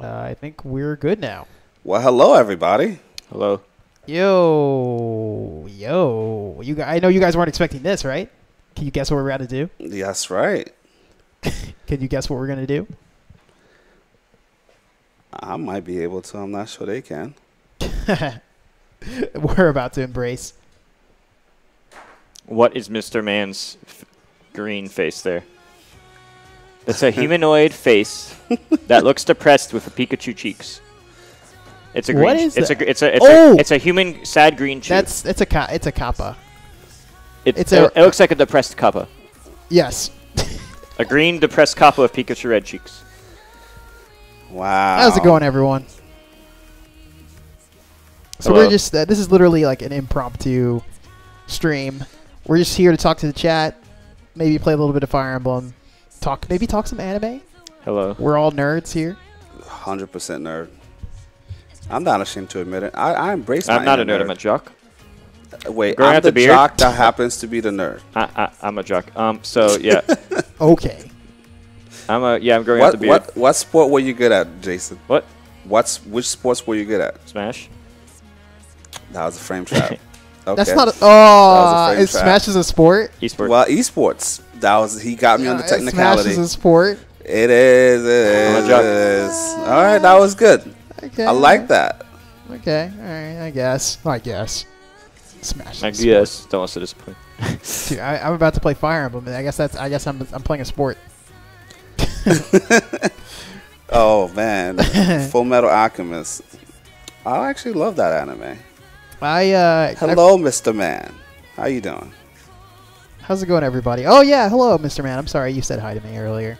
Uh, I think we're good now. Well, hello everybody. Hello. Yo, yo, you I know you guys weren't expecting this, right? Can you guess what we're about to do? That's right. Can you guess what we're gonna do? I might be able to. I'm not sure they can. we're about to embrace. What is Mr. Man's f- green face there? It's a humanoid face that looks depressed with a Pikachu cheeks. It's a green. What is it's that? a gr- it's a it's Oh! a it's a human sad green cheek. That's it's a ka- it's a kappa. it, it's it, a- it looks like a depressed kappa. Yes, A green depressed kappa with Pikachu red cheeks. Wow. how's it going, everyone? So Hello. we're just uh, this is literally like an impromptu stream. We're just here to talk to the chat, maybe play a little bit of Fire Emblem, talk maybe talk some anime. Hello. We're all nerds here. 100% nerd. I'm not ashamed to admit it. I, I embrace I'm my not a inner nerd. I'm a jock. Wait, growing I'm out the the beard. jock that happens to be the nerd. I, I, I'm a jock. Um. So yeah, Okay. I'm a yeah. I'm growing out What the beard. what what sport were you good at, Jason? What? What's which sports were you good at? Smash. That was a frame trap. Okay. That's not. A, was a oh, frame it trap. smashes a sport. Esports. well, esports. That was he got me on the Yeah, it technicality. Smashes a sport. It is. It I'm a is. jock. It is. All right, that was good. Okay. I like that. Okay. All right. I guess. I guess. Smash. I a sport. guess. Don't want to disappoint. Dude, I, I'm about to play Fire Emblem. I guess that's. I guess I'm. I'm playing a sport. Oh man, Full Metal Alchemist. I actually love that anime. I. Uh, Hello, Mr. Man. How you doing? How's it going, everybody? Oh yeah. Hello, Mr. Man. I'm sorry you said hi to me earlier.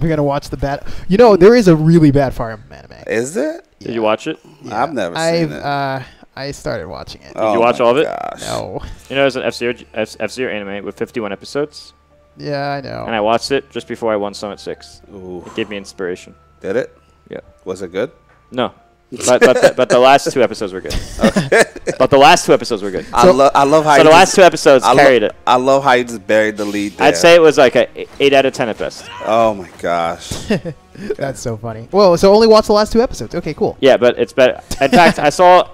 We're gonna watch the bad. You know, there is a really bad Fire Emblem anime. Is it? Did you watch it? I've never I've, it. Uh, I started watching it. oh you watch all of it? Gosh. No. You know, there's an F Zero F Zero anime with 51 episodes, Yeah, I know. and I watched it just before I won Summit Six. Ooh, It gave me inspiration. did it? Yeah. Was it good? No, but but the, but the last two episodes were good. but the last two episodes were good. I So- love. I love how So you the just, last two episodes I lo- carried it. I love how you just buried the lead. There. I'd say it was like a eight out of ten at best. Oh my gosh. That's so funny. Well, so only watch the last two episodes. Okay, cool. Yeah, but it's better. In fact, I saw,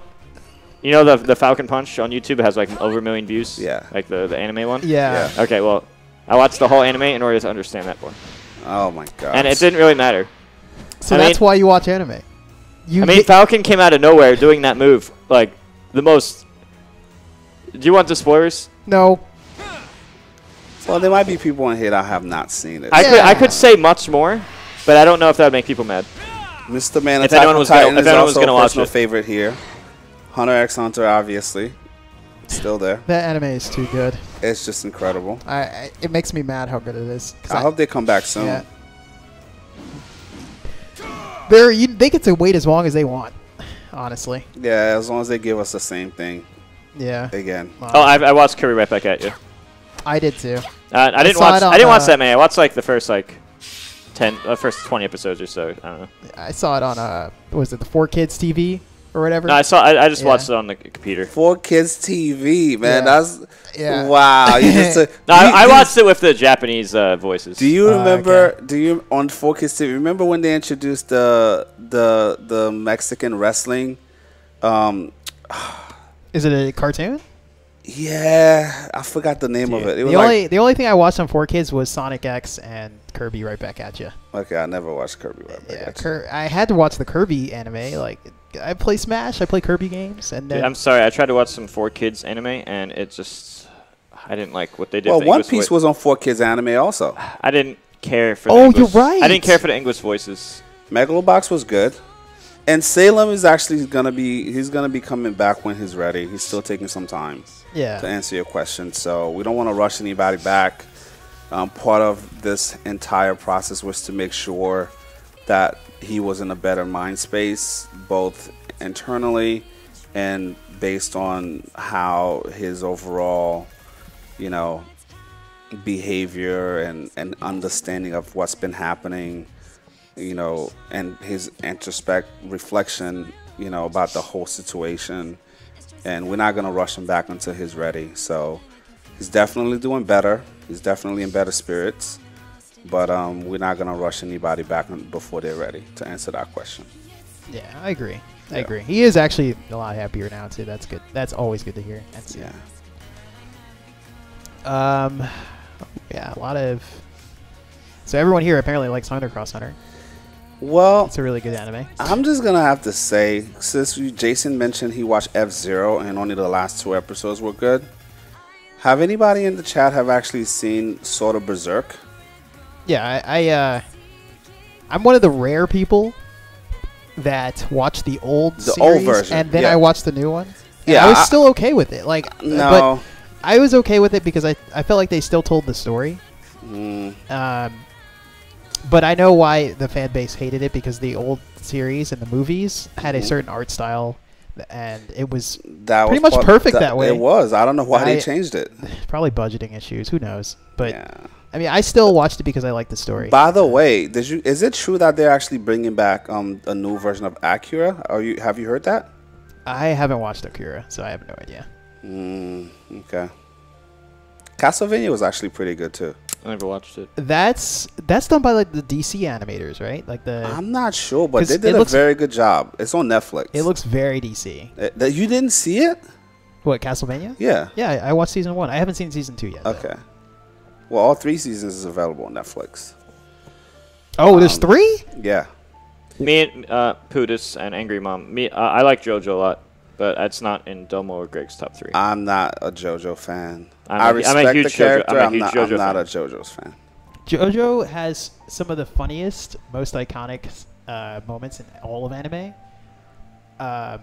you know, the the Falcon Punch on YouTube has like over a million views. Yeah. Like the the anime one. Yeah. Yeah. Okay, well, I watched the whole anime in order to understand that one, Oh my gosh. and it didn't really matter. So I that's mean- why you watch anime. You I mean, get- Falcon came out of nowhere doing that move, like the most. Do you want the spoilers? no. Well, there might be people in here that have not seen it. I could I could say much more, but I don't know if that would make people mad. Mr. Man, If Attack anyone on was gonna- if is anyone was also gonna a watch personal it. favorite here. Hunter x Hunter, obviously, still there. That anime is too good. It's just incredible. I, I it makes me mad how good it is. 'Cause I hope they come back soon. yeah. They're you, they get to wait as long as they want. Honestly. Yeah, as long as they give us the same thing Yeah. again. Wow. Oh, I, I watched Kirby right back at you. I did too. Uh, I didn't saw watch. on, I didn't watch uh, that many. I watched like the first like ten, uh, first twenty episodes or so. I don't know. I saw it on uh was it the Four Kids TV or whatever? No, I saw. I, I just Yeah. watched it on the computer. Four Kids TV, man. Yeah. That's Yeah. wow. You just, uh, No, you- I, I watched it with the Japanese uh, voices. Do you Uh, remember? okay. Do you on Four Kids TV? Remember when they introduced the the the Mexican wrestling? Um, Is it a cartoon? yeah, I forgot the name of it. It was the like only the only thing I watched on Four Kids was Sonic X and Kirby Right Back at You. okay. I never watched Kirby. Right Back Yeah, at Cur- I had to watch the Kirby anime. Like, I play Smash, I play Kirby games, and Dude, then I'm sorry. I tried to watch some four kids anime, and it just I didn't like what they did. Well, for One English Piece voi- was on Four Kids anime also. I didn't care for. Oh, the you're English- right. I didn't care for the English voices. Megalobox was good. And Salem is actually gonna be he's gonna be coming back when he's ready. He's still taking some time Yeah. to answer your question. So we don't want to rush anybody back. Um, part of this entire process was to make sure that he was in a better mind space, both internally and based on how his overall, you know, behavior and, and understanding of what's been happening, you know, and his introspect reflection, you know, about the whole situation. And we're not going to rush him back until he's ready. So he's definitely doing better. He's definitely in better spirits. But um, we're not gonna rush anybody back before they're ready to answer that question. Yeah, I agree. I Yeah. agree. He is actually a lot happier now too. That's good. That's always good to hear. see. Yeah. Um, yeah, a lot of. So everyone here apparently likes Hunter Cross Hunter. Well, It's a really good anime. I'm just gonna have to say, since you, Jason mentioned he watched F Zero and only the last two episodes were good. Have anybody in the chat have actually seen Sword of Berserk? Yeah, I, I uh, I'm one of the rare people that watch the old The old series version, and then yeah. I watched the new one. Yeah, I was I- still okay with it. Like, uh, No. but I was okay with it because I I felt like they still told the story. Mm, Um, but I know why the fan base hated it because the old series and the movies had a Mhm. certain art style, and it was that Pretty was much perfect that way. It was. I don't know why I- they changed it. probably budgeting issues. Who knows? But yeah. I mean, I still watched it because I like the story. By the way, did you? Is it true that they're actually bringing back um a new version of Akira? Are you? Have you heard that? I haven't watched Akira, so I have no idea. Mm, okay. Castlevania was actually pretty good too. I never watched it. That's that's done by like the DC animators, right? Like the I'm not sure, but they did a looks- very good job. It's on Netflix. it looks very DC. Uh, that- you didn't see it? What Castlevania? Yeah. Yeah, I I watched season one. I haven't seen season two yet. though. Okay. Well, all three seasons is available on Netflix. Oh, there's Um, three. Yeah. Me and uh, Pudis and Angry Mom. Me, uh, I like JoJo a lot, but it's not in Domo or Greg's top three. I'm not a JoJo fan. I'm I a- I'm a respect huge the JoJo character. I'm a I'm, not, JoJo I'm not fan. a JoJo's fan. JoJo has some of the funniest, most iconic uh, moments in all of anime. Um,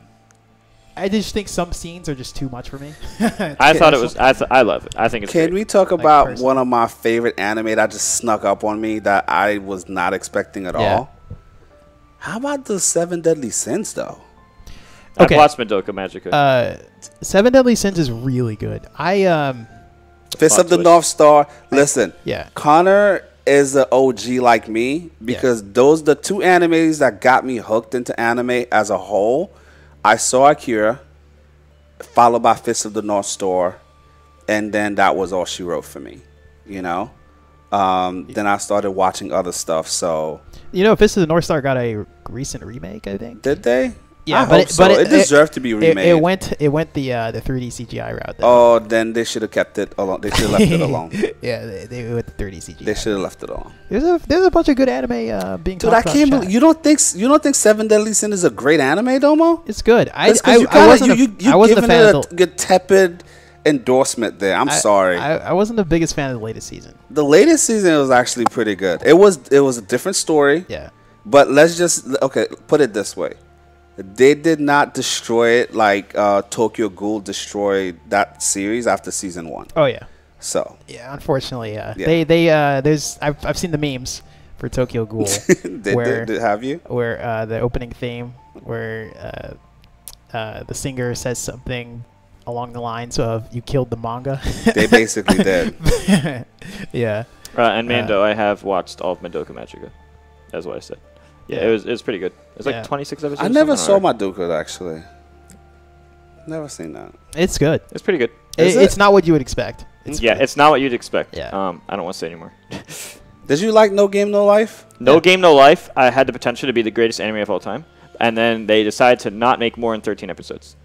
I just think some scenes are just too much for me. I thought it was. I, th- I love it. I think it's. Can great. we talk Like, about personally. one of my favorite anime that just snuck up on me that I was not expecting at Yeah. all? How about the Seven Deadly Sins, though? I've Okay. watched Madoka Magica. uh, Seven Deadly Sins is really good. I um, Fist Plot of the twist. North Star. Listen, yeah, Connor is an OG like me because those the two animes that got me hooked into anime as a whole. I saw Akira, followed by Fist of the North Star, and then that was all she wrote for me. You know. Um, then I started watching other stuff. So you know, Fist of the North Star got a recent remake. I think. did they? Yeah, I but hope it- so. but it, it- deserved to be It, remade. it went it went the uh, the 3D CGI route. Though. Oh, then they should have kept it alone. They should have left it alone. yeah, they, they went the 3D CGI. They should have left it alone. There's a there's a bunch of good anime uh, being Dude, I can't believe you don't think you don't think Seven Deadly Sin is a great anime, Domo? It's good. I I, you I kinda- wasn't you, a, you, you I wasn't a giving fan it a tepid endorsement there. I'm I- sorry. I, I wasn't the biggest fan of the latest season. the latest season was actually pretty good. It was it was a different story, Yeah. but let's just okay put it this way: they did not destroy it like uh, Tokyo Ghoul destroyed that series after season one. Oh yeah. So Yeah. Unfortunately, uh, Yeah. they they uh, there's I've I've seen the memes for Tokyo Ghoul did, Where- did, did have you? where uh, the opening theme where uh, uh, the singer says something along the lines of "You killed the manga." They basically did. yeah. uh, and Mando, I have watched all of Madoka Magica. That's what I said. Yeah, Yeah. it was it was pretty good. It's like Yeah. 26 episodes. I never saw or- Madoka actually. Never seen that. It's good. It's pretty good. It, it? It's not what you would expect. It's yeah, good. it's not what you'd expect. Yeah. Um, I don't want to say anymore. Did you like No Game No Life? No Yeah. Game No Life. I had the potential to be the greatest anime of all time, and then they decided to not make more than 13 episodes.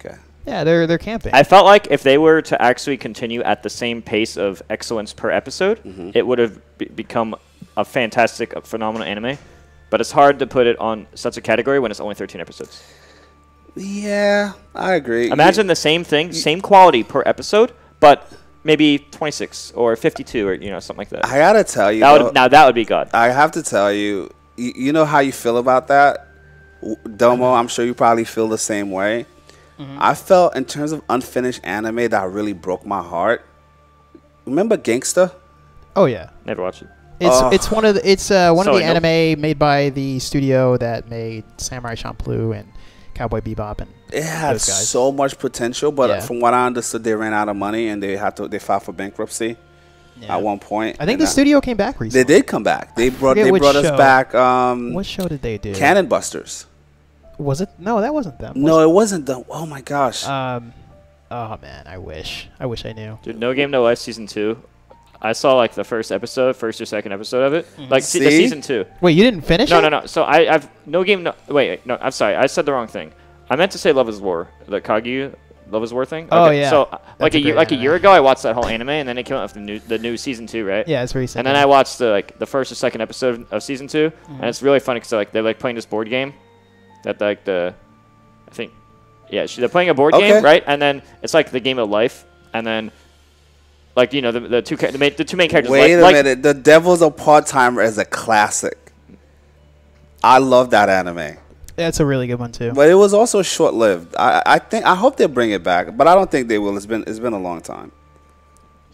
Okay. yeah. They're they're camping. I felt like if they were to actually continue at the same pace of excellence per episode, Mhm. it would have be- become a fantastic, a phenomenal anime. But it's hard to put it on such a category when it's only 13 episodes. Yeah, I agree. Imagine the same thing, same quality per episode, but maybe 26 or 52 or you know something like that. I gotta tell you, that though, would, now that would be God. I have to tell you, you, you know how you feel about that, W- Domo. I'm sure you probably feel the same way. Mm-hmm. I felt in terms of unfinished anime that really broke my heart. Remember Gangsta? oh yeah. Never watched it. It's Oh. it's one of the it's uh, one So of the I know- anime made by the studio that made Samurai Champloo and Cowboy Bebop and It had Those guys. so much potential, but Yeah. from what I understood, they ran out of money and they had to they filed for bankruptcy yeah. at one point. I think the that- studio came back recently. They did come back. They brought they which brought us back. Um, What show did they do? Cannon Busters. Was it? No, that wasn't them. No, it wasn't them. Oh my gosh. Um. Oh man, I wish. I wish I knew. Dude, No Game No Life season two. I saw like the first episode, first or second episode of it, like se- the See? season two. Wait, you didn't finish No, it? no, no. So I, I've no game. No, wait, wait, no. I'm sorry. I said the wrong thing. I meant to say Love Is War, the Kaguya Love Is War thing. Oh, yeah. So uh, like a, a year, great like a anime. year ago, I watched that whole anime, and then it came out with the new the new season two, right? Yeah, it's very recent. And then I watched the like the first or second episode of season 2 Mm-hmm. and it's really funny because like they're like playing this board game, that like the, I think, yeah, sh- they're playing a board Okay. game, right? And then it's like the game of life, and then, like you know the, the two the, main, the two main characters. Wait like, a like, minute. The Devil's a part timer is a classic. I love that anime. That's a really good one too. But it was also short lived. I, I think I hope they bring it back, but I don't think they will. It's been it's been a long time.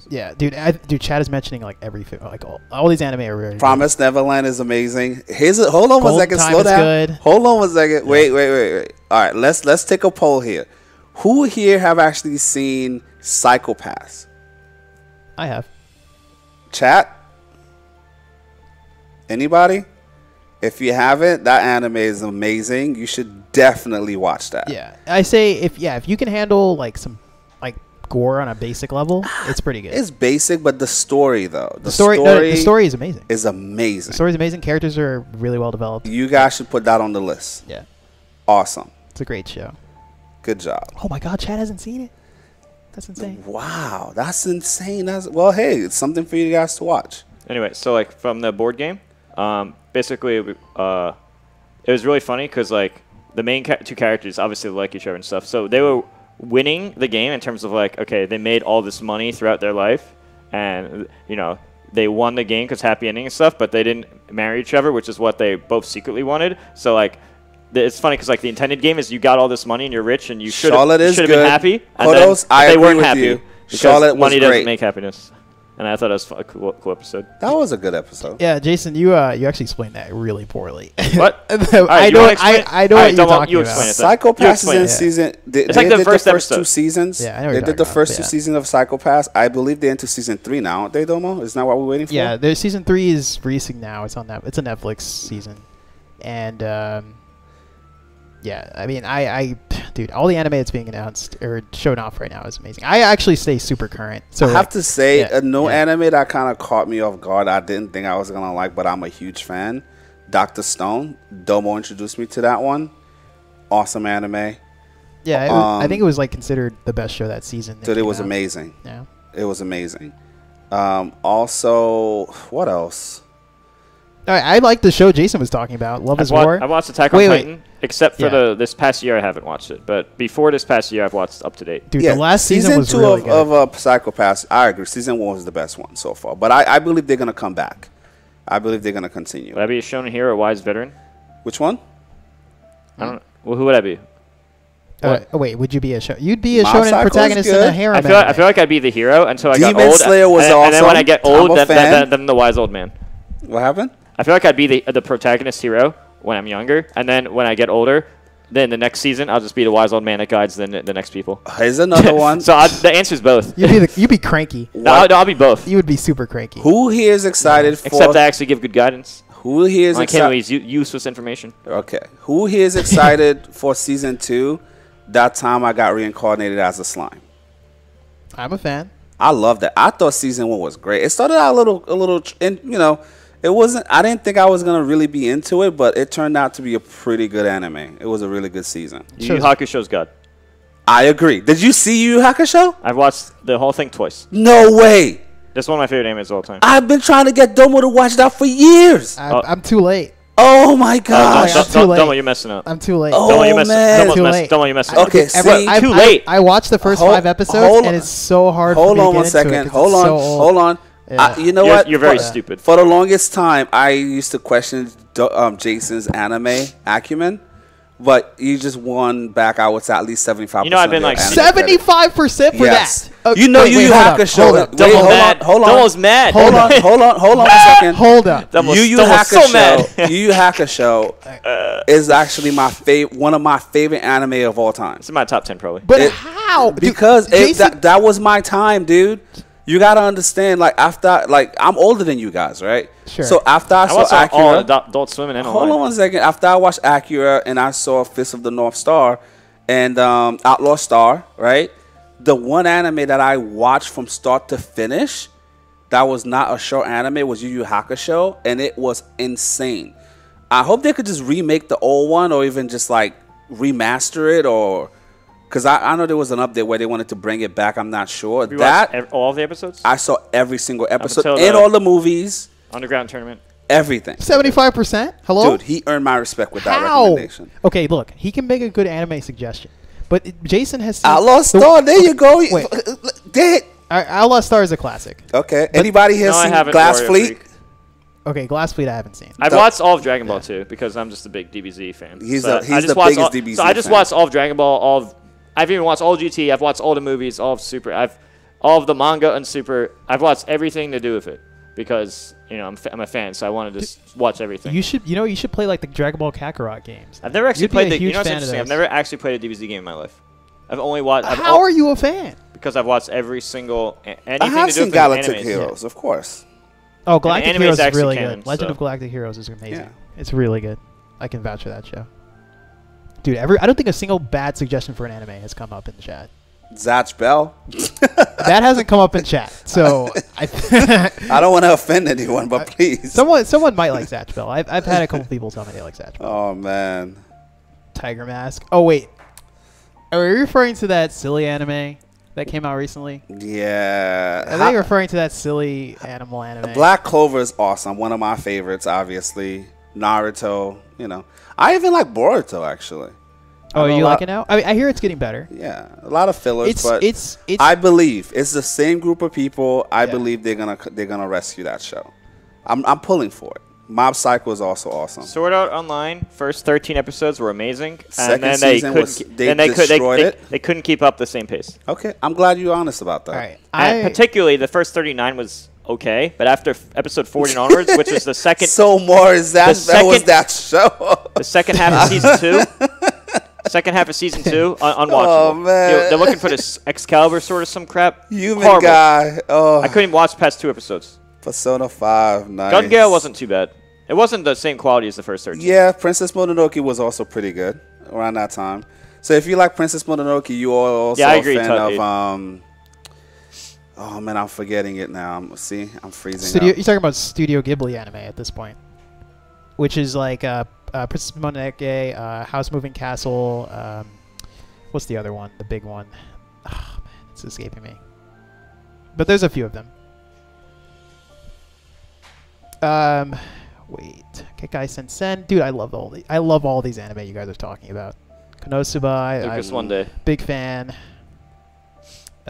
Yeah, dude. I, dude, Chad is mentioning like every like all, all these anime are really good. Promise Neverland is amazing. Here's a, hold on one Golden second. Time Slow is down. good. Hold on one second. Wait, wait, wait, wait. All right, let's let's take a poll here. Who here have actually seen Psycho-Pass? I have. Chat. Anybody? If you haven't, that anime is amazing. You should definitely watch that. Yeah, I say if yeah if you can handle like some like gore on a basic level, it's pretty good. It's basic, but the story though, the, the story, no, the story is amazing. is The amazing. story's amazing. Characters are really well developed. You guys should put that on the list. Yeah, Awesome. it's a great show. Good job. Oh my God, Chad hasn't seen it. That's insane. Wow, that's insane. That's well, hey, it's something for you guys to watch. Anyway, so like from the board game, um, basically, uh, it was really funny because like the main ca- two characters obviously like each other and stuff. So they were winning the game in terms of like, okay, they made all this money throughout their life, and you know they won the game because happy ending and stuff. But they didn't marry each other, which is what they both secretly wanted. So like. Th- It's funny because like the intended game is you got all this money and you're rich and you should Charlotte is have been happy. And Kodos, then, I they agree weren't with happy you. because Charlotte was money doesn't make happiness. And I thought it was a cool, cool episode. That was a good episode. Yeah, Jason, you uh you actually explained that really poorly. What? I right, you know. wanna I, explain it? I know All what you're don't want- talking you about. it then. You Psycho-Pass is in it. season. They, It's they like the did first the first two seasons. Yeah, I know what they did the first about, two yeah. seasons of Psycho-Pass. I believe they're into season three now. Aren't they Domo? Isn't that what we're waiting for? Yeah, their season three is releasing now. It's on that. It's a Netflix season, and um, yeah, I mean, I, I, dude, all the anime that's being announced or shown off right now is amazing. I actually stay super current. So I have like, to say, yeah, a new yeah. anime that kind of caught me off guard. I didn't think I was gonna like, but I'm a huge fan. Doctor Stone. Domo introduced me to that one. Awesome anime. yeah, it was- I um, think it was like considered the best show that season. that Dude, it was out. amazing. Yeah. It was amazing. Um, also, what else? All right, I like the show Jason was talking about. Love I've, is wa- War. I've watched Attack on wait. Titan, except for Yeah. the this past year I haven't watched it. But before this past year, I've watched up to date. Dude, the last season, was two really of, good. of uh, Psycho-Pass. I agree. Season one was the best one so far, but I, I believe they're gonna come back. I believe they're gonna continue. Would I be a shonen hero, a wise veteran? Which one? I don't. Well, who would I be? Uh, oh wait, would you be a show? You'd be a Mob shonen protagonist in a harem. I feel. I feel like I'd be the hero until I got Demon old. Slayer was and, and then when I get old, then, then, then, then the wise old man. What happened? I feel like I'd be the the protagonist hero when I'm younger, and then when I get older, then the next season I'll just be the wise old man that guides the, the next people. Uh, Here's another one. so I, the answer is both. You'd be the, you'd be cranky. No, I'll, I'll be both. You would be super cranky. Who here is excited for? Except I actually give good guidance. who here is I can't excited? release useless information. Okay. Who here is excited for season two? That time I got reincarnated as a slime. I'm a fan. I love that. I thought season one was great. It started out a little, a little, and you know, it wasn't. I didn't think I was gonna really be into it, but it turned out to be a pretty good anime. It was a really good season. Yu Shows- Yu Hakusho's God. I agree. Did you see Yu Yu Hakusho? I've watched the whole thing twice. No way. That's one of my favorite animes of all time. I've been trying to get Domo to watch that for years. I'm, Oh. I'm too late. Oh my Oh, I'm don't, too don't, late. don't, you're messing up. I'm too late. Oh, don't, you're messing, man. don't, Too mess, late. don't, you're messing I- up. Okay, see? I, Too late. I, watched the first Hold- five episodes, hold- and it's so hard. Hold for me on to one get into it second. 'cause Hold on. so. Hold on. Yeah. I, you know You're, what? you're very For- stupid. For the longest time, I used to question um, Jason's anime acumen, but you just won back. I would say at least seventy five. You know, I've been, like, Seventy-five percent for Yes. that. Uh, You know, wait, Yu wait, Yu hold up, Hakusho. hold up. Wait, Double hold mad. on, hold on. Doubles mad. Hold on, hold on, hold on a second. Hold up. Doubles, Yu Yu doubles so mad. Hakusho, Yu Yu Hakusho is actually my favorite, one of my favorite anime of all time. It's in my top ten probably. But It- how? Dude, Because it, Jason, that, that was my time, dude. You gotta understand, like after, like I'm older than you guys, right? Sure. So after I I saw watched all Akira, Adult, Adult Swim and hold on one second. After I watched Akira and I saw Fist of the North Star and um, Outlaw Star, right? The one anime that I watched from start to finish that was not a short anime was Yu Yu Hakusho, and it was insane. I hope they could just remake the old one, or even just like remaster it, or because I, I know there was an update where they wanted to bring it back. I'm not sure. We that ev- all the episodes. I saw every single episode until and the- all the movies, Underground tournament. everything. Seventy-five percent. Hello, Dude, he earned my respect with that How? recommendation. Okay, look, he can make a good anime suggestion, but it- Jason has. Seen Outlaw the- Star, there you go. Wait. Dead. Our- Outlaw Star is a classic. Okay. Anybody here No, I seen haven't. Glass Warrior Fleet? Freak. Okay, Glass Fleet I haven't seen. I've The- watched all of Dragon Ball too because I'm just a big DBZ fan. He's So the- he's I just the watched biggest all, DBZ So I just fan. watched all of Dragon Ball. All of, I've even watched all GT. I've watched all the movies. All of Super. I've all of the manga and Super. I've watched everything to do with it because you know I'm, fa- I'm a fan, so I wanted to s watch everything. You should, you know, you should play like the Dragon Ball Kakarot games. I've never actually You'd played a the. You huge know what's fan of interesting? I've never actually played a DBZ game in my life. I've only watched. I've How al- are you a fan? because I've watched every single a- anything I have to do seen with Galactic animes. Heroes, of course. Oh, Galactic Heroes is is really canon, good. Legend so- of Galactic Heroes is amazing. Yeah. It's really good. I can vouch for that show. Dude, every I don't think a single bad suggestion for an anime has come up in the chat. Zatch Bell. That hasn't come up in chat. So I I don't want to offend anyone, but please. someone someone might like Zatch Bell. I've, I've had a couple people tell me they like Zatch Bell. Oh man. Tiger Mask. Oh wait, are you referring to that silly anime that came out recently? Yeah. Are they referring to that silly animal anime? Black Clover is awesome. One of my favorites, obviously. Naruto. You know, I even like Boruto actually. oh, you like it now? I mean, I hear it's getting better. Yeah, a lot of fillers, It's but it's it's I believe it's the same group of people. I Yeah. believe they're gonna they're gonna rescue that show. I'm I'm pulling for it. Mob Psycho is also awesome. Sword Art Online first 13 episodes were amazing, Second and then they season couldn't. was- they then they could. They, destroyed they, it. they couldn't keep up the same pace. Okay, I'm glad you're honest about that. all right. And I particularly the first 39 was okay, but after f- episode 40 and onwards, which was the second So more is that The that was second- that show. the second half of season two. Second half of season two, un- unwatchable. Oh, man. You know, they're looking for this Excalibur sort of some crap. Human Horrible. guy. Oh, I couldn't even watch past two episodes. Persona Five. Nice. Gun Gale wasn't too bad. It wasn't the same quality as the first 13. Yeah, Princess Mononoke was also pretty good around that time. So if you like Princess Mononoke, you are also Yeah, I a agree, fan Todd, of um. Oh man, I'm forgetting it now. I'm, see, I'm freezing. Studio, up. you're talking about Studio Ghibli anime at this point, which is like uh, uh, Princess Mononoke, uh, Howl's Moving Castle. Um, what's the other one? The big one. Oh, man, it's escaping me. But there's a few of them. Um, wait, Kekkai Sensen, dude, I love all the I love all these anime you guys are talking about. Konosuba, I, Lucas I one day. big fan.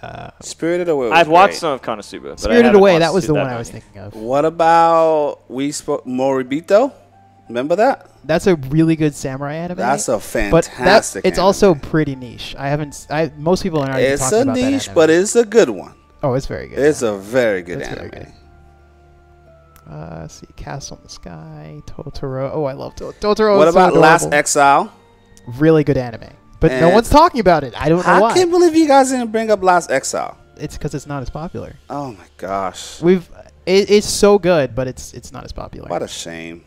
Uh, Spirited Away. Was I've watched some of Konosuba. But Spirited Away, that was the that one I was thinking of. What about we spoke Moribito? Remember that? That's a really good samurai anime. That's a fantastic. but fantastic. that, it's anime. also pretty niche. I haven't. s- I most people are not it's talking a about that niche, but it's a good one. oh, it's very good. It's a very good It's anime. very good. Uh, let's see, Castle in the Sky, Totoro. Oh, I love to- Totoro. what is so about Last. Exile? Really good anime, but no one's talking about it. I don't know I why. can't believe you guys didn't bring up Last Exile. It's because it's not as popular. Oh my gosh. We've. It, it's so good, but it's it's not as popular. What a shame.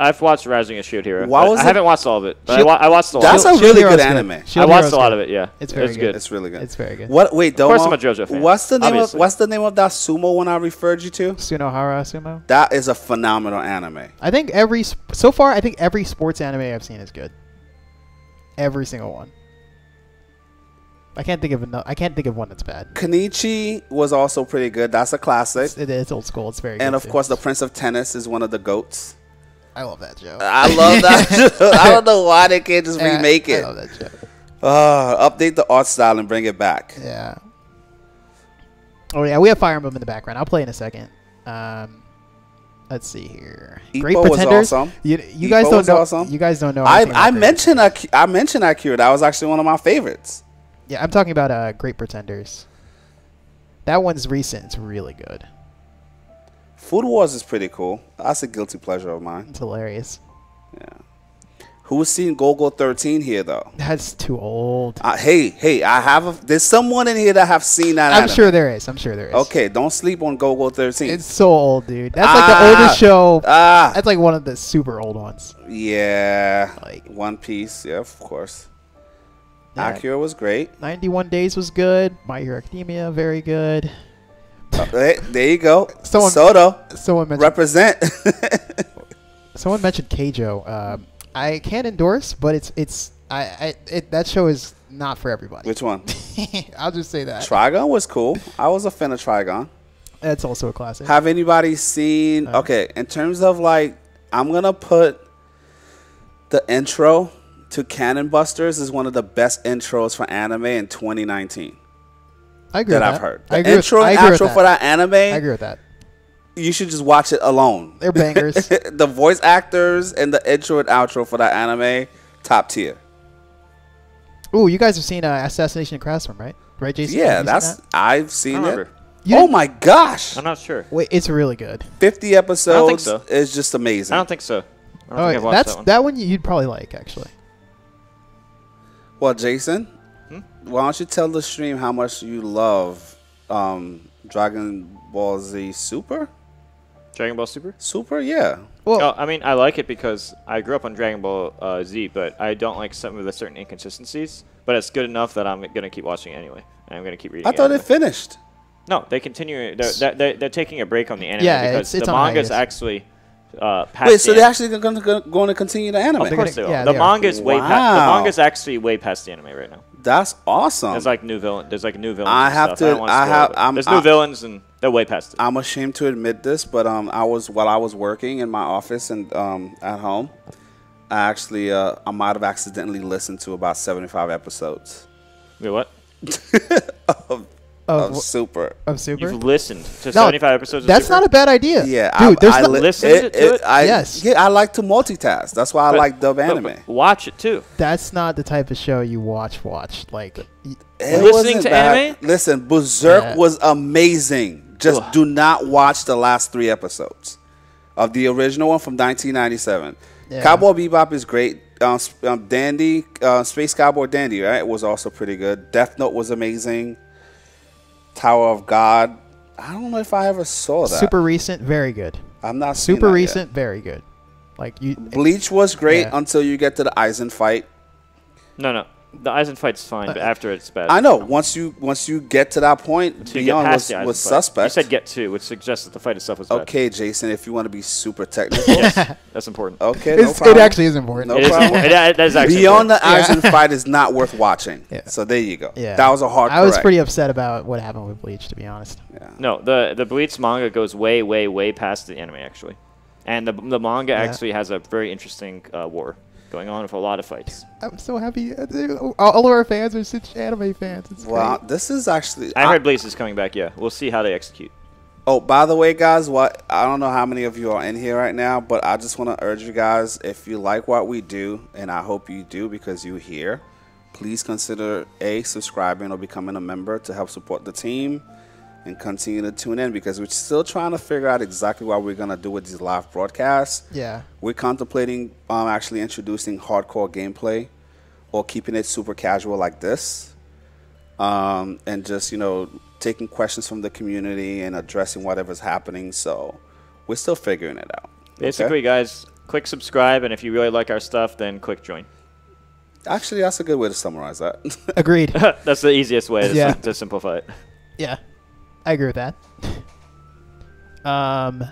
I've watched Rising of Shield Hero. Why was I it- haven't watched all of it. But I, Shield- wa- I watched a lot. That's of a it. Shield really Hero's good anime. I watched Hero's a lot good. of it. Yeah, It's very was good. good. It's really good. It's very good. What? Wait, Of course, I'm a JoJo fan. What's the name? Of, what's the name of that sumo one I referred you to? Hinomaru Sumo. That is a phenomenal anime. I think every so far, I think every sports anime I've seen is good. Every single one. I can't think of no, I can't think of one that's bad. Kenichi was also pretty good. That's a classic. It's, it is old school. It's very And of too. course, the Prince of Tennis is one of the goats. I love that show. I love that. I don't know why they can't just Yeah, remake I it. love that show. Uh, update the art style and bring it back. Yeah. Oh yeah, we have Fire Emblem in the background. I'll play in a second. Um, let's see here. Great Pretenders. awesome. You, you guys don't know. awesome. You guys don't know. I I mentioned Ak- I mentioned Akira. That was actually one of my favorites. Yeah, I'm talking about uh, Great Pretenders. That one's recent. It's really good. Food Wars is pretty cool. That's a guilty pleasure of mine. It's hilarious. Who's seen Golgo 13 here though? That's too old. Uh, hey, hey, I have a, there's someone in here that have seen that. I'm anime. sure there is. I'm sure there is. Okay, don't sleep on Golgo 13. It's so old, dude. That's like Ah. the oldest show. ah, That's like one of the super old ones. yeah. Like- One Piece, yeah, of course. Yeah. Akira was great. 91 Days was good. My Hero Academia, very good. Hey, there you go. Someone- Soto Someone mentioned represent. someone mentioned Keijo. Um, I can't endorse, but it's it's I, I it, that show is not for everybody. Which one? I'll just say that. Trigun was cool. I was a fan of Trigun. That's also a classic. Have anybody seen? Uh. Okay, in terms of like, I'm gonna put the intro to Cannon Busters is one of the best intros for anime in 2019 I agree that I've that. heard. I The agree intro with, I and agree with outro that. for that anime, I agree with that. You should just watch it alone. They're bangers. the voice actors and the intro and outro for that anime, top tier. Ooh, you guys have seen uh, Assassination in Classroom, right? Right, Jason? Yeah, Have you seen that's that? I've seen it. You Oh my gosh, I'm not sure. Wait, it's really good. 50 episodes so. is just amazing. I don't think so. I don't Oh, think I've watched that's that one. that one you'd probably like actually. Well, Jason, Hmm? why don't you tell the stream how much you love um, Dragon Ball Z Super? Dragon Ball Super? Super, yeah. Well, Oh, I mean, I like it because I grew up on Dragon Ball uh, Z, but I don't like some of the certain inconsistencies. But it's good enough that I'm gonna keep watching it anyway, and I'm gonna keep reading. I thought anime. it finished. No, they continue. They're, they're, they're, they're taking a break on the anime Yeah, because it's- it's the on manga's hiatus. actually uh, past. Wait, so the they're an- actually going to, going to continue the anime? Of course gonna- they are. yeah, the they are. manga's way past. The Wow. manga's actually way past the anime right now. That's awesome. There's like new villain. There's like new villains. I have to- don't I have- I'm- There's new I- villains and they're way past it. I'm ashamed to admit this, but um, I was while I was working in my office and um, at home, I actually uh, I might have accidentally listened to about 75 episodes Wait, what? of, of, of Super. of Super. You've listened to No, 75 episodes. Of That's Super? not a bad idea. Yeah, dude. I, there's I no- li- listened to it? I, Yes. yeah, I like to multitask. That's why I like dub anime. but watch it too. that's not the type of show you watch. Watch like It Listening to bad. anime? Listen, Berserk Yeah. was amazing. Just Ugh. do not watch the last three episodes of the original one from 1997. Yeah. Cowboy Bebop is great. Um, um, Dandy, uh, Space Cowboy Dandy, right, was also pretty good. Death Note was amazing. Tower of God. I don't know if I ever saw that. super recent, very good. I'm not Super that yet. recent, very good. Like you, Bleach was great Yeah. until you get to the Aizen fight. No, no. The Aizen fight's fine, but after it's bad. Uh, I know. Once you once you get to that point, Until you get Beyond past was, the Aizen was fight. suspect. You said get two, which suggests that the fight itself was bad. Okay, Jason, if you want to be super technical. Yes, that's important. Okay, no it's, it problem. actually is important. No it is. problem. It, that is actually Beyond the important. Aizen fight is not worth watching. Yeah. So there you go. Yeah, That was a hard I was correct. pretty upset about what happened with Bleach, to be honest. Yeah. No, the the Bleach manga goes way, way, way past the anime actually, and the the manga Yeah. actually has a very interesting uh, war going on with a lot of fights. I'm so happy. All all of our fans are such anime fans. It's Well, great. this is actually. I heard Bleach is coming back. Yeah, we'll see how they execute. Oh, by the way, guys, what I don't know how many of you are in here right now, but I just want to urge you guys if you like what we do, and I hope you do because you're here, please consider a subscribing or becoming a member to help support the team and continue to tune in because we're still trying to figure out exactly what we're gonna do with these live broadcasts. yeah. We're contemplating um, actually introducing hardcore gameplay or keeping it super casual like this. Um, and just, you know, taking questions from the community and addressing whatever's happening. So we're still figuring it out. okay? Basically, guys, click subscribe, and if you really like our stuff, then click join. Actually, that's a good way to summarize that. Agreed. That's the easiest way to, Yeah. to simplify it. yeah, I agree with that. um,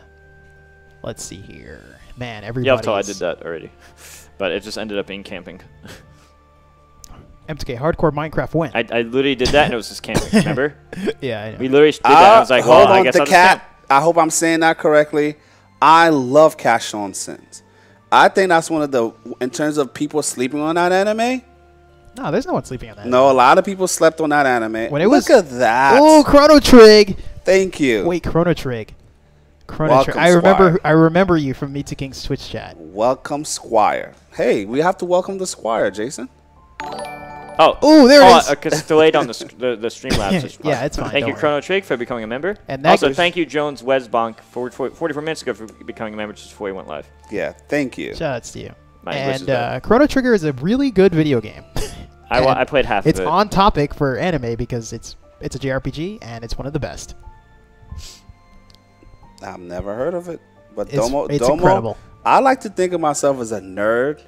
let's see here, man. Everybody. Yeah, I did that already, but it just ended up being camping. M2K Hardcore Minecraft win. I, I literally did that, and it was just camping. Remember? yeah, I know. We literally did that. I was like, hold well, I on, guess the I'll cat. I hope I'm saying that correctly. I love Cash on Sins. I think that's one of the, in terms of people sleeping on that anime, no, there's no one sleeping on that. no, a lot of people slept on that anime. When it Look was- at that. Oh, Chrono Trig. Thank you. Wait, Chrono Trig. Chrono Welcome, Trig. I remember. Squire. I remember you from Mew2King's Twitch chat. Welcome, Squire. Hey, we have to welcome the Squire, Jason. Oh, Ooh, there oh, is. because it's delayed on the st- the, the Streamlabs. It's Yeah, it's fine, Thank don't you, worry. Chrono Trig, for becoming a member. And that also, thank you, Jones Wesbonk, for, for 44 minutes ago for becoming a member just before he went live. Yeah, thank you. Shoutouts to you. My and uh, Chrono Trigger is a really good video game. I, I played half It's of it. on topic for anime because it's it's a JRPG and it's one of the best. I've never heard of it, but It's- Domo, it's Domo. incredible. I like to think of myself as a nerd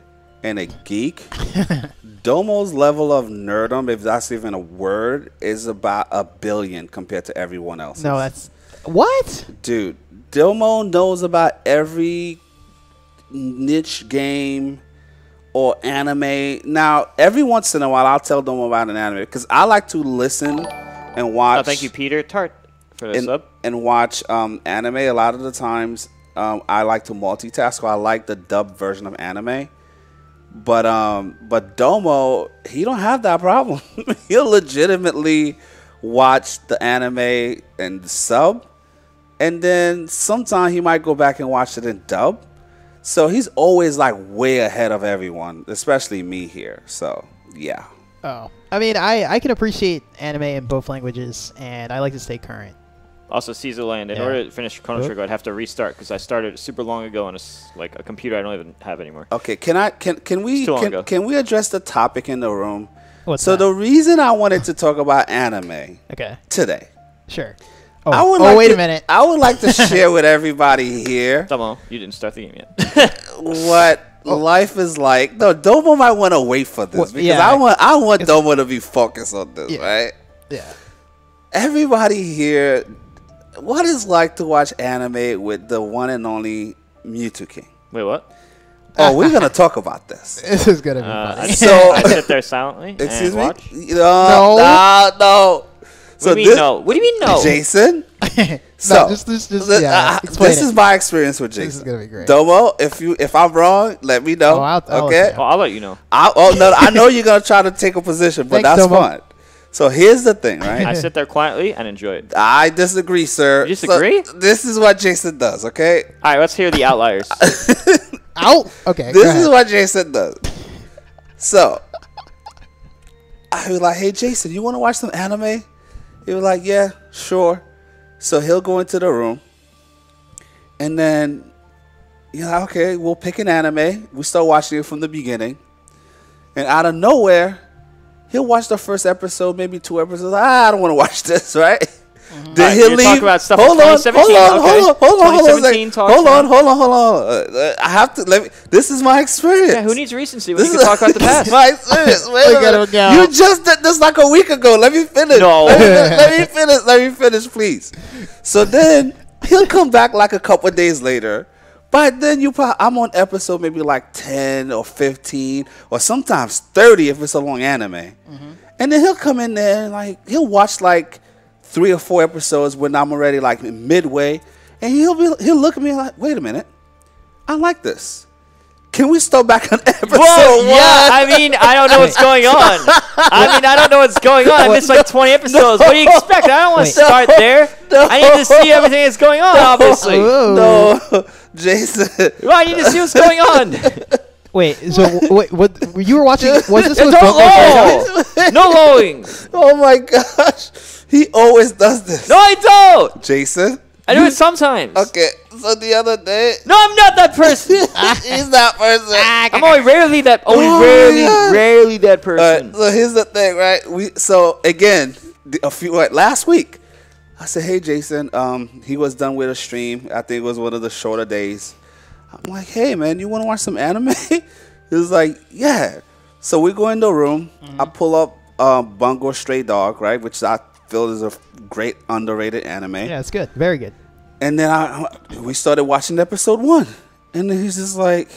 and a geek. Domo's level of nerdom, if that's even a word, is about a billion compared to everyone else. No, that's What? Dude, Domo knows about every niche game or anime. Now, every once in a while, I'll tell Domo about an anime because I like to listen and watch. Oh, thank you, Peter Tart, for the and, sub. and watch um, anime. A lot of the times, um, I like to multitask. So I like the dub version of anime. But um, but Domo, he don't have that problem. He'll legitimately watch the anime and sub, and then sometime he might go back and watch it in dub. So he's always like way ahead of everyone, especially me here. So yeah. Oh, I mean, I I can appreciate anime in both languages, and I like to stay current. Also, Caesar Land. In Yeah. order to finish Chrono Oop. Trigger, I'd have to restart because I started super long ago on a s- like a computer I don't even have anymore. Okay, can I can can we It's too long can, can we address the topic in the room? What's so that? the reason I wanted to talk about anime Okay, today, sure. Oh, I would oh like wait to, a minute. I would like to share with everybody here Domo, you didn't start the game yet. what life is like. No, Domo might want to wait for this Well, because yeah. I want I want Domo to be focused on this, Yeah. right? Yeah. Everybody here, what is like to watch anime with the one and only Mew2King? Wait, what? Oh, we're gonna talk about this. This is gonna be Uh, I. So- I sit there silently Excuse and me. watch. No, no, no. What do you mean no? What do you mean no? Jason. no, So just, just, just, yeah, uh, this it. is my experience with Jason. This is gonna be great. Domo, if you if I'm wrong, let me know. Oh, I'll- I'll okay. let you Oh, I'll let you know. I, oh no, I know you're gonna try to take a position, but Thanks, that's Domo. fine. So here's the thing, right? I sit there quietly and enjoy it. I disagree, sir. You So disagree? this is what Jason does. Okay. All right, let's hear the outliers. Ow. Okay. This is what Jason does. So I was like, "Hey, Jason, you want to watch some anime?" He was like, "Yeah, sure." So he'll go into the room, and then you're like, okay, we'll pick an anime. We start watching it from the beginning, and out of nowhere, he'll watch the first episode, maybe two episodes. Ah, I don't want to watch this, right? Then Alright, he'll you're leave. talking about stuff hold from on, hold on, okay. hold on, hold on, hold on, a 2017 second. hold on, hold on, hold on. Uh, uh, I have to let me. This is my experience. yeah, who needs recency when This you can talk about the past? my experience. Wait a Look minute. You just did this like a week ago. Let me finish. No. Let me, let me finish. Let me finish, please. So then he'll come back like a couple of days later. By then you probably I'm on episode maybe like ten or fifteen or sometimes thirty if it's a long anime. Mm-hmm. And then he'll come in there and like he'll watch like three or four episodes when I'm already like midway, and he'll be he'll look at me like, wait a minute, I like this. Can we start back on episode Whoa, one? yeah, I mean, I don't know what's going on. I mean, I don't know what's going on. I missed like 20 episodes. What do you expect? I don't want to start there. I need to see everything that's going on, obviously. No, Jason. Well, I need to see what's going on. Wait. So wait. What you were watching? Was this was Don't low. No lowing. Oh my gosh, he always does this. No, I don't. Jason. I do it sometimes. Okay, so the other day, No, I'm not that person. he's that person. I'm only rarely that. Only Oh, rarely, yeah. rarely that All right, person. so here's the thing, right? We so again, a few like last week, I said, "Hey, Jason." Um, he was done with a stream. I think it was one of the shorter days. I'm like, "Hey, man, you want to watch some anime?" he was like, "Yeah." So we go in the room. I pull up um, Bungo Stray Dog, right, which I feel is a great underrated anime. Yeah, it's good. Very good. And then I, we started watching episode one, and then he's just like,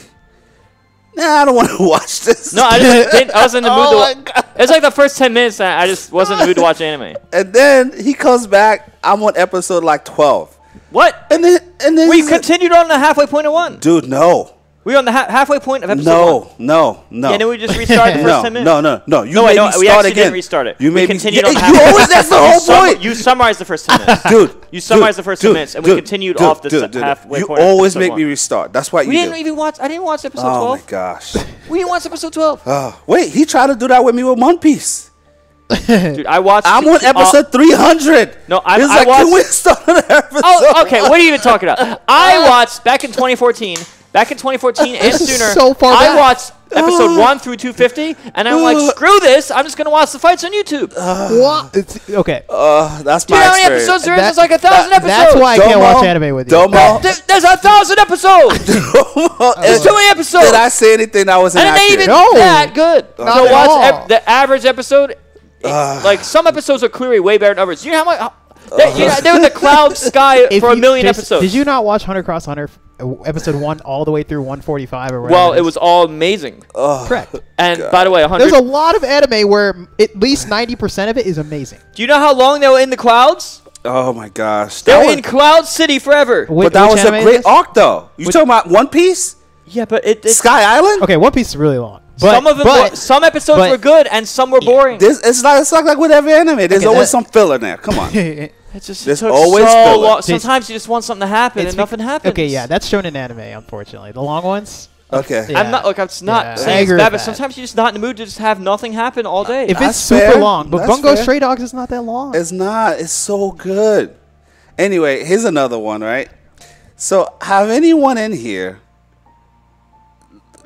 "Nah, I don't want to watch this." No, I just didn't. I was in the mood Oh my to. God. It was like the first ten minutes. and I just wasn't in the mood to watch anime. And then he comes back. I'm on episode like 12, What? and then and then We continued on the halfway point of one. dude, no, We were on the ha- halfway point of episode one. no, no, no. Yeah, then we just restarted the first no, ten minutes. no, no, no. You No, made I know. me We actually again. didn't restart it. You we made me. continued Yeah, on the you halfway always. That's the You whole sum- point. You summarized the first ten minutes. dude. You summarized dude, the first 10 minutes, and we continued dude, off the dude, dude, halfway You point of always make one. me restart. That's We you didn't do. even watch. I didn't watch episode oh twelve. my gosh. We didn't watch episode twelve. Oh, wait, he tried to do that with me with One Piece. Dude, I watched. I'm on uh, episode 300. no, I'm- He's I like, can watched- we start an episode? Oh, okay. What are you even talking about? I watched back in 2014. Back in 2014 and sooner. so far I back. watched episode one through 250, and I'm like, screw this. I'm just gonna watch the fights on YouTube. what? It's, okay. Uh, that's Do you my know how many episodes there is? That- It's like a thousand that- episodes. That's why I can't Domo, watch anime with you. Domo. There- there's a thousand episodes. There's too many episodes. Did I say anything that was and it ain't even No. that good. Not so at watch all. ep- the average episode. It- like some episodes are clearly way better than others. You know how much? how- They, you know, they were in the cloud sky for a million Jason, episodes. Did you not watch Hunter Cross Hunter uh, episode one all the way through 145 or whatever? Well, it was all amazing. Oh, correct. And by the way, 100. There's a lot of anime where at least 90% of it is amazing. do you know how long they were in the clouds? oh my gosh. They That were was- in Cloud City forever. Wh- but that was a great arc, though. You Which- talking about One Piece? Yeah, but it, it Sky Island? Okay, One Piece is really long. But, some of them, but, were, some episodes but- were good and some were boring. This, it's like it's like, like with every anime. There's Okay, always that- some filler there. Come on. It just it There's took always so filler. long. Sometimes you just want something to happen it's and nothing happens. Okay, yeah, that's shown in anime, unfortunately. The long ones. Okay. Yeah. I'm not like I'm not Yeah, saying it's agree bad, but sometimes you're just not in the mood to just have nothing happen all day. If That's it's super fair. long, but That's Bungo fair. Stray Dogs is not that long. It's not. It's so good. Anyway, here's another one, right? So, have anyone in here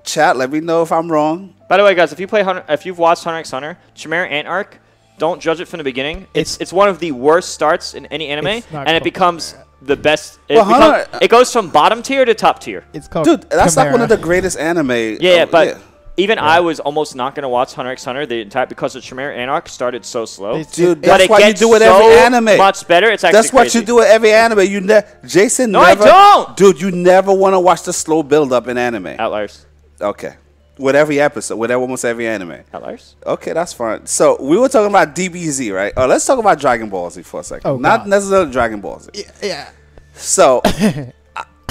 chat? Let me know if I'm wrong. By the way, guys, if you play Hunter, if you've watched Hunter x Hunter, Chimera Ant Arc, don't judge it from the beginning. It's It's- it's one of the worst starts in any anime, It's not and it becomes the best. It, Well, become- Hunter- it goes from bottom tier to top tier. it's called Dude, that's like one of the greatest anime. Yeah, yeah, uh, but even I was almost not gonna watch Hunter x Hunter the entire because the Chimera Ant Arc started so slow. Dude, But but that's why you do it so every anime. much better. It's actually That's what crazy. you do with every anime. You ne- Jason No, I don't! Dude, you never want to watch the slow build up in anime. Outliers, Okay. With every episode, with almost every anime. outliers. Okay, that's fine. So we were talking about DBZ, right? Oh, let's talk about Dragon Ball Z for a second. Oh, Not God. necessarily Dragon Ball Z. Yeah. So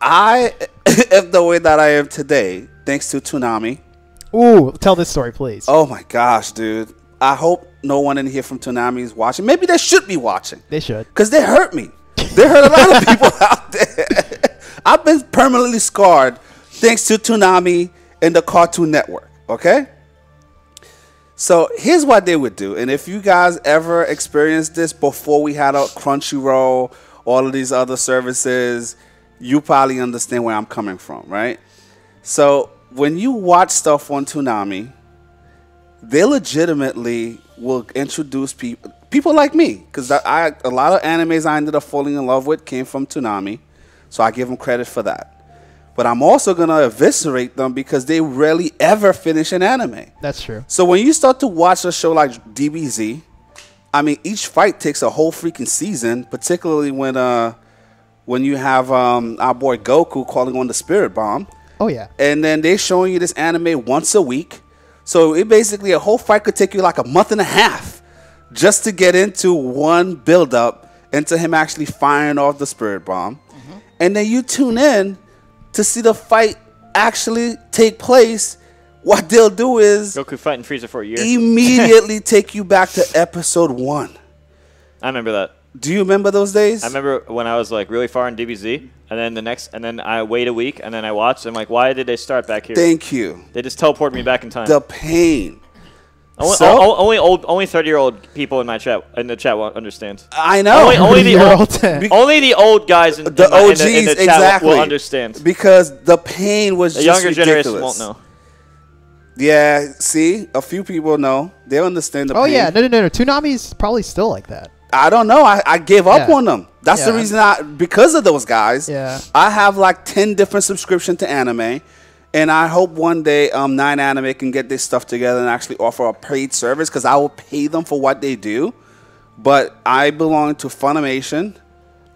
I am the way that I am today, thanks to Toonami. Ooh, tell this story, please. Oh my gosh, dude. I hope no one in here from Toonami is watching. Maybe they should be watching. They should. Because they hurt me. They hurt a lot of people out there. I've been permanently scarred thanks to Toonami and the Cartoon Network. Okay? So here's what they would do. And if you guys ever experienced this before we had a Crunchyroll, all of these other services, you probably understand where I'm coming from, right? So when you watch stuff on Toonami, they legitimately will introduce people people like me because I a lot of animes I ended up falling in love with came from Toonami, so I give them credit for that. But I'm also gonna eviscerate them because they rarely ever finish an anime. That's true. So when you start to watch a show like DBZ, I mean each fight takes a whole freaking season, particularly when uh when you have um, our boy Goku calling on the Spirit Bomb Oh yeah. and then they're showing you this anime once a week. So it basically a whole fight could take you like a month and a half just to get into one build up into him actually firing off the spirit bomb. And then you tune in to see the fight actually take place. What they'll do is Goku fighting Frieza for a year. immediately take you back to episode 1. I remember that. Do you remember those days? I remember when I was like really far in DBZ, and then the next, and then I wait a week, and then I watched. I'm like, why did they start back here? Thank you. they just teleported me back in time. The pain. Only, so- o- only old, only 30 year old people in my chat in the chat won't understand. I know. Only, only the old, old. only the old guys in, the in, my, in OGs the, in the chat will- exactly will understand. because the pain was The just younger ridiculous. generation won't know. Yeah, see, a few people know. They understand the Oh pain. yeah. No no no no. Toonami's probably still like that. I don't know. I, I gave up Yeah. on them. That's the reason I because of those guys. Yeah. I have like ten different subscription to anime, and I hope one day um Nine Anime can get this stuff together and actually offer a paid service because I will pay them for what they do. But I belong to Funimation.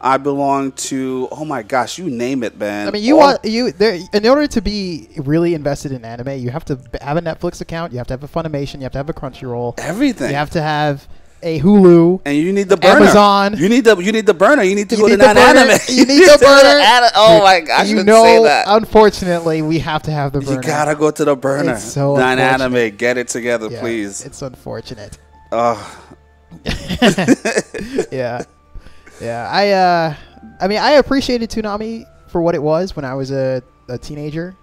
I belong to oh my gosh, you name it, man. I mean, you All- want you there in order to be really invested in anime, you have to have a Netflix account, you have to have a Funimation, you have to have a Crunchyroll, everything. you have to have a Hulu. and you need the burner. Amazon. You need the you need the burner. You need to You go need to the burner. Anime. You need the to go to burner. Ana- Oh my god, you know, say that. unfortunately, we have to have the burner. You gotta go to the burner. It's so Nine unfortunate. Anime, get it together, Yeah, please. It's unfortunate. Oh, yeah, yeah. I uh, I mean, I appreciated Toonami for what it was when I was a, a teenager.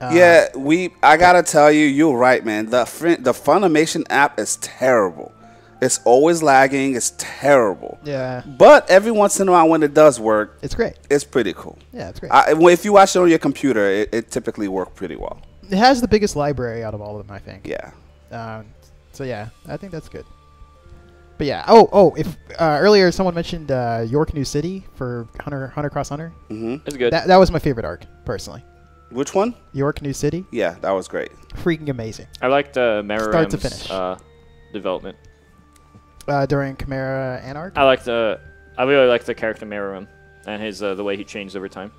Uh, yeah, we. I gotta tell you, you're right, man. The fr- the Funimation app is terrible. It's always lagging. It's terrible. yeah. But every once in a while, when it does work, It's great. it's pretty cool. Yeah, it's great. I, if you watch it on your computer, it, it typically works pretty well. it has the biggest library out of all of them, I think. Yeah. Um, so yeah, I think that's good. But yeah, oh oh, if uh, earlier someone mentioned uh, York New City for Hunter Hunter Cross Hunter, hmm It's good. that that was my favorite arc personally. Which one? York New City, Yeah, that was great. freaking amazing. I liked uh, Start to finish. uh, development. Uh, during Chimera Ant Arc. I like the. I really like the character Meruem and his uh, the way he changed over time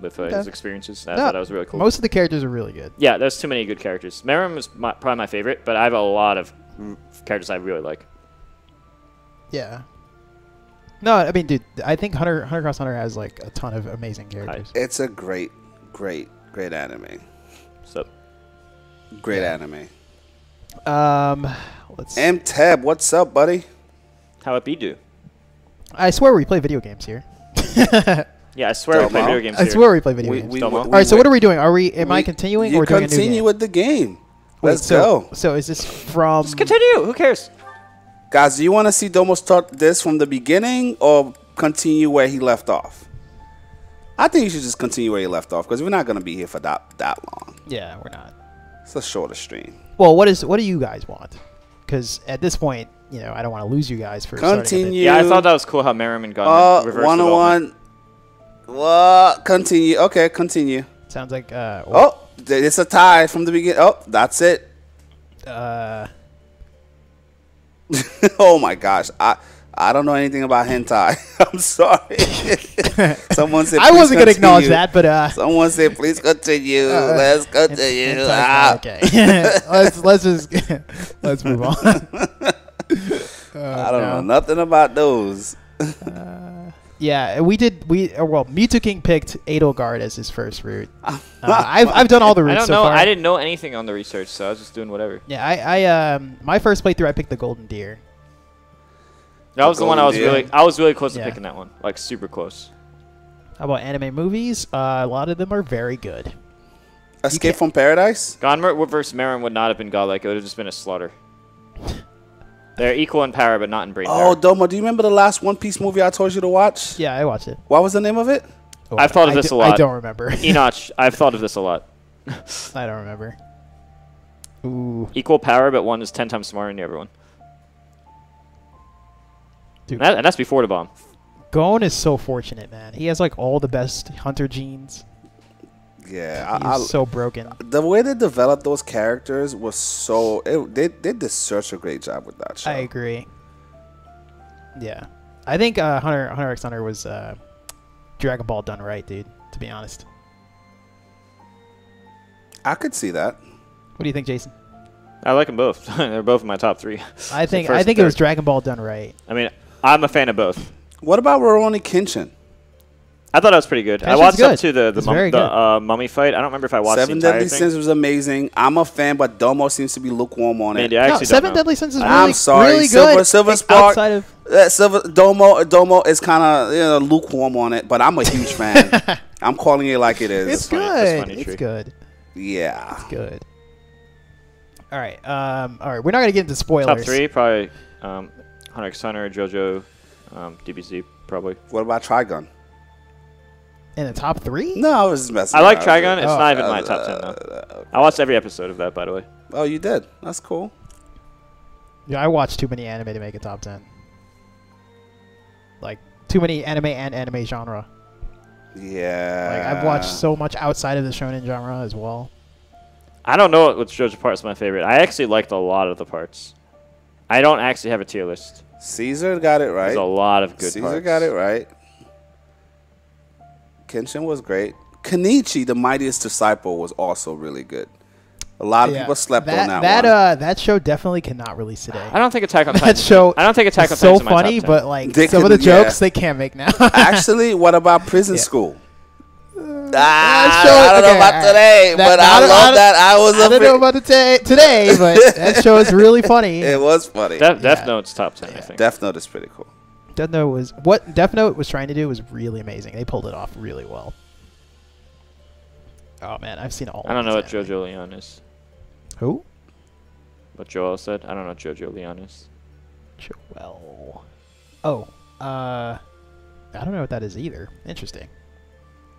with uh, his Okay. experiences. I No, thought that was really cool. Most of the characters are really good. yeah, there's too many good characters. Meruem is my, probably my favorite, but I have a lot of characters I really like. Yeah. No, I mean, dude, I think Hunter Hunter Cross Hunter has like a ton of amazing characters. It's a great, great, great anime. So Great Yeah. anime. Um, let's. M Tab, what's up, buddy? how it be do? I swear we play video games here. Yeah, I swear we play video games Here. I swear we play video We- games. we- Domo? we- All right, so we- what are we doing? Are we? Am I continuing you or doing a new continue game? with the game. Wait, Let's so, go, So is this from? Just continue. Who cares? guys. Do you want to see Domo start this from the beginning or continue where he left off? I think you should just continue where he left off because we're not gonna be here for that that long. Yeah, we're not. It's a shorter stream. Well, what is what do you guys want? Because at this point, you know, I don't want to lose you guys for starting a bit- Continue. Yeah, I thought that was cool how Meruem got Uh, reverse one on development. one. What? Continue. Okay, continue. Sounds like uh, Oh, th- it's a tie from the beginning. Oh, that's it. uh, oh my gosh, I I don't know anything about hentai. I'm sorry. Someone said I wasn't gonna acknowledge that, but uh, Someone said please continue. Uh, Let's it's- continue. it's Ah. okay. let's let's just let's move on. I don't know nothing about those. Yeah, we did. We uh, well, Mew2King picked Edelgard as his first route. Uh, I've I've done all the I routes don't so know. far. I didn't know anything on the research, so I was just doing whatever. Yeah, I, I um my first playthrough I picked the Golden Deer. That was the one I was Deer. really. I was really close Yeah. to picking that one, like super close. How about anime movies? Uh, a lot of them are very good. Escape from Paradise. Gonmer versus Meruem would not have been godlike. It would have just been a slaughter. They're equal in power, but not in brain Oh, power. Domo, do you remember the last One Piece movie I told you to watch? Yeah, I watched it. What was the name of it? Oh, I've thought of I this do- a lot. I don't remember. Enoch, I've thought of this a lot. I don't remember. Ooh, Equal power, but one is ten times smarter than the other one. Dude. And, that- and that's before the bomb. Gon is so fortunate, man. He has like all the best hunter genes. Yeah, He's I, I, so broken. the way they developed those characters was so. It, they they did such a great job with that show. I agree. Yeah, I think uh, Hunter Hunter x Hunter was uh, Dragon Ball done right, dude. To be honest, I could see that. what do you think, Jason? I like them both. They're both in my top three. I think I think and it was. Dragon Ball done right. I mean, I'm a fan of both. What about Rurouni Kenshin? I thought that was pretty good. I watched good. up to the the, mum, very the good. uh, mummy fight. I don't remember if I watched Seven the entire Deadly thing. Sins was amazing. I'm a fan, but Domo seems to be lukewarm on it. Maybe I no, Seven don't know. Deadly Sins is really, I'm sorry, really Silver- good. Silver Like, Spark- Outside of Uh, Silver, Domo Domo is kind of you know, lukewarm on it, but I'm a huge fan. I'm calling it like it is. it's funny. That's good. funny, It's Tree. good. yeah. It's good. All right. Um. All right. We're not gonna get into spoilers. Top three, probably um, Hunter x Hunter, JoJo, um, DBZ, probably. What about Trigun? In the top three? No, I was just messing. I like around. Trigun. It's Oh. not even my top ten though. I watched every episode of that, by the way. Oh, you did. That's cool. Yeah, I watch too many anime to make a top ten. Like too many anime and anime genre. Yeah. Like I've watched so much outside of the shonen genre as well. I don't know which JoJo part is my favorite. I actually liked a lot of the parts. I don't actually have a tier list. Caesar got it right. There's a lot of good Caesar parts. got it right. Kenshin was great. Kenichi, the mightiest disciple, was also really good. A lot of Yeah. people slept that, on that, That one. uh, that show definitely cannot release today. I don't think Attack on that Titan. show. I don't think Attack on is so Titan's in my top funny, but like They some of the could- yeah. jokes they can't make now. Actually, what about prison Yeah. school? That Ah, show- I don't know about alright. today, That- but I I, love I that. I was I a don't know about it ta- today, but that show is really funny. It was funny. Death, Death Yeah. Note's top ten, I think. Death Note is pretty cool. Death Note was what Death Note was trying to do was really amazing. They pulled it off really well. Oh man, I've seen all. I don't of know what anime. JoJo Leon is. Who? What Joel said. I don't know what JoJo Leon is. Joel. Oh, uh, I don't know what that is either. Interesting.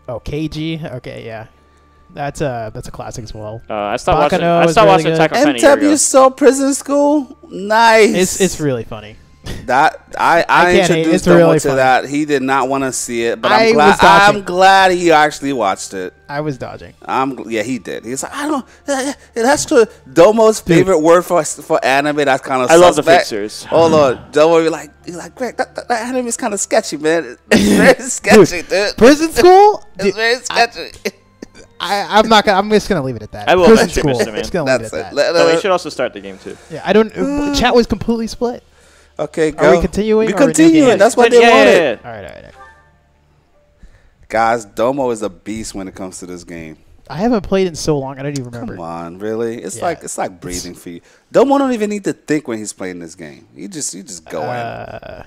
Oh, KG. Okay, yeah, that's a that's a classic as well. Uh, I stopped watching. Baccano I is stopped really watching good. Attack on Titan MW ago. saw prison school. Nice. It's it's really funny. That I, I, I introduced it's Domo really to funny. that. He did not want to see it, but I I'm glad. was dodging. I'm glad he actually watched it. I was dodging. I'm yeah, he did. He's like, I don't. That's true. Domo's favorite word for for anime. That's kind of. I love the suspect. fixers. Oh lord, Domo, you're like, you're like, Greg, that, that, that anime is kind of sketchy, man. It's very sketchy, dude. Prison school? It's Dude, very sketchy. I, I'm not. Gonna, I'm just gonna leave it at that. I will Prison school. Mr. Man. Just gonna leave That's it it. at that. Let- No, we should also start the game too. yeah, I don't. uh, chat was completely split. Okay, go. Are we continuing We or are we new continuing. games? That's what they yeah, wanted. yeah, yeah. All right, all right. All right. Guys, Domo is a beast when it comes to this game. I haven't played in so long. I don't even remember. Come on, really? It's Yeah. like it's like breathing for you. Domo don't even need to think when he's playing this game. You just you just go in. Uh,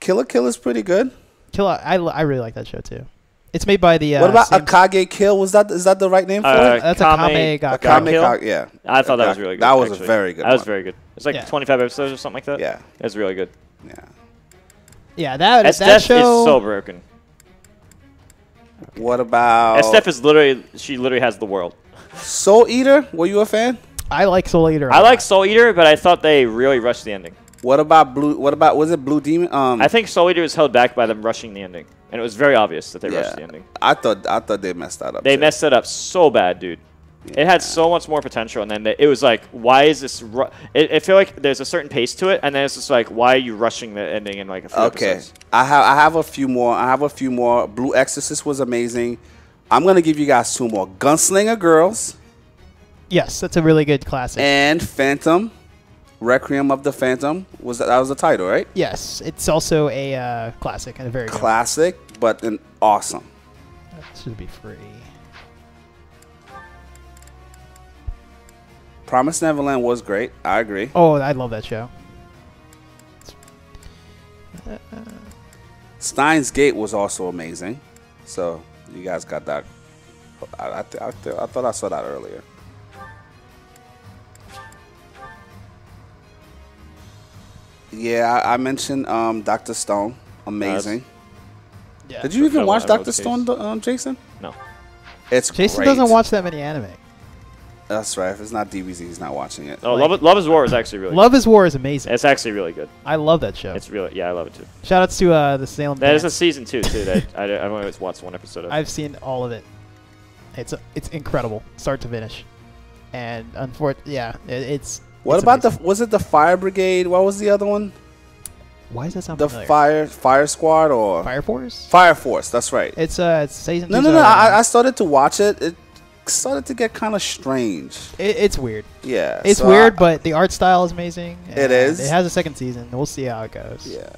Kill la Kill is pretty good. Kill. I, I really like that show too. It's made by the. Uh, what about same- Akage Kill? Was that is that the right name for Uh, it? That's a Kame- Kame ga- Akame Kill? Ka- yeah. I thought that was really good. That was a very good. That was very good. It's like Yeah. 25 episodes or something like that. Yeah, It was really good. yeah. Yeah, that S that Steph show. is so broken. What about Esdeath is literally she literally has the world. Soul Eater? Were you a fan? I like Soul Eater. I like. Soul Eater, but I thought they really rushed the ending. What about Blue? What about was it Blue Demon? Um, I think Soul Eater was held back by them rushing the ending, and it was very obvious that they yeah. rushed the ending. I thought I thought they messed that up. They too. messed it up so bad, dude. It had so much more potential, and then they, it was like, why is this? Ru- it, I feel like there's a certain pace to it, and then it's just like, why are you rushing the ending in like a few Okay, episodes? I have I have a few more. I have a few more. Blue Exorcist was amazing. I'm gonna give you guys two more. Gunslinger Girls Yes, that's a really good classic. and Phantom. Requiem of the Phantom was that, that was the title, right? yes, it's also a uh, classic and a very good. one. Classic, but an awesome. That should be free. Promise Neverland was great. I agree. Oh, I love that show. Steins Gate was also amazing. So you guys got that. I, I, th- I, th- I thought I saw that earlier. Yeah, I, I mentioned um, Doctor Stone. Amazing. Yeah. Did you even watch Doctor. Stone, um, Jason? No. It's Jason great. doesn't watch that many anime. That's right. If it's not DBZ, he's not watching it. Oh, Like- Love, Love is War is actually really. Love is War is amazing. It's actually really good. I love that show. It's really yeah, I love it too. Shout outs to uh, the Salem. That is a season two too. That I, I've only watched one episode of. I've seen all of it. It's it's incredible, start to finish. And unfortunately, yeah, it, it's. What it's about the? Was it the Fire Brigade? What was the other one? Why does that sound The familiar? Fire Fire Squad or Fire Force. Fire Force? That's right. It's uh, it's season. No, no, no. I. I started to watch it. It started to get kind of strange. It, it's weird. Yeah, It's so weird, I- but the art style is amazing. It is. It has a second season. We'll see how it goes. yeah.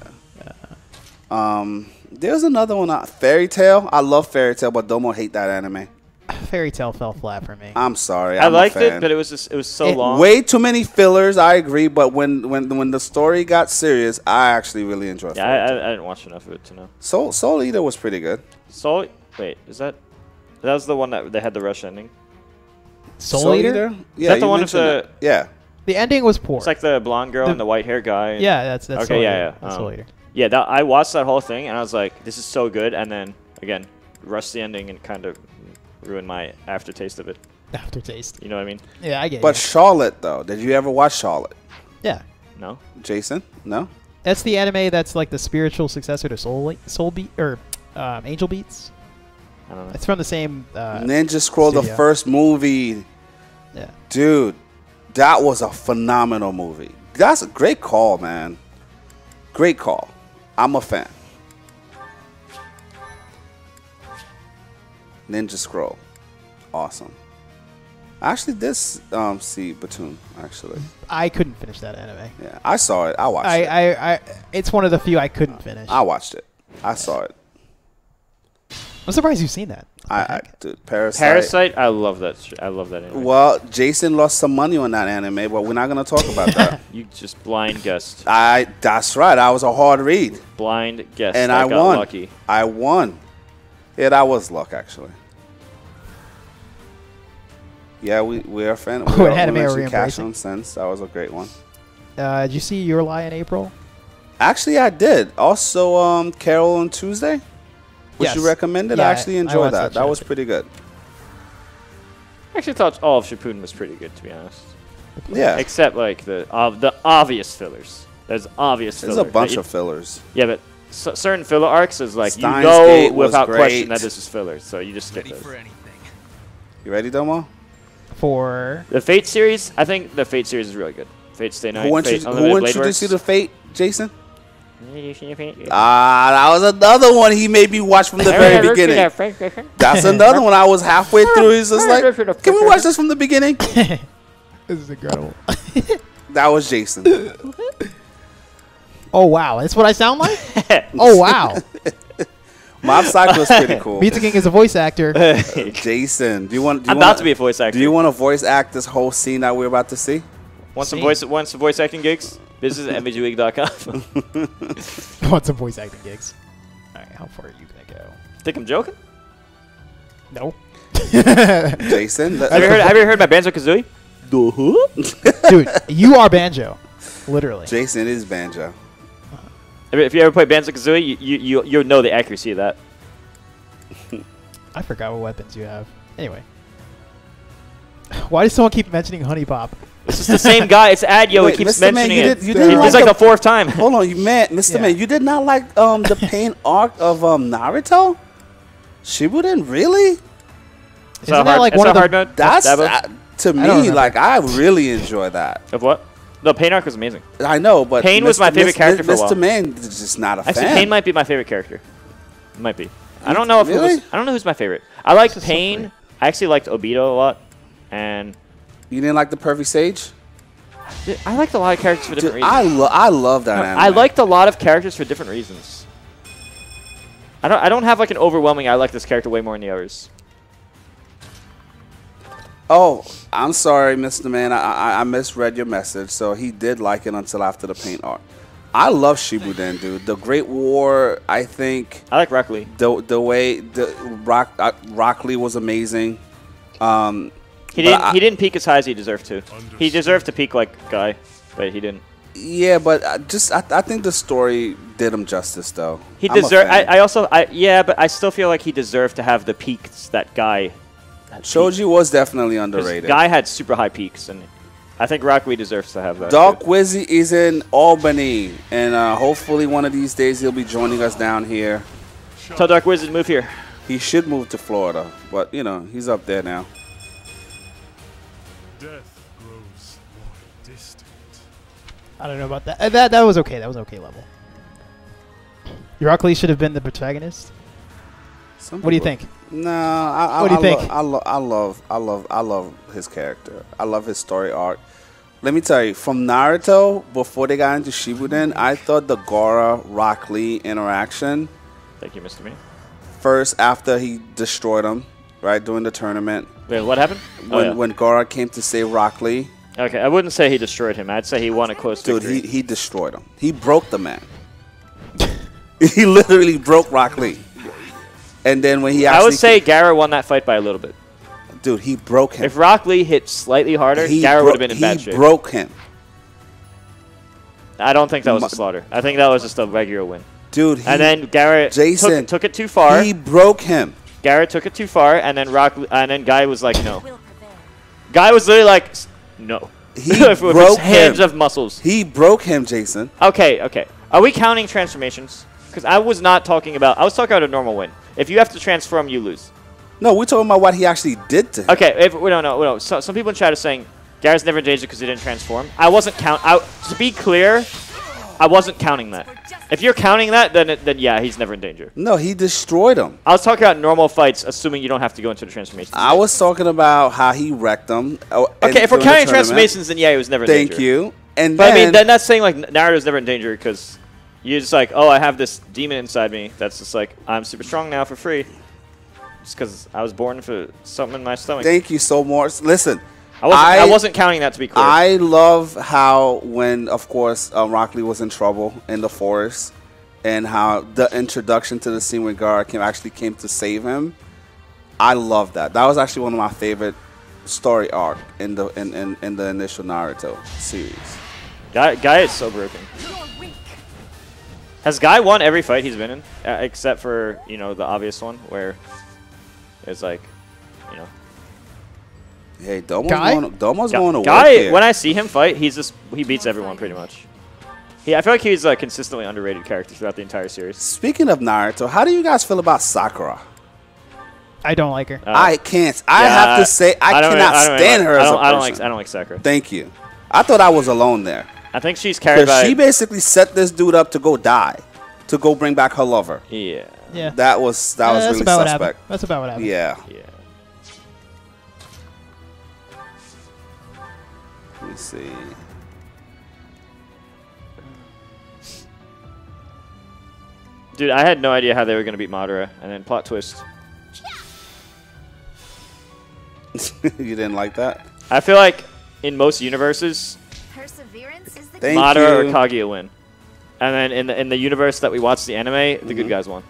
Um, there's another one. Uh, Fairy Tail. I love Fairy Tail, but Domo hate that anime. Fairy Tail fell flat for me. I'm sorry. I I'm a liked fan. it, but it was just it was so It- long. way too many fillers. I agree, but when when when the story got serious, I actually really enjoyed. yeah, I, I, I didn't watch enough of it to know. Soul Soul Eater was pretty good. Soul. Wait, is that? That was the one that they had the rush ending. Soul, Eater? Yeah, that the you one with mentioned the- it. Yeah. The ending was poor. It's like the blonde girl The- and the white hair guy. and- yeah, that's that's Okay, Soul yeah, Eater. yeah, That's um, Soul Eater. Yeah, that, I watched that whole thing and I was like, this is so good. And then again, rushed the ending and kind of ruined my aftertaste of it. Aftertaste. You know what I mean? Yeah, I get it. But you. Charlotte, though, did you ever watch Charlotte? Yeah, No. Jason? No. that's the anime that's like the spiritual successor to Soul Soul Beat or um, Angel Beats. I don't know. It's from the same. Uh, Ninja Scroll, the first movie, yeah. dude. That was a phenomenal movie. That's a great call, man. Great call. I'm a fan. Ninja Scroll, awesome. I actually did s- um, see Batoon. Actually, I couldn't finish that anime. yeah, I saw it. I watched I, it. I, I, it's one of the few I couldn't finish. I watched it. I saw it. I'm surprised you've seen that. I, I dude, Parasite. Parasite. I love that. Sh- I love that anime. Well, Jason lost some money on that anime, but we're not gonna talk about that. You just blind guessed. I that's right. I was a hard read, Blind guess. and that I got won. Lucky. I won. Yeah, that was luck actually. Yeah, we we're a fan. We're, anime we are mentioned Cash embracing? on Sense. That was a great one. Uh, did you see Your Lie in April? Actually, I did. Also, um, Carol on Tuesday, which Yes. you recommended. Yeah, I actually enjoyed watched that. that That, was pretty good. I actually thought all of Shippuden was pretty good, to be honest. Yeah. Except like the uh, the obvious fillers. There's obvious. There's filler. a bunch You- of fillers. Yeah, but c- certain filler arcs is like Steins you know Gate without question that this is filler, so you just skip Ready those. for anything. You ready, Domo? For The Fate series, I think the Fate series is really good. Fate Stay Night. Who, Fate introduced, Unlimited who Blade introduced you Works. to Fate, Jason? Ah, Ah, that was another one he made me watch from the very beginning. That's another one I was halfway through. He's just like, can we watch this from the beginning? this is incredible. That was Jason. Oh wow, that's what I sound like. oh wow, Mob Psycho is pretty cool. Pizza King is a voice actor. Jason, do you want? Do you I'm want, about to be a voice actor. Do you want to voice act this whole scene that we're about to see? want some voice? Want some voice acting gigs? Business at MVGLeague.com. Want some voice acting gigs? All right, how far are you gonna go? Think I'm joking? No. Jason, Have you heard? Have you heard my Banjo Kazooie? Dude, you are Banjo, literally. Jason is banjo. If you ever play Banjo Kazooie, you you you you'll know the accuracy of that. I forgot what weapons you have. Anyway, why does someone keep mentioning Honey Pop? It's just the same guy. It's Adyo. Wait, He keeps Mr. Man, mentioning you it. did- you didn't It's like like the- the fourth time. Hold on, you man, Mr. Yeah. Man, you did not like um the pain arc of um Naruto? Shippuden, really? It's Isn't a that hard, like one of the- hard mode. That's uh, to me remember. like I really enjoy that. of what? The Pain arc was amazing. I know, but Pain was my favorite character for a while. Mr. while. Man is just not a Actually, fan. Pain might be my favorite character. Might be. I don't know if it Really? was. I don't know who's my favorite. I like This is so Pain. I actually liked Obito a lot, and you didn't like the Perfect Sage? Dude, I liked a lot of characters for different Dude, I reasons. lo- I love that anime. I liked a lot of characters for different reasons. I don't. I don't have like an overwhelming. I like this character way more than the others. Oh, I'm sorry, Mr. Man. I, I I misread your message. So he did like it until after the paint art. I love Shippuden, dude. The Great War. I think I like Rock Lee. the the way the Rock uh, Rock Lee was amazing. Um, He didn't. I- he didn't peak as high as he deserved to. He deserved to peak like Guy, but he didn't. yeah, but I just I, I think the story did him justice, though. He I'm deserved. I, I also. I yeah, but I still feel like he deserved to have the peaks that Guy. Had peaked. Choji was definitely underrated. Guy had super high peaks, and I think Rock Lee deserves to have that. Doc too. Wizzy is in Albany, and uh, hopefully one of these days he'll be joining us down here. Tell Dark Wizard move here. He should move to Florida, but you know he's up there now. Death grows more distant. I don't know about that. Uh, that that was okay. That was okay level. Heracles should have been the protagonist. Some What do you think? No, I, I, What do you I think? Lo- I, lo- I love, I love, I love his character. I love his story arc. Let me tell you, from Naruto before they got into Shippuden, I thought the Gaara Rock Lee interaction Thank you, Mr. Me. first after he destroyed him, right during the tournament Wait, what happened? Oh, when yeah. when Gaara came to save Rock Lee. Okay, I wouldn't say he destroyed him. I'd say he won a close Dude, victory. he, he destroyed him. He broke the man. he literally broke Rock Lee. And then when he actually, I would say Gaara won that fight by a little bit. dude, he broke him. If Rock Lee hit slightly harder, he Gaara bro- would have been in bad shape. He shape. broke him, I don't think that was a slaughter. I think that was just a regular win. dude. He, and then Gaara Jason, took, took it too far. he broke him. Gaara took it too far, and then Rock, and then Guy was like, no. Guy was literally like, no. He With his broke hands him. of muscles. He broke him, Jason. Okay, okay. Are we counting transformations? Because I was not talking about. I was talking about a normal win. If you have to transform, you lose. No, we're talking about what he actually did to him. Okay, if, we don't know. No, so, some people in chat are saying Gaara's never engaged because he didn't transform. I wasn't count. I, to be clear, I wasn't counting that. If you're counting that, then it, then yeah, he's never in danger. No, he destroyed him. I was talking about normal fights, assuming you don't have to go into the transformation. I was talking about how he wrecked them. oh, uh, okay, if we're during the counting transformations, then yeah, he was never in Thank danger. you. And But then, I mean, that's saying like Naruto's never in danger because you're just like, oh, I have this demon inside me that's just like I'm super strong now for free, just because I was born for something in my stomach. thank you so much. Listen, I wasn't. I, I- wasn't counting that to be clear. I love how when, of course, um, Rock Lee was in trouble in the forest, and how the introduction to the scene when Gaara came actually came to save him. I love that. That was actually one of my favorite story arc in the in, in, in the initial Naruto series. Guy, guy is so broken. Has Guy won every fight he's been in, uh, except for you know the obvious one where it's like, you know, Hey, Domo's Guy? going. Domo's Guy. going to Guy work here. when I see him fight, he's just he beats everyone pretty much. He, I feel like he's a consistently underrated character throughout the entire series. Speaking of Naruto, how do you guys feel about Sakura? I don't like her. Uh, I can't. I yeah, have to say I, don't cannot really- I don't really stand her I as a don't, person. I don't like. I don't like Sakura. Thank you. I thought I was alone there. I think she's carried Because by. she basically set this dude up to go die, to go bring back her lover. yeah. yeah. That was that Yeah, was that's really about what happened. suspect. That's about what happened. Yeah. Yeah. Let me see. Dude, I had no idea how they were gonna beat Madara, and then plot twist. you didn't like that? I feel like in most universes, Perseverance is the Thank Madara you. or Kaguya win, and then in the in the universe that we watch the anime, the good mm-hmm. guys won.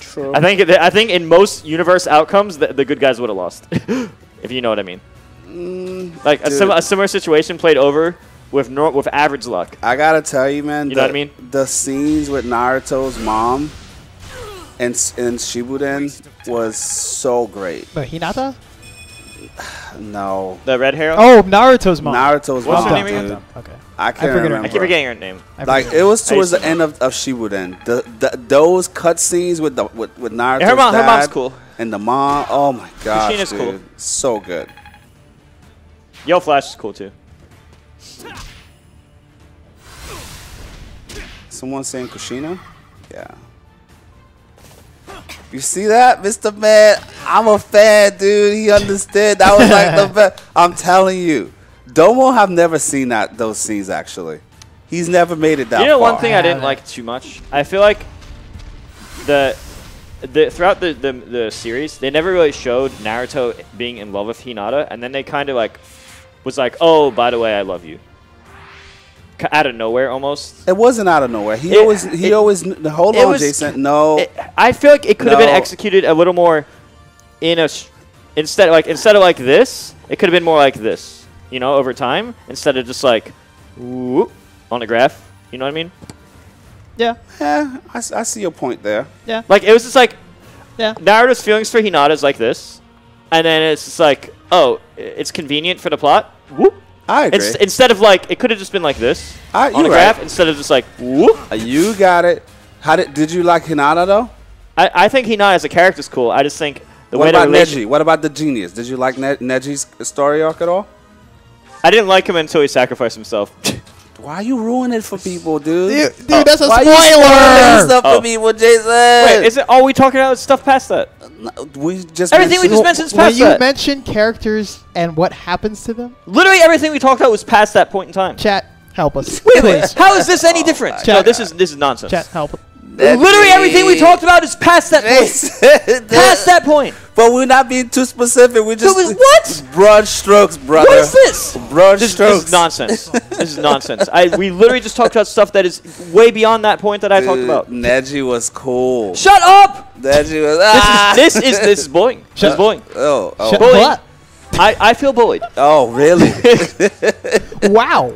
True. I think I think in most universe outcomes, the, the good guys would have lost, if you know what I mean. Mm, like a, sim- a similar situation played over with nor- with average luck. I gotta tell you, man. You the, know what I mean? The scenes with Naruto's mom and and Shippuden was so great. But Hinata? No, The red hair. Oh, Naruto's mom. Naruto's What's mom, her name dude. again? Okay. I can't forget remember. I keep forgetting her name. Like it was towards the end of, of Shippuden. The, the those cutscenes with the with, with Naruto's her mom- her dad mom's cool. and the mom. Oh my god. Kushina's dude. cool. So good. Yo, Flash is cool too. Someone saying Kushina? Yeah. You see that, Mr. Man? I'm a fan, dude. He understood. That was like the best. I'm telling you, Domo have never seen that those scenes actually. He's never made it that You know, far. one thing I didn't like too much. I feel like the the throughout the, the the series, they never really showed Naruto being in love with Hinata, and then they kind of like was like, "Oh, by the way, I love you." K- Out of nowhere, almost. It wasn't out of nowhere. He It- always he it- always kn- hold on, was- Jason. No, It- I feel like it could have been executed a little more in a sh- instead like instead of like this, it could have been more like this. You know, over time instead of just like whoop on a graph. You know what I mean? Yeah. yeah, I, s- I see your point there. Yeah. Like it was just like Yeah. Naruto's feelings for Hinata is like this, and then it's just like, oh, it's convenient for the plot. Whoop. I agree. Ins- instead of like, it could have just been like this I- on a graph right. instead of just like whoop. Uh, you got it. How did did you like Hinata though? I, I think Hinata as a character is cool. I just think the what way about Neji? What about the genius? Did you like ne- Neji's story arc at all? I didn't like him until he sacrificed himself. Why are you ruin it for people, dude? Dude, dude, uh, that's a Why you spoiling spoiler! Oh. stuff Oh. for people, Jason? Wait, is it? all we talking about stuff past that? we just Everything we just mentioned is past that. When past you mentioned characters and what happens to them, Literally everything we talked about was past that point in time. chat, help us. Wait, Please. how is this any different? Chat. No, this is this is nonsense. Chat, help. Literally everything we talked about is past that point. Past that point. But we're not being too specific. We just So what? broad strokes, brother. What is this? Broad This, strokes. this is nonsense. this is nonsense. I we literally just talked about stuff that is way beyond that point that I talked about. Neji was cool. Shut up! Neji was. This Ah! is this is this is bullying. This is bullying. Oh, oh, Bullying. up. I, I feel bullied. oh, really? Wow.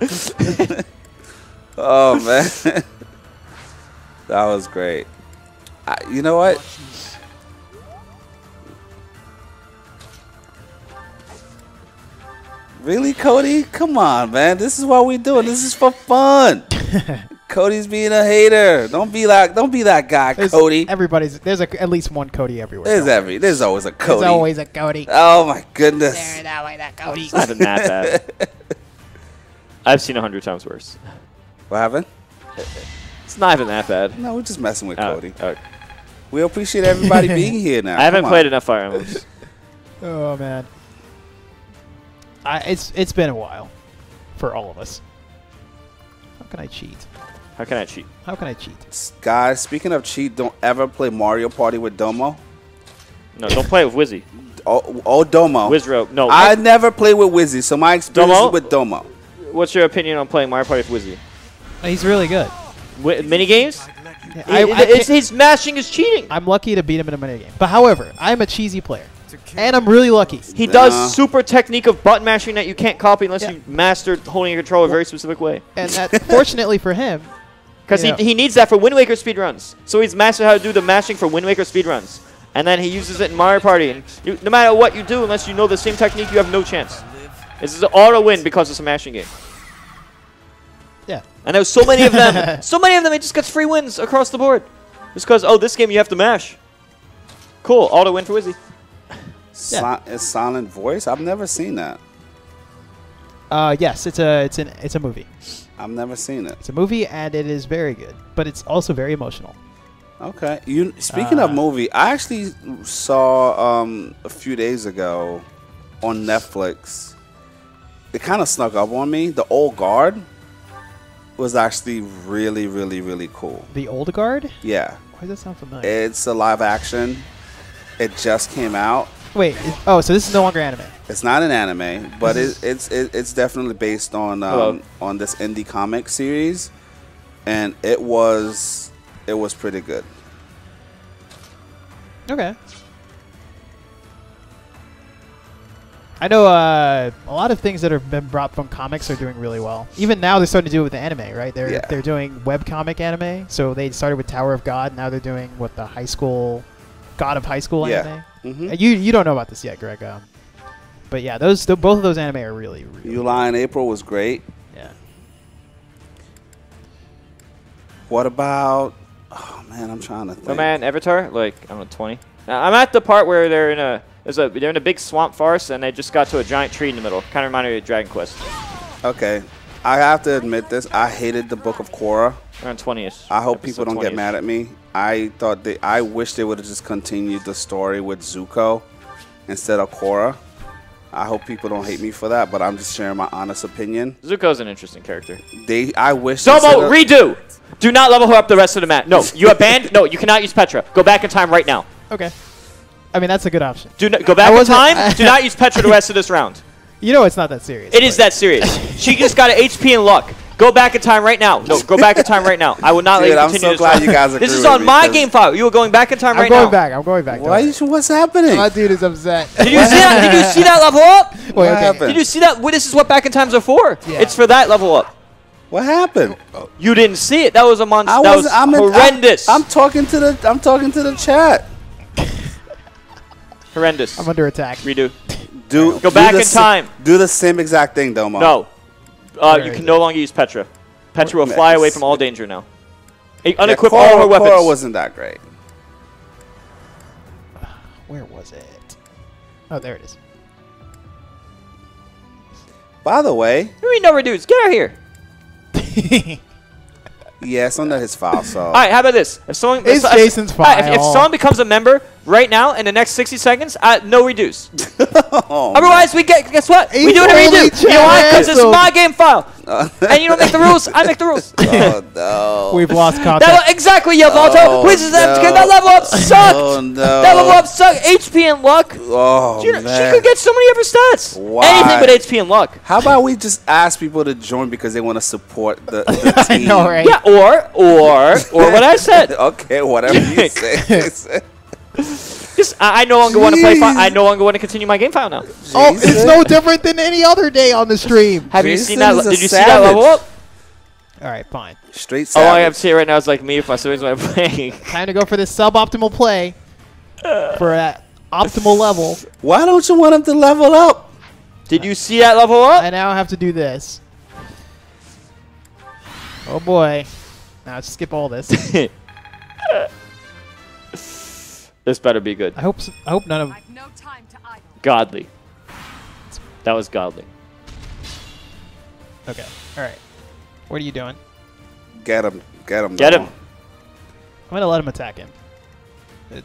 oh man, that was great. I, you know what? Really, Cody? Come on, man. This is what we doing. This is for fun. Cody's being a hater. Don't be like. Don't be that guy, There's Cody. Everybody's there's a, at least one Cody everywhere. There's Don't every. There's always a. Cody. There's always a Cody. oh my goodness. that way, that Cody. It's not that bad. I've seen a hundred times worse. What happened? It's not even that bad. No, we're just messing with Oh, Cody. oh. We appreciate everybody being here now. I haven't Come on. played enough Fire Emblems. Oh man. I it's it's been a while for all of us. How can I cheat? How can I cheat? How can I cheat? Guys, speaking of cheat, don't ever play Mario Party with Domo. No, don't play with Wizzy. Oh, oh Domo. Wizro. No. I never played with Wizzy, so my experience Domo? is with Domo. What's your opinion on playing Mario Party with Wizzy? He's really good. Wi- mini games? I, I it's, can't- his mashing is cheating. I'm lucky to beat him in a minigame. But however, I'm a cheesy player. And I'm really lucky. He does super technique of button mashing that you can't copy unless Yeah. you master holding a controller a very specific way. And that fortunately for him, Because Yeah. he, he needs that for Wind Waker speedruns. So he's mastered how to do the mashing for Wind Waker speedruns. And then he uses it in Mario Party. And you, no matter what you do, unless you know the same technique, you have no chance. This is an auto win because it's a mashing game. Yeah. And there was so many of them. so many of them. It just gets free wins across the board. Just because, oh, this game you have to mash. Cool. Auto win for Wizzy. Si- it's silent voice. I've never seen that. Uh, yes, it's a it's an it's a movie. I've never seen it. It's a movie, and it is very good, but it's also very emotional. Okay. You speaking of Uh, movie, I actually saw um, a few days ago on Netflix. It kind of snuck up on me. The Old Guard was actually really, really, really cool. The Old Guard. Yeah, Why does that sound familiar? it's a live action. It just came out. Wait. Oh, so this is no longer anime. It's not an anime, but it, it's it, it's definitely based on um, on this indie comic series, and it was it was pretty good. Okay. I know uh, a lot of things that have been brought from comics are doing really well. Even now, they're starting to do it with the anime, right? They're Yeah. they're doing webcomic anime. So they started with Tower of God. Now they're doing what the high school, God of High School Yeah. anime. Hmm Uh, You you don't know about this yet, Greg. Um, but yeah, those th- both of those anime are really really. You Lie in April was great. Yeah. What about? Oh man, I'm trying to think. No man, Avatar, like I don't know, 20. Now, I'm at the part where they're in a there's a they're in a big swamp forest and they just got to a giant tree in the middle. Kind of reminded me of Dragon Quest. Okay, I have to admit this. I hated the Book of Korra. Around 20ish. I hope people don't get 20-ish. mad at me. I thought they. I wish they would have just continued the story with Zuko instead of Korra. I hope people don't hate me for that, but I'm just sharing my honest opinion. Zuko's an interesting character. They, I wish. instead Domo, of- redo! Do not level her up the rest of the map. No, you are banned. No, you cannot use Petra. Go back in time right now. Okay. I mean, that's a good option. Do not go back in time. Do not use Petra the rest of this round. You know, it's not that serious. It is that serious. She just got an HP and luck. Go back in time right now. No, go back in time right now. I will not Dude, let you I'm continue so this glad you guys This is on my game file. You are going back in time I'm right now. I'm going back. I'm going back. Why? worry. You, what's happening? My dude is upset. Did you see that? Did you see that level up? Wait, What okay. happened? Did you see that? Well, this is what back in times are for. Yeah. It's for that level up. What happened? You didn't see it. That was a monster. I That was. was I'm in- horrendous. I'm, I'm talking to the. I'm talking to the chat. horrendous. I'm under attack. Redo. Do Go do back in sa- time. Do the same exact thing, Domo. No. Uh, you can it? no longer use Petra. Petra will fly away from all danger now. Hey, Yeah, Unequip Korra- all her weapons. Korra wasn't that great. Where was it? Oh, there it is. By the way, What do you mean no reduce? Get out of here. yeah, it's under his file. So All right, how about this? If someone, It's if, Jason's all right, if, if someone becomes a member right now in the next 60 seconds, uh, no reduce. Oh, Otherwise, we get guess what? we do whatever only you do. You know why? Because it's my game file, and you don't make the rules. I make the rules. oh no. We've lost That, contact. exactly, Yavato. Oh, Wizards have to no. get that level up sucked. Oh no. That level up sucked. HP and luck. Oh You know, man. she could get so many of her stats. Why? Anything but HP and luck. How about we just ask people to join because they want to support the, the I know, right? Yeah, or or or what I said. okay, whatever you say. Just I, I no longer want to play. Fi- I no longer want to continue my game file now. Oh, it's no different than any other day on the stream. Have you seen that? a Did you see that level up? All right, fine. Straight All I have to say right now is like me if my siblings were playing. Time to go for this suboptimal play for that optimal level. Why don't you want him to level up? Did you see that level up? I now have to do this. Oh boy. Now let's skip all this. this better be good. I hope s- I hope none of I've no time to idle. Godly. That was godly. Okay. All right. What are you doing? Get him. Get him. Get Domo. him. I'm gonna let him attack him. It-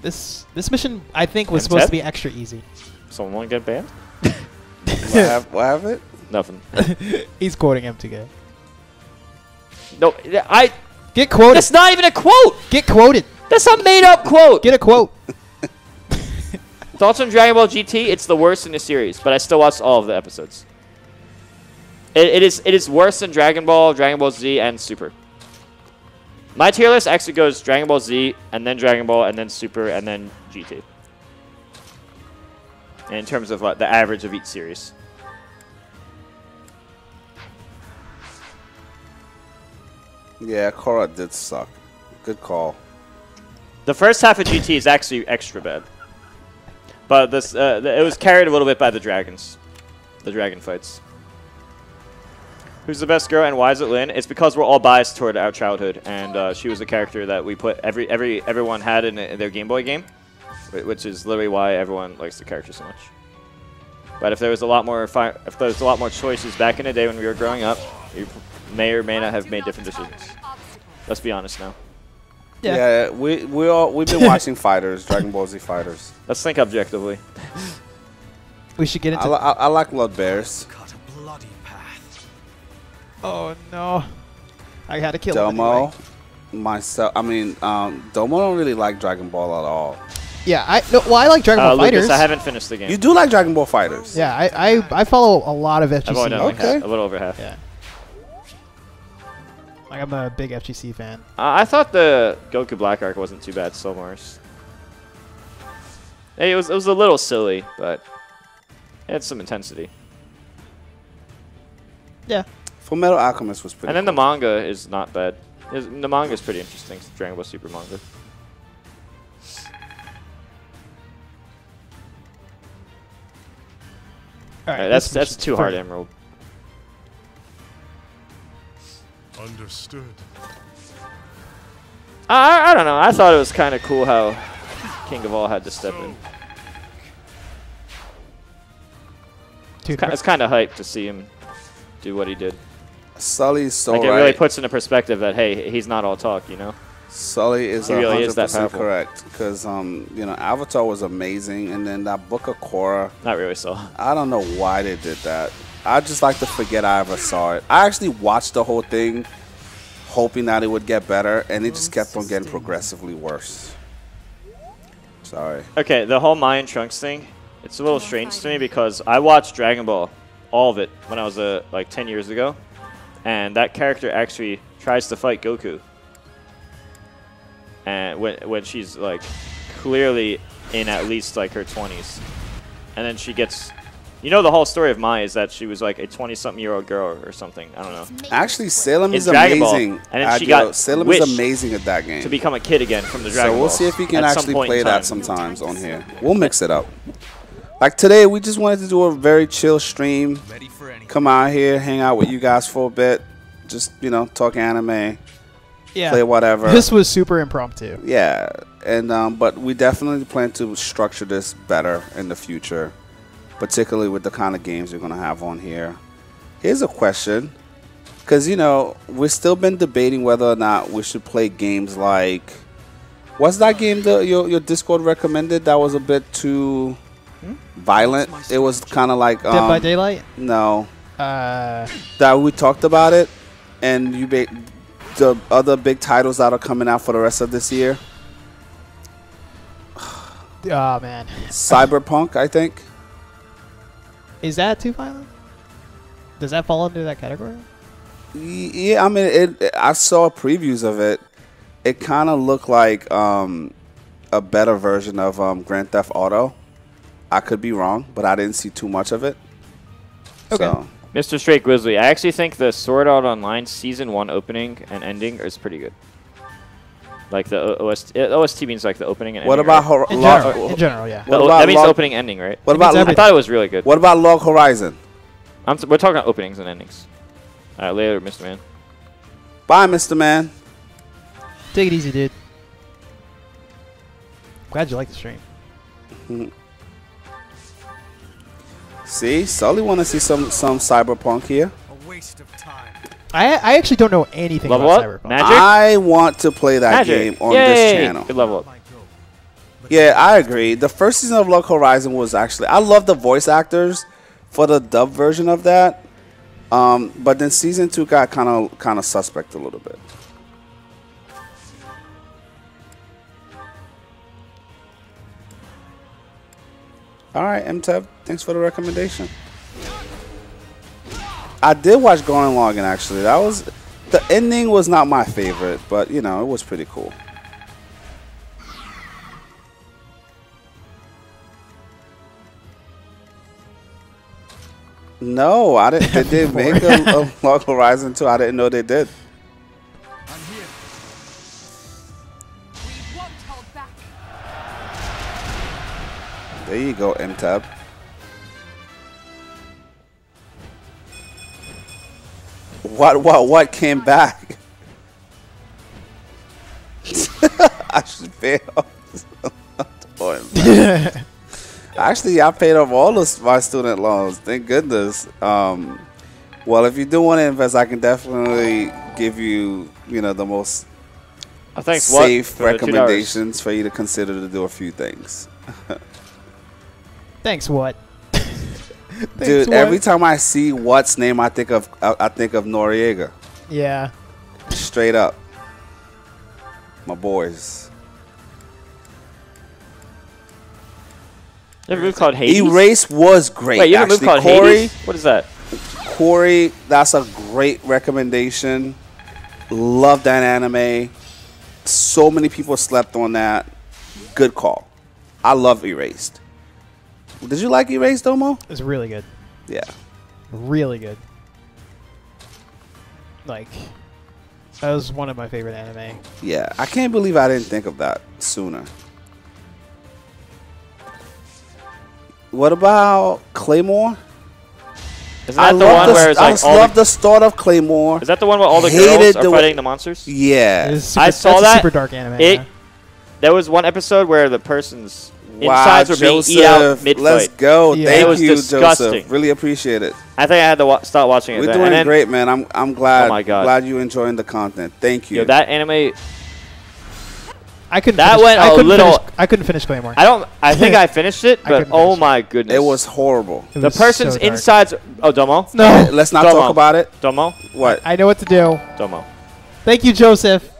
this this mission I think was Him supposed to be extra easy. Someone want to get banned? What have, what have it? Nothing. He's quoting him to get No, I. get quoted. That's not even a quote. Get quoted. That's a made-up quote. Get a quote. Thoughts on Dragon Ball GT? It's the worst in the series, but I still watched all of the episodes. It, it is it is worse than Dragon Ball, Dragon Ball Z, and Super. My tier list actually goes Dragon Ball Z, and then Dragon Ball, and then Super, and then GT. In terms of like, the average of each series. Yeah, Korra did suck. Good call. The first half of GT is actually extra bad, but this uh, it was carried a little bit by the dragons, the dragon fights. who's the best girl and why is it Lyn? It's because we're all biased toward our childhood, and uh, she was a character that we put every every everyone had in, their Game Boy game, which is literally why everyone likes the character so much. But if there was a lot more if there was a lot more choices back in the day when we were growing up, you may or may not have made different decisions. Let's be honest now. Yeah. Yeah, we we all we've been watching fighters, Dragon Ball Z fighters. Let's think objectively. We should get I, into. li- I, I like Blood Bears. Cut a bloody path. oh no! I had to kill Domo, anyway. myself. I mean, um, Domo don't really like Dragon Ball at all. Yeah, I no. Well, I like Dragon Uh, Ball Lucas, Fighters. I haven't finished the game. You do like Dragon Ball FighterZ. Yeah, I, I I follow a lot of FGC. I've only done like Okay. a little over half. Yeah. Like I'm a big FGC fan. Uh, I thought the Goku Black arc wasn't too bad so Mars. Hey, it was it was a little silly, but it had some intensity. Yeah. Full Metal Alchemist was pretty. and then the manga is not bad. Is- The manga is pretty interesting. It's Dragon Ball Super manga. All Alright, that's that's too hard, Emerald. Understood. I I- I don't know. I thought it was kind of cool how King of All had to step in. Dude, It's kind of hype to see him do what he did. Sully's so like it right. really puts into perspective that hey, he's not all talk, you know. Sully is He really is that 100% powerful. correct because um, you know Avatar was amazing, and then that Book of Korra. Not really so. I don't know why they did that. I just like to forget I ever saw it. I actually watched the whole thing, hoping that it would get better, and it just kept on getting progressively worse. Sorry. Okay, the whole Mai and Trunks thing, it's a little strange to me because I watched Dragon Ball, all of it, when I was uh, like 10 years ago, and that character actually tries to fight Goku. And when, when she's like clearly in at least like her 20s. And then she gets. You know, the whole story of Mai is that she was like a 20 something year old girl or something. I don't know. Actually, Salem is amazing. and then she got Salem is amazing at that game. To become a kid again from the Dragon so we'll see if we can actually play that sometimes on here. We'll mix it up. Like today, we just wanted to do a very chill stream. Ready for anything. Come out here, hang out with you guys for a bit. Just you know, talk anime, yeah. play whatever. This was super impromptu. Yeah, and um, but we definitely plan to structure this better in the future, particularly with the kind of games we're gonna have on here. Here's a question, because you know we've still been debating whether or not we should play games like, what's that game that your your Discord recommended that was a bit too violent? It was kind of like um, Dead by Daylight. no, Uh, that we talked about it, and you ba- the other big titles that are coming out for the rest of this year. oh man, Cyberpunk, I think. Is that too violent? Does that fall under that category? Yeah, I mean, it, it- I saw previews of it. It kind of looked like um, a better version of um, Grand Theft Auto. I could be wrong, but I didn't see too much of it. Okay. So, Mr. Straight Grizzly, I actually think the Sword Art Online season one opening and ending is pretty good. Like the O- OST, uh, OST means like the opening and what ending. about right? Hor- In Log- general, in general, yeah. What about that means Log- opening ending, right? What It means about I thought it was really good. what about Log Horizon? I'm t- we're talking about openings and endings. All right, later, Mr. Man. Bye, Mister Man. Take it easy, dude. Glad you like the stream. See, Sully want to see some some Cyberpunk here. A waste of time. I I actually don't know anything Level about up? Cyberpunk. Magic? I want to play that Magic. game on Yay! this channel. Good level up. Yeah, I agree. The first season of Log Horizon was actually I love the voice actors for the dub version of that. Um, but then season two got kind of kind of suspect a little bit. All right, MTEV, thanks for the recommendation. I did watch Going Logging actually. That was the ending was not my favorite, but you know it was pretty cool. No, I didn't. They did make a, a Log Horizon 2. I didn't know they did. I'm here. We won't hold back. There you go, MTAB. What what what came back? I should pay off. Boy, man. Actually, I paid off all of my student loans. Thank goodness. Um, well, if you do want to invest, I can definitely give you, you know, the most Oh, thanks. Safe for the $2. recommendations for you to consider to do a few things. Thanks, what? Thanks, Dude, what? every time I see what's name, I think of I, I think of Noriega. Yeah. Straight up, my boys. You have a move called Hades? Erase was great. Wait, you have a move called Corey, Hades? What is that? Corey, that's a great recommendation. Love that anime. So many people slept on that. Good call. I love Erased. Did you like Erased, Domo? It's really good. Yeah. Really good. Like, that was one of my favorite anime. Yeah. I can't believe I didn't think of that sooner. What about Claymore? Isn't I the love one the, where it's I like all love the, the start of Claymore. Is that the one where all the girls are the fighting the monsters? Yeah. Super, I saw that's a that. super dark anime. It yeah. there was one episode where the person's Wow, insides were being eat out Joseph, mid Let's go. Yeah. Thank It was you, disgusting. Joseph. Really appreciate it. I think I had to wa- stop watching it. We're then. doing then, great, man. I'm I'm glad. Oh my God. Glad you enjoying the content. Thank you. Yo, that anime. I couldn't. that finish, went I a couldn't little- Finish, I couldn't finish Claymore. I don't. I think I finished it, but couldn't oh my goodness! it was horrible. It the was person's so insides. Oh, Domo. No, Let's not Domo. talk about it. Domo. What? I know what to do. Domo. Thank you, Joseph,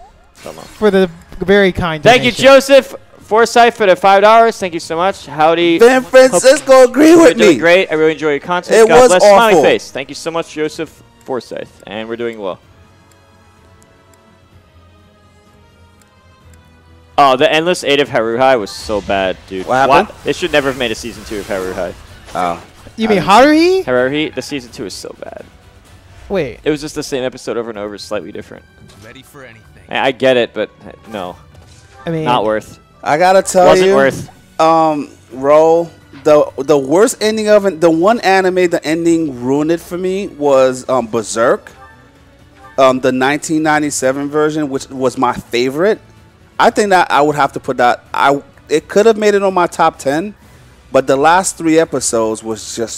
Domo. for the very kind. Thank you. Joseph Forsyth, for the five dollars. Thank you so much. Howdy. San Francisco, agree You're with doing me. great. I really enjoy your content. It God was bless. Smiley awful. face. Thank you so much, Joseph Forsyth, and we're doing well. Oh, the endless eight of Haruhi was so bad, dude. What happened? They should never have made a season two of Haruhi. Oh, You mean Haruhi? Haruhi, the season two is so bad. Wait, It was just the same episode over and over, slightly different. Ready for anything. I I get it, but uh, no, I mean, not worth. I gotta tell Wasn't you, worth. um, roll the the worst ending of it. The one anime, the ending ruined it for me was um Berserk, um, the 1997 version, which was my favorite. I think that I would have to put that. I it could have made it on my top ten, but the last three episodes was just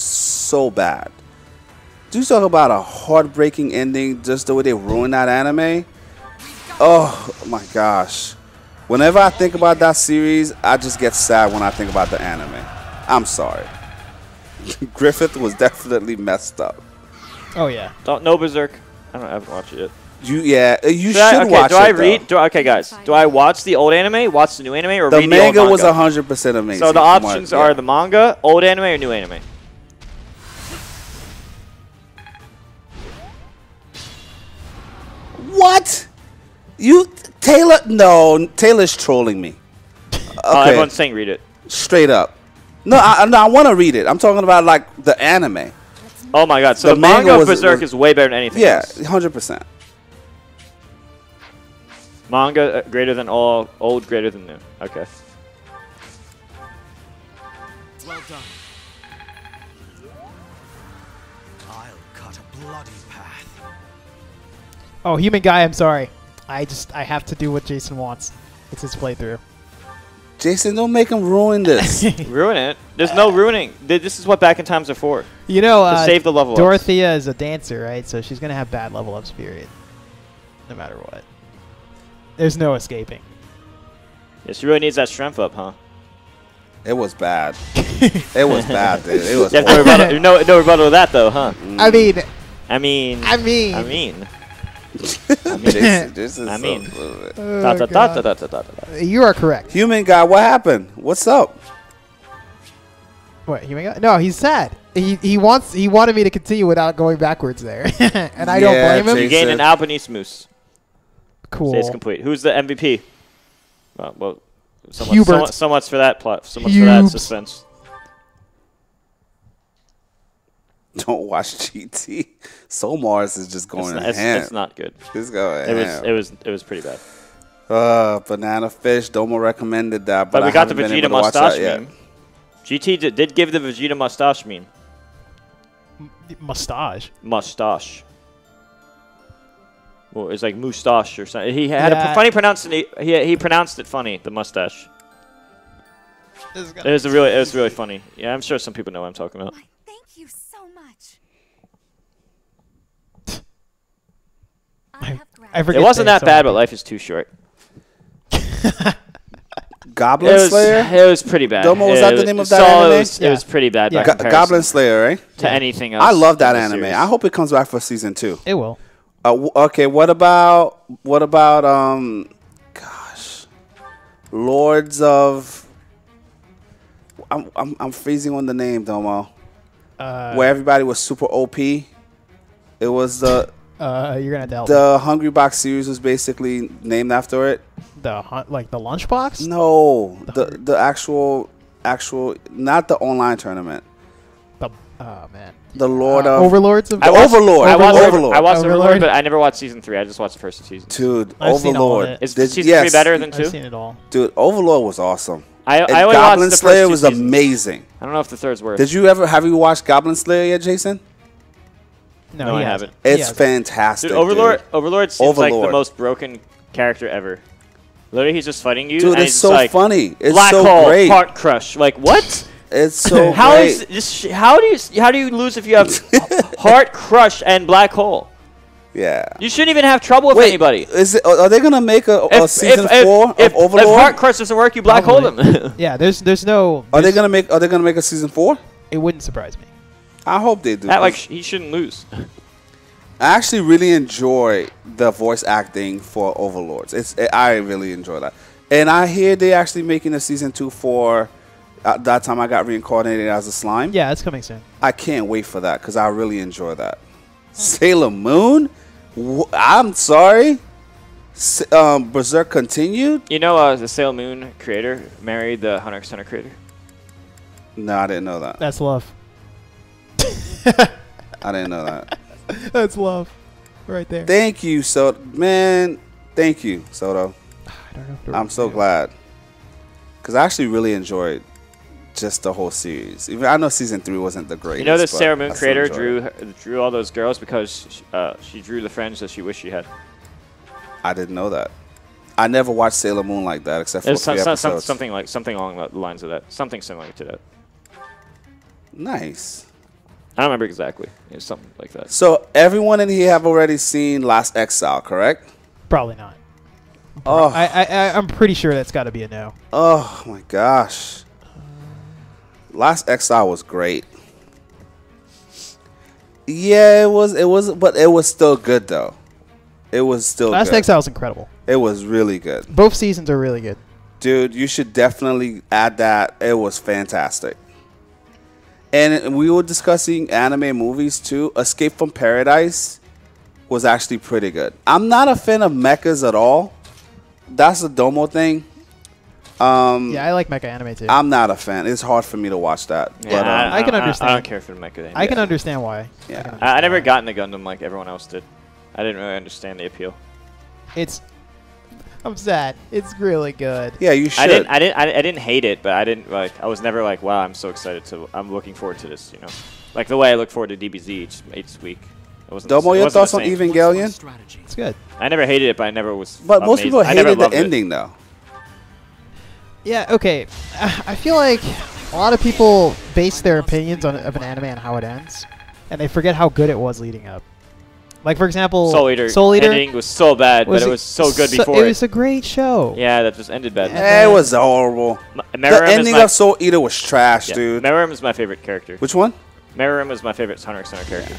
so bad. Do you talk about a heartbreaking ending? Just the way they ruined that anime. Oh my gosh. Whenever I think about that series, I just get sad when I think about the anime. I'm sorry. Griffith was definitely messed up. Oh yeah. Don't no Berserk. I don't I haven't watched it yet. You yeah, uh, you Should I- should okay, watch do it. I though. read? Do I, okay, guys. Do I watch the old anime, watch the new anime, or the read manga the old was hundred percent amazing. so the from what- options yeah. are the manga, old anime, or new anime. what? You Taylor? No, Taylor's trolling me. Oh, Okay, everyone's saying read it. straight up. No, I, no, I want to read it. I'm talking about like the anime. Oh my god! So The the, manga, manga was- Berserk was- is way better than anything Yeah, hundred percent. Manga uh, greater than all, old greater than new. Okay. Well done. I'll cut a bloody path. Oh, human guy. I'm sorry. I just I have to do what Jason wants. It's his playthrough. Jason, don't make him ruin this. Ruin it. There's no ruining. This is what back in times are for. You know, To uh, save the level ups. Dorothea is a dancer, right? So she's gonna have bad level ups. Period. No matter what. There's no escaping. Yeah, she really needs that strength up, huh? it was bad. It was bad, dude. It was. You have no horrible. rebuttal, no, no rebuttal to that, though, huh? I mean, I mean, I mean, I mean, Jason, Jason I so mean- fluid. Da, da, da, da, da, da, da, da. you are correct. Human guy, what happened? What's up? What human guy? No, he's sad. He he wants he wanted me to continue without going backwards there, and I don't blame him. You Jason. gain an Albanese moose. Cool. Stays complete. Who's the MVP? Well, well so, much, Hubert. so, much- so much for that plot. So much for that Hubes. suspense. Don't watch GT. Soul Mars is just It's going not, it's, ham. it's not good. It's going It was, it was, it was pretty bad. uh, banana fish. Domo recommended that, but, But, we I got the Vegeta able to watch mustache meme. GT did, did give the Vegeta mustache meme. Mustache. Mustache. Well, it's like moustache or something. He had a Yeah. p- funny pronunciation. He, he pronounced it funny. The mustache. It was a really it was really funny. Yeah, I'm sure some people know what I'm talking about. Why, thank you so much. I have I It wasn't that so bad, but life is too short. Goblin It was, Slayer. it was pretty bad. Domo, was It that the name of that so anime? It was, it was pretty bad Yeah. by Go- Goblin Slayer, right? to anything else. I love that anime. series. I hope it comes back for season two. It will. Uh, w- okay, what about what about um, gosh, Lords of. I'm I'm I'm freezing on the name, Domo. Uh, where everybody was super OP. It was the uh, you're gonna have to help me. the Hungry Box series was basically named after it. the hunt, like the lunchbox. No, the Hungry- the actual actual not the online tournament. The oh man. The Lord Uh, of Overlords of I watched- Overlord. I watched Overlord. Overlord. I watched Overlord, Overlord. but I never watched season three. I just watched the first two seasons. dude I've seen all of Overlord. it. Is Did- season yes, three better than two? I've two? seen it all. Dude, Overlord was awesome. I, And I only Goblin watched the Slayer first two was seasons. amazing. I don't know if the third's worth. Did you ever have you watched Goblin Slayer yet, Jason? No, No, I hasn't. haven't. It's fantastic. Dude, Overlord. dude. Overlord seems like the most broken character ever. Literally, he's just fighting you. Dude, and it's so like, funny. It's Black so hole, great. heart crush. Like what? It's so How great. is this? sh- How do you how do you lose if you have heart crush and black hole? yeah. You shouldn't even have trouble with Wait, anybody. is it? Are they gonna make a, a season four if, of Overlord? If heart crush doesn't work, you black hole Probably. them. Yeah, there's there's no. are they gonna make? Are they gonna make a season four? It wouldn't surprise me. I hope they do. that like he shouldn't lose. I actually really enjoy the voice acting for Overlords. It's I really enjoy that, and I hear they actually making a season two for. At that time, I got reincarnated as a slime. Yeah, it's coming soon. I can't wait for that because I really enjoy that. Sailor Moon. Wh- I'm sorry. S- um, Berserk continued. You know, uh, the Sailor Moon creator married the Hunter x Hunter creator. No, I didn't know that. That's love. I didn't know that. That's love, right there. Thank you, so man. Thank you, Soto. I don't know if I'm so review. glad because I actually really enjoyed just the whole series. Even I know season three wasn't the greatest. You know, the but Sailor Moon creator drew her- drew all those girls because sh- uh, she drew the friends that she wished she had. I didn't know that. I never watched Sailor Moon like that except for some, some, some- something like something along the lines of that. Something similar to that. Nice. I don't remember exactly. It was something like that. So everyone in here have already seen Last Exile, correct? Probably not. Oh, I, I I- I'm pretty sure that's got to be a no. oh my gosh. Last Exile was great. Yeah, it was. It was, but it was still good though. It was still Last good. Exile was incredible. It was really good. Both seasons are really good. Dude, you should definitely add that. It was fantastic. And we were discussing anime movies too. Escape from Paradise was actually pretty good. I'm not a fan of mechas at all. That's a Domo thing. Um, Yeah, I like mecha anime too. I'm not a fan. It's hard for me to watch that. Yeah, but, um, I can understand. I, understand. don't care for the mecha. Anime. I can understand why. Yeah. can I, I never understand got into Gundam like everyone else did. I didn't really understand the appeal. It's. I'm sad. It's really good. yeah, you should. I didn't. I didn't. I, I didn't hate it, but I didn't like. I was never like, wow, I'm so excited to. I'm looking forward to this. You know, like the way I look forward to DBZ each each week. It wasn't. the Domo, s- it your wasn't thoughts on. Evangelion? Strategy. It's good. I never hated it, but I never was. But most people never hated the loved it. ending though. Yeah. Okay. I feel like a lot of people base their opinions on of an anime on how it ends, and they forget how good it was leading up. Like for example, Soul Eater. Soul Eater ending was so bad, but it was so good before It it. was a great show. yeah, that just ended bad. Yeah. It was horrible. M- The Meruem is ending of Soul Eater was trash, yeah, dude. Meruem is my favorite character. Which one? Meruem is my favorite Hunter x Hunter character.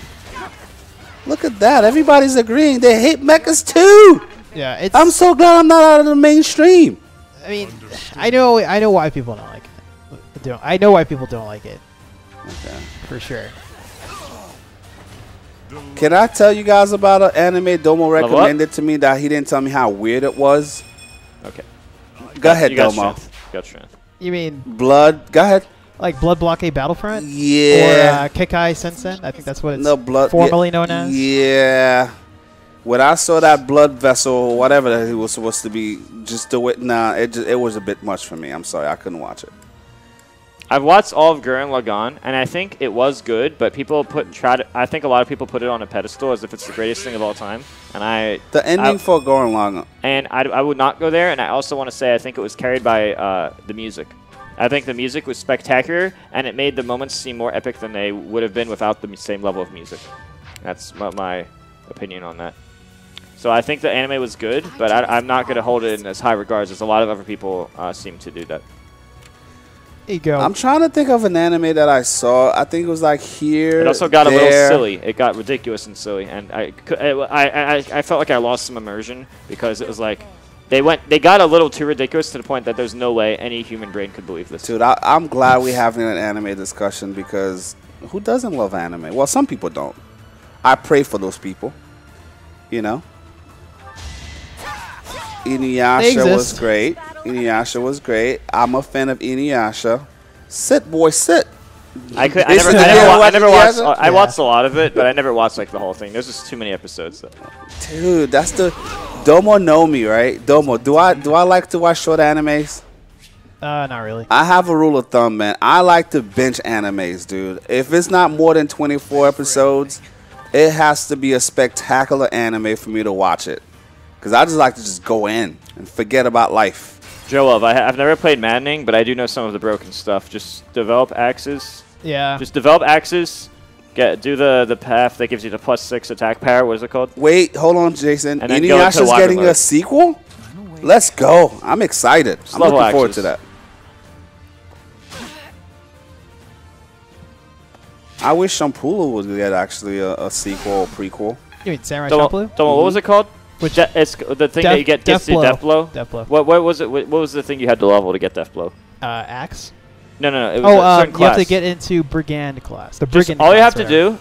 Look at that. Everybody's agreeing. They hate mechas too. Yeah. It's. I'm so glad I'm not out of the mainstream. I mean, I know. I know why people don't like it. Don't. I know why people don't like it. Okay. For sure. Can I tell you guys about an anime Domo Level up? recommended to me that he didn't tell me how weird it was? Okay. Go ahead, you got Domo. strength. You got strength. You mean Blood. Go ahead. like Blood Blockade Battlefront? Or Yeah. uh, Kekkai Sensen? I think that's what it's no blood. formerly yeah, known as. Yeah. When I saw that blood vessel, whatever that he was supposed to be, just do it. Nah, it just, it was a bit much for me. I'm sorry, I couldn't watch it. I've watched all of Gurren Lagann, and I think it was good, but people put try to. I think a lot of people put it on a pedestal as if it's the greatest thing of all time, and I The ending I- for Gurren Lagann. and I, I would not go there. And I also want to say I think it was carried by uh, the music. I think the music was spectacular, and it made the moments seem more epic than they would have been without the same level of music. That's my, my opinion on that. So I think the anime was good, but I, I'm not going to hold it in as high regards as a lot of other people uh, seem to do that. There you go. I'm trying to think of an anime that I saw. I think it was like here. It also got a little silly. It got ridiculous and silly, and I, I, I, I, I felt like I lost some immersion because it was like they went, they got a little too ridiculous to the point that there's no way any human brain could believe this. Dude, I, I'm glad we're having an anime discussion because who doesn't love anime? Well, some people don't. I pray for those people. You know? They Inuyasha was great. Inuyasha was great. I'm a fan of Inuyasha. Sit, boy, sit. I could, I never, I never, deal wa- I never the watched. other? I Yeah. watched a lot of it, but I never watched like the whole thing. There's just too many episodes. Dude, that's the Domo know me, right? Domo, do I do I like to watch short animes? uh, not really. I have a rule of thumb, man. I like to binge animes, dude. If it's not more than 24 episodes, it has to be a spectacular anime for me to watch it. Because I just like to just go in and forget about life. Joe Love. I, I've never played Maddening, but I do know some of the broken stuff. Just develop axes. Yeah. Just develop axes. Get do the the path that gives you the plus six attack power. What is it called? Wait, hold on, Jason. And then go into Inuyasha's water getting a sequel? Let's go. I'm excited. I'm level looking forward to that. I wish Champloo would get actually a, a sequel or prequel. You mean Samurai Domo, Champloo? Domo, what was mm-hmm. it called? Which- De- it's the thing that you get gets Death you death blow. Death Blow. What what was it? What what was the thing you had to level to get death blow? Uh, axe. No, no, no. It was Oh, uh, certain you have to get into Brigand class. The Just Brigand. all you have to do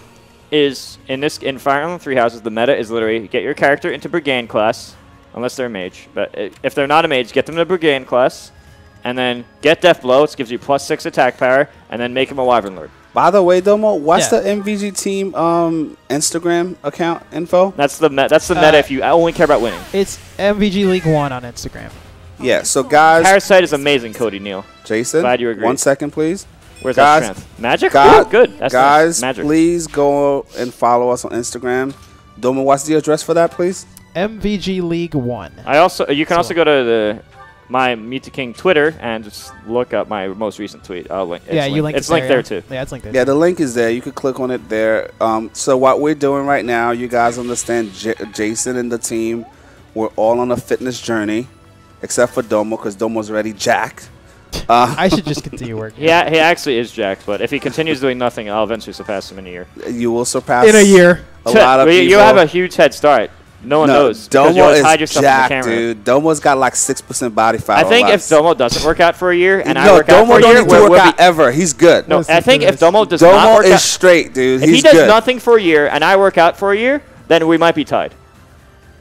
is in this in Fire Emblem Three Houses, the meta is literally get your character into Brigand class, unless they're a mage. But if they're not a mage, get them to Brigand class, and then get Death Blow, which gives you plus six attack power, and then make him a Wyvern Lord. By the way, Domo, what's Yeah. the MVG team um, Instagram account info? That's the me- that's the meta Uh, if you only care about winning. It's MVG League One on Instagram. Yeah, so guys, Parasite is amazing, Cody Neal. Jason, Glad you agree. one second, please. Where's Guys- that strength? Magic? Guys, Ooh, good. That's guys, nice. Magic. please go and follow us on Instagram. Domo, what's the address for that, please? MVG League One. I also you can So- also go to the my Mew2King Twitter and just look up my most recent tweet. I'll link. yeah, it's you linked- link It's it linked there, there yeah. too. Yeah, it's linked there. Yeah, the link is there. You could click on it there. Um, so what we're doing right now, you guys understand, J- Jason and the team, we're all on a fitness journey, except for Domo, because Domo's already jacked. Uh, I should just continue working. Yeah, he actually is Jack, but if he continues doing nothing, I'll eventually surpass him in a year. you will surpass In a year. a lot of you- people. you have a huge head start. No one no, knows you Domo always is hide yourself jacked, the camera. dude. Domo's got like six percent body fat. I think if Domo doesn't work out for a year and I no, work out Domo for a year, need to we're, work we'll out be, ever. He's good. no. I think if. Domo does not Domo work is out, straight, dude. if He's he does good. nothing for a year and I work out for a year, then we might be tied.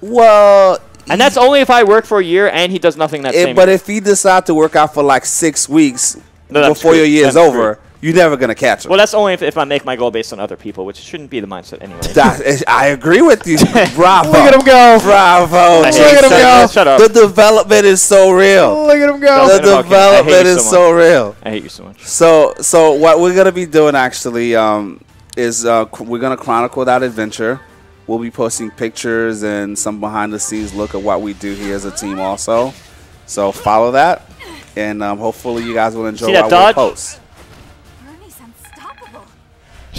well, And that's only if I work for a year and he does nothing that If- same but year. if he decides to work out for like six weeks No, before your year is over, you're never gonna catch him. well, that's only if, if I make my goal based on other people, which shouldn't be the mindset anyway. That is- I agree with you. Bravo. Look at him go. Bravo. Look at him go. Shut up. The development is so real. Look at him go. The Don't talk, I hate development is so so real. I hate you so much. So, so what we're gonna be doing actually um, is uh, we're gonna chronicle that adventure. We'll be posting pictures and some behind the scenes look at what we do here as a team also. So follow that, and um, hopefully you guys will enjoy See that what dodge? we post.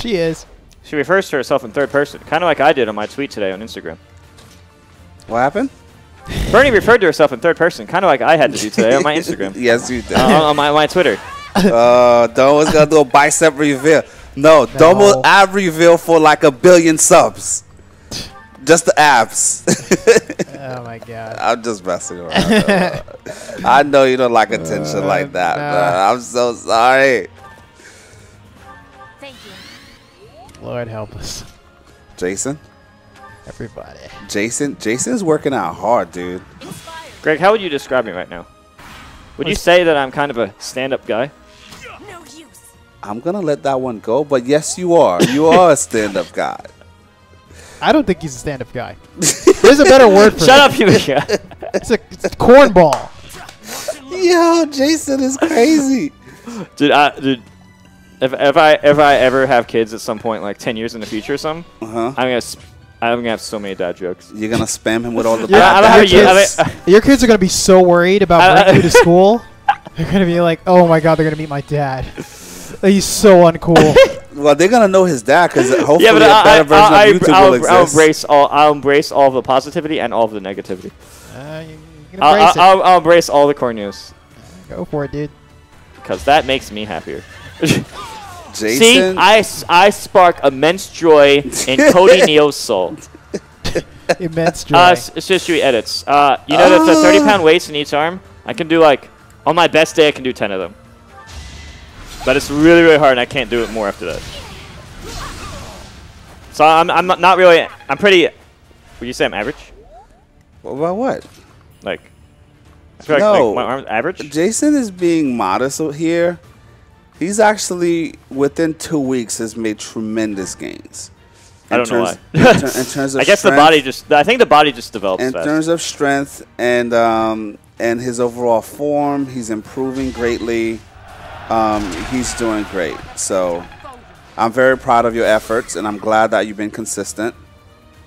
Bernie's unstoppable. She is. She refers to herself in third person, kind of like I did on my tweet today on Instagram. What happened? Bernie referred to herself in third person, kind of like I had to do today on my Instagram. yes, you did. Uh, on- on my, my Twitter. Uh, Domo's gonna do a bicep reveal. No, Domo ab reveal for like a billion subs. Just the abs. Oh my god. I'm just messing around. Uh, I know you don't like attention like that, nah. but I'm so sorry. Lord help us, Jason, everybody. Jason, Jason's working out hard, dude. Inspired. Greg, how would you describe me right now? Would you say that I'm kind of a stand-up guy? No use. I'm gonna let that one go, but yes, you are. You are a stand-up guy. I don't think he's a stand-up guy. There's a better word for Shut up, you. It's a, it's a cornball. Yo, Jason is crazy. Dude, I, dude, if, if I if I ever have kids at some point, like ten years in the future or something, Uh-huh. I'm gonna sp- I'm gonna have so many dad jokes. You're gonna spam him with all the Yeah, bad I'm having bad you- jokes? I'm- Your kids are gonna be so worried about I- bringing you to school. They're gonna be like, "Oh my god, they're gonna meet my dad. He's so uncool." Well, they're gonna know his dad because hopefully yeah, but a I, better I, version I, of YouTube I'll, will I'll embrace all I'll embrace all of the positivity and all of the negativity. uh, you, you can I'll, embrace I'll, I'll, I'll embrace all the core news. Go for it, dude. because that makes me happier. Jason, See, I spark immense joy in Cody Neal's soul. Immense joy. Uh, S- Shisui edits. Uh, you know that's a 30 pound weights in each arm? I can do like, on my best day, I can do 10 of them. But it's really, really hard, and I can't do it more after that. So I'm, I'm not- not really, I'm pretty, would you say I'm average? about what? Like, I feel like, No. like my arm's average? Jason is being modest here. He's actually within two weeks has made tremendous gains. I don't know why. in, ter- in terms of I guess the body just, I think the body just develops in fast. terms of strength and um, and his overall form, he's improving greatly. Um, he's doing great. So I'm very proud of your efforts, and I'm glad that you've been consistent.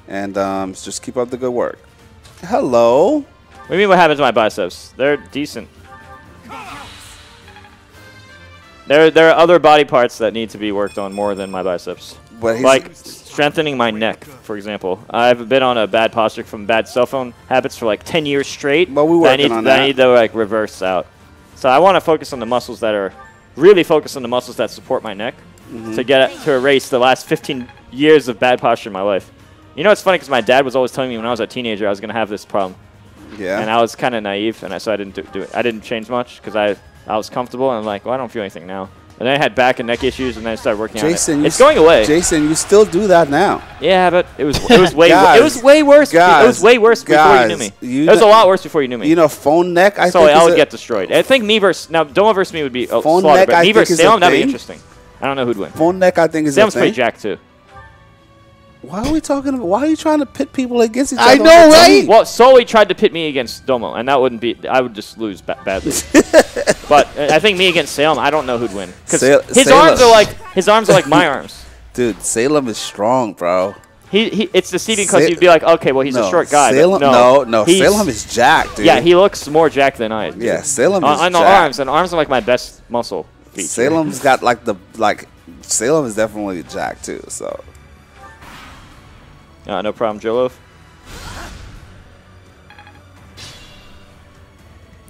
And um, just keep up the good work. Hello. what do you mean what happened to my biceps? They're decent. There, there are other body parts that need to be worked on more than my biceps. Like strengthening my neck, for example. I've been on a bad posture from bad cell phone habits for like 10 years straight. Well, we that I working need, on that I need to like reverse out. So I want to focus on the muscles that are really focus on the muscles that support my neck Mm-hmm. to get to erase the last 15 years of bad posture in my life. You know, it's funny because my dad was always telling me when I was a teenager I was going to have this problem, yeah. and I was kind of naive, and I, so I didn't do, do it. I didn't change much because I I was comfortable, and I'm like, well, I don't feel anything now. And then I had back and neck issues, and then I started working Jason, on you it. It's going away. Jason, you still do that now. Yeah, but it was it was way Guys, it was way worse. be- it was way worse before you knew me. you it was a lot worse before you knew me. You know, phone neck. I so I would get destroyed. I think me versus now Domo versus me would be oh, Phone slaughter, neck, but I me think versus Salem that'd be interesting. I don't know who'd win. phone neck. I think is Salem's a pretty jacked too. Why are we talking about? Why are you trying to pit people against each other? I know, right? Well, Sully tried to pit me against Domo, and that wouldn't be. I would just lose ba- badly. but I think me against Salem, I don't know who'd win because Sal- his Salem. arms are like his arms are like my arms. Dude, Salem is strong, bro. He, he it's deceiving because you'd be like, okay, well he's no, a short guy. Salem, no, no, no, Salem is jacked, dude. Yeah, he looks more jacked than I. do. Yeah, Salem on, is on the arms, and arms are like my best muscle feature. Salem's got like the like. Salem is definitely jacked too. So Uh, no problem, Jolov.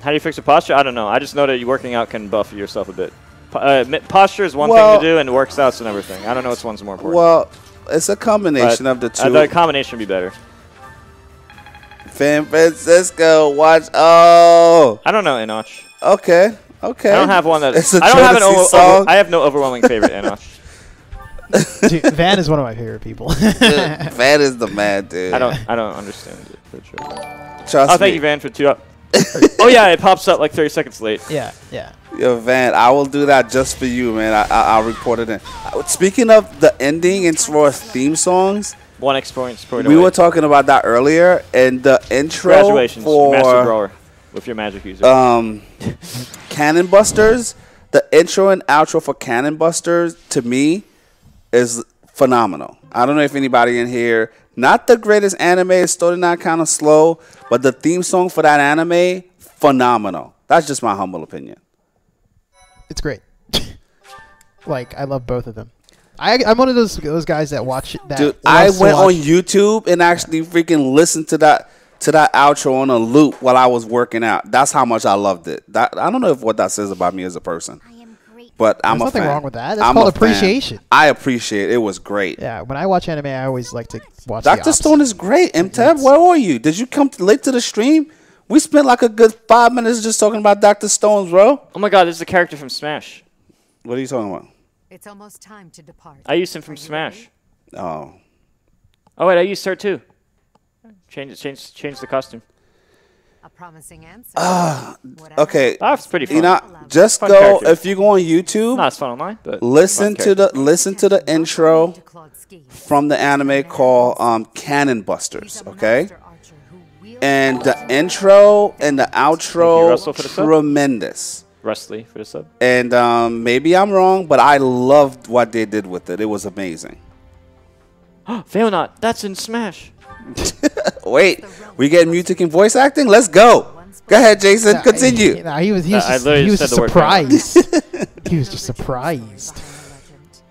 How do you fix your posture? I don't know. I just know that you working out can buff yourself a bit. Uh, posture is one Well- thing to do, and works out's another thing. I don't know which one's more important. well, it's a But, combination of the uh, two. the combination would be better. San Francisco, watch. Oh, I don't know Enoch. okay, okay. I don't have one that. It's a I don't have an over, song. over- I have no overwhelming favorite Enoch. Dude, Van is one of my favorite people. Dude, Van is the man, dude. I don't. I don't understand it. for sure. trust Oh, thank me. you, Van, for two up. oh yeah, it pops up like 30 seconds late. yeah, yeah. Yo, Van, I will do that just for you, man. I, I, I'll report it in. Speaking of the ending and for theme songs, One experience point we away. were talking about that earlier, and the intro Congratulations, Master for Grower, with your magic user. um, Cannon Busters, the intro and outro for Cannon Busters, to me, is phenomenal. I don't know if anybody in here, not the greatest anime, story not kind of slow, but the theme song for that anime, phenomenal. That's just my humble opinion. It's great. like I love both of them. I, I'm one of those those guys that watch that. Dude, I went on YouTube and actually freaking listened to that to that outro on a loop while I was working out. That's how much I loved it. That I don't know if what that says about me as a person, am. But I'm There's a nothing fan. wrong with that. That's I'm called a fan. I appreciate it. It was great. Yeah, when I watch anime, I always like to watch. Doctor. Stone is great. MTab, where were you? Did you come late to the stream? We spent like a good five minutes just talking about Doctor Stones, bro. oh my God, this is a character from Smash. What are you talking about? It's almost time to depart. I used him from Smash. ready? Oh, Oh wait, I used her too. Change, change, change the costume. A promising answer. Whatever. okay. That's pretty fun. You know, just Fun go character. if you go on YouTube. Not as fun on mine, but Listen to the listen to the intro To Claude's schemes. from the anime called um, Cannon Busters. Okay, master archer who wields and the intro and the outro Russell, for the sub? tremendous, Rustley for the sub. And um, maybe I'm wrong, but I loved what they did with it. It was amazing. Fail not. that's in Smash. Wait, we get music and voice acting? Let's go. Go ahead, Jason. Continue. Nah, he was he was I just, literally he was just surprised. he was just surprised.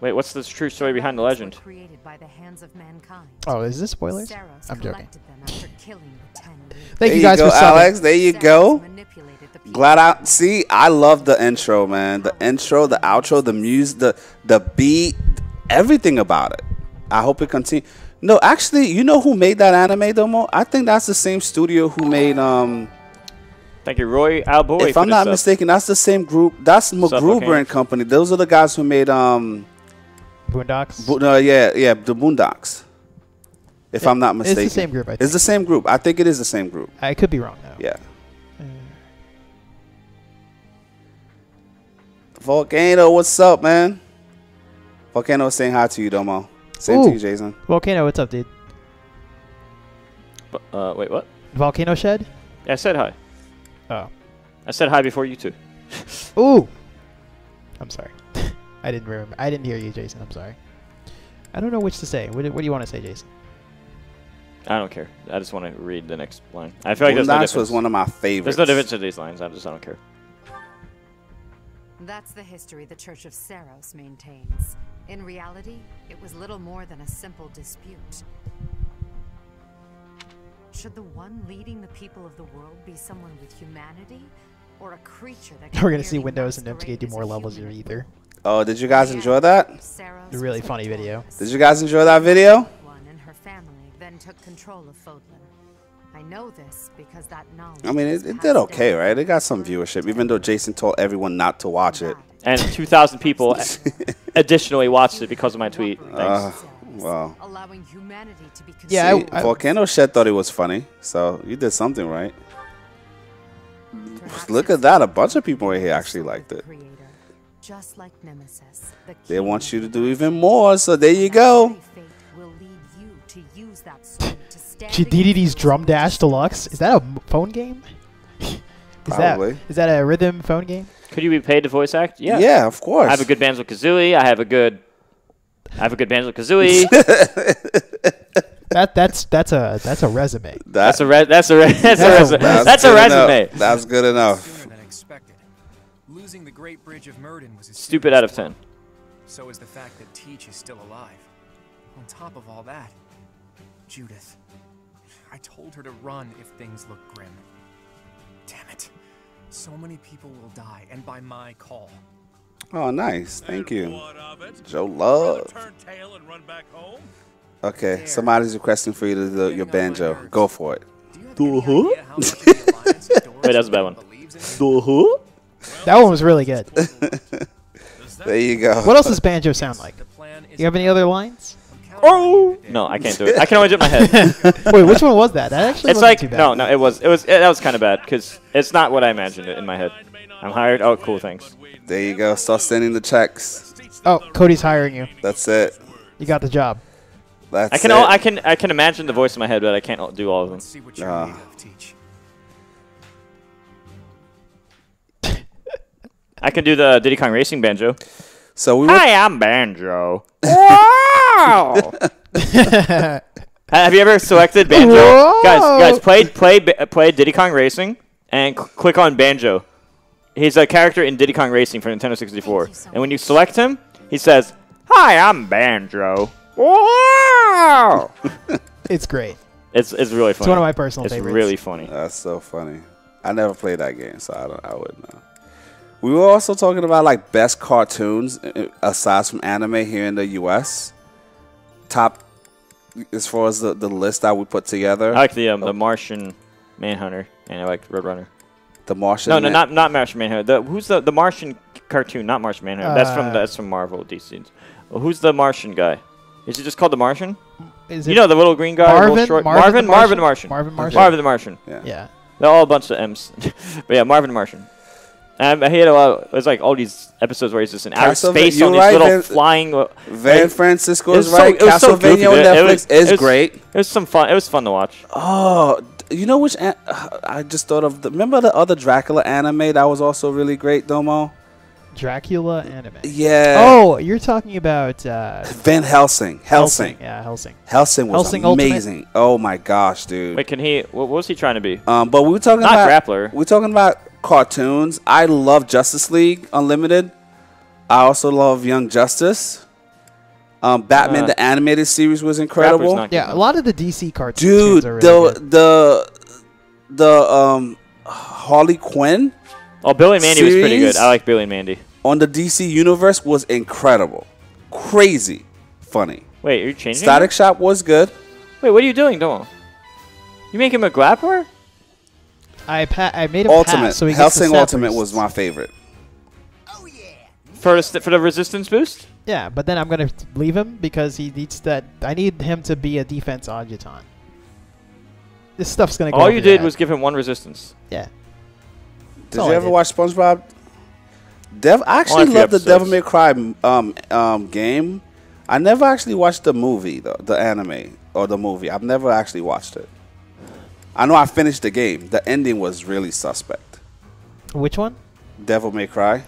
Wait, what's the true story behind the legend? Created by the hands of mankind. Oh, is this spoilers? I'm joking. collected them after killing the. Thank There you you guys go, for subbing. Alex. There you go. manipulated the people Glad I See, I love the intro, man. The intro, the outro, the music, the the beat, everything about it. I hope it continues. No, actually, you know who made that anime, Domo? I think that's the same studio who made um. Thank you, Roy Alboy. if I'm not mistaken, that's the same group. That's MacGruber Volcano? and Company. Those are the guys who made um. Boondocks. Bo- uh, yeah, yeah, the Boondocks. If It- I'm not mistaken, it's the mistaken, same group, I It's the same group. I think it is the same group. I could be wrong though. Yeah. Volcano, what's up, man? Volcano is saying hi to you, Domo. Same to you, Jason. Volcano, what's up, dude? Uh, wait, what? Volcano Shed? I said hi. Oh. I said hi before you two. Ooh. I'm sorry. I didn't remember. I didn't hear you, Jason. I'm sorry. I don't know which to say. What do, what do you want to say, Jason? I don't care. I just want to read the next line. I feel like there's no difference. was one of my favorites. there's no difference in these lines. I just I don't care. That's the history the Church of Seiros maintains. In reality, it was little more than a simple dispute. Should the one leading the people of the world be someone with humanity, or a creature that We're gonna see Windows and masquerade Nipsgate do more levels of human? either. Oh, did you guys enjoy that? Seiros A really funny video. Did you guys enjoy that video? One and her family then took control of Fodlan. I know this because that knowledge. I mean, it, it did okay, right? It got some viewership, even though. Jason told everyone not to watch it. And 2,000 people additionally watched it because of my tweet. Uh, wow. Allowing humanity to be Yeah, I- See. Volcano Shed thought it was funny, so you did something right. Look at that. A bunch of people the here actually liked it. Just like Nemesis, the They want you to do even more, so there you go. Thy fate will lead you to use that soul to stand DDD's against Drum those Dash who Deluxe? Is that a m- phone game? is Probably. that is that a rhythm phone game? Could you be paid to voice act? Yeah. Yeah, of course. I have a good Banjo Kazooie. I have a good. I have a good Banjo Kazooie. That that's that's a that's a resume. that's a re- that's a re- that's, a, a resume. res- That's a good resume. Enough. That's good enough. Sooner than expected. Losing the Great Bridge of Myrddin was a Stupid serious out of blow. 10. So is the fact that Teach is still alive. On top of all that, Judith. I told her to run if things look grim. Damn it. So many people will die, and by my call. Oh, nice. Thank And you. What of it? Joe Love. turn tail and run back home? Okay, There. somebody's requesting for you to do your Getting on my banjo. Go for it. Do you have any who? idea how much of the alliance adores Wait, that's a bad one. believes? Do who? That one was really good. There you go. What else does banjo sound like? The plan is You have any other lines? I'm counting on you today. No, I can't do it. I can only do it in my head. Wait, which one was that? That actually it's wasn't like too bad. no, no. It was it was it, that was kind of bad because it's not what I imagined it in my head. I'm hired. Oh, cool. Thanks. There you go. Start sending the checks. Oh, Cody's hiring you. That's it. You got the job. That's I can it. all, I can I can imagine the voice in my head, but I can't do all of them. Let's see what you're. Teach. I can do the Diddy Kong Racing banjo. So we were, Hi, I'm Banjo. Wow. Have you ever selected banjo? Whoa. Guys, guys, play play ba- play Diddy Kong Racing and cl- click on Banjo. He's a character in Diddy Kong Racing for Nintendo 64. So and when you select him, he says, "Hi, I'm Banjo." Wow. It's great. it's it's really funny. It's one of my personal It's favorites. really funny. That's so funny. I never played that game, so I don't. I wouldn't know. We were also talking about like best cartoons uh, aside from anime here in the U.S. Top as far as the, the list that we put together. I like the um, the Martian Manhunter, and I like Roadrunner. the Martian. No, no, Man- not not Martian Manhunter. The who's the the Martian cartoon? Not Martian Manhunter. that's from Uh, that's from Marvel DC. Well, who's the Martian guy? Is it just called the Martian? Is You know the little green guy, real Marvin? short. Marvin the Marvin, Marvin the Martian? Martian. Marvin Martian? Marvin the Martian. Yeah. Yeah. They're all a bunch of M's. but yeah, Marvin the Martian. Um, he had a lot. It was like all these episodes where he's just in outer Castleva- space you're on these right, little Van- flying. Van like- Francisco it is was so- right. it so Castlevania on but it Netflix was- is it was- great. It was some fun. It was fun to watch. Oh, You know which? An- I just thought of. The, remember the other Dracula anime that was also really great, Domo. Dracula anime. Yeah. Oh, you're talking about uh, Van Helsing. Hellsing. Yeah, Hellsing. Hellsing was Hellsing Ultimate? amazing. Oh my gosh, dude. Wait, can he? What, what was he trying to be? Um, but we were talking Not about grappler. We're talking about cartoons. I love Justice League Unlimited. I also love Young Justice. Um, Batman Uh, the animated series was incredible. Yeah, a lot of the DC cartoons Dude, are really the good. the the um Harley Quinn Oh, Billy and Mandy was pretty good. I like Billy and Mandy. on the DC universe was incredible. Crazy funny. Wait, you're you changing? Static it? Shop was good. Wait, what are you doing, Domo? You make him a grappler? I pa- I made him Ultimate. pass, so he gets the Helsing stat Ultimate boosts. was my favorite. For the, st- for the resistance boost? Yeah, but then I'm gonna leave him because he needs that. I need him to be a defense adjutant. This stuff's gonna go. All you did was give him one resistance. yeah. Did all you I ever did. watch SpongeBob? Dev, I actually Only a few love the Devil. May Cry um, um, game. I never actually watched the movie, though, the anime or the movie. I've never actually watched it. I know I finished the game. The ending was really suspect. Which one? Devil May Cry.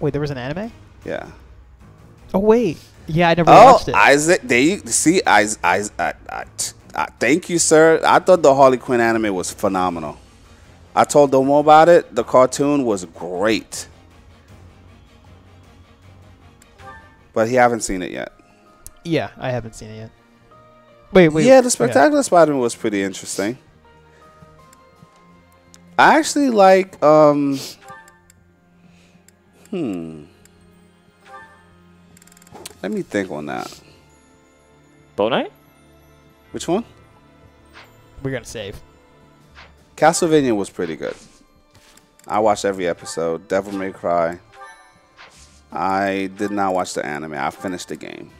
Wait, there was an anime. Yeah. Oh wait, yeah, I never Oh, watched it. Isaac, there you see, I, I, I, I, I, thank you, sir. I thought the Harley Quinn anime was phenomenal. I told Domo about it. The cartoon was great, but he haven't seen it yet. yeah, I haven't seen it yet. Wait, wait. yeah, the Spectacular Spider-Man was pretty interesting. I actually like. um Hmm. Let me think on that. Bow Knight? Which one? We're gonna save. Castlevania was pretty good. I watched every episode. Devil May Cry. I did not watch the anime. I finished the game.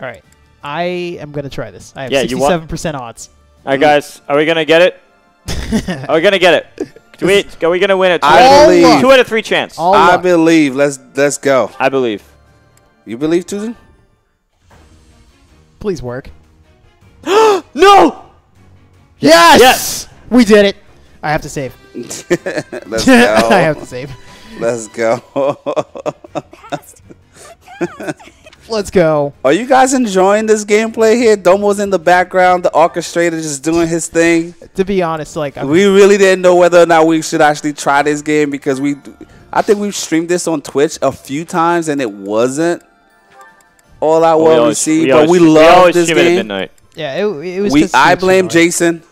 All right, I am gonna try this. I have Yeah, you want- sixty-seven percent odds. All right, guys, are we gonna get it? are we gonna get it? Do we? Are we gonna win it? Two, I out of- believe. two out of three chance. All I luck. believe. Let's let's go. I believe. You believe, Susan? Please work. No. Yes! Yes! We did it. I have to save. Let's I have to save. let's go. Let's go. Are you guys enjoying this gameplay here? Domo's in the background. The orchestrator just doing his thing. To be honest, like I'm, We really didn't know whether or not we should actually try this game because we, I think we've streamed this on Twitch a few times and it wasn't all out We well always- received. we But we we love always this stream it at game. midnight. yeah, it, it was. We, I blame annoying. Jason.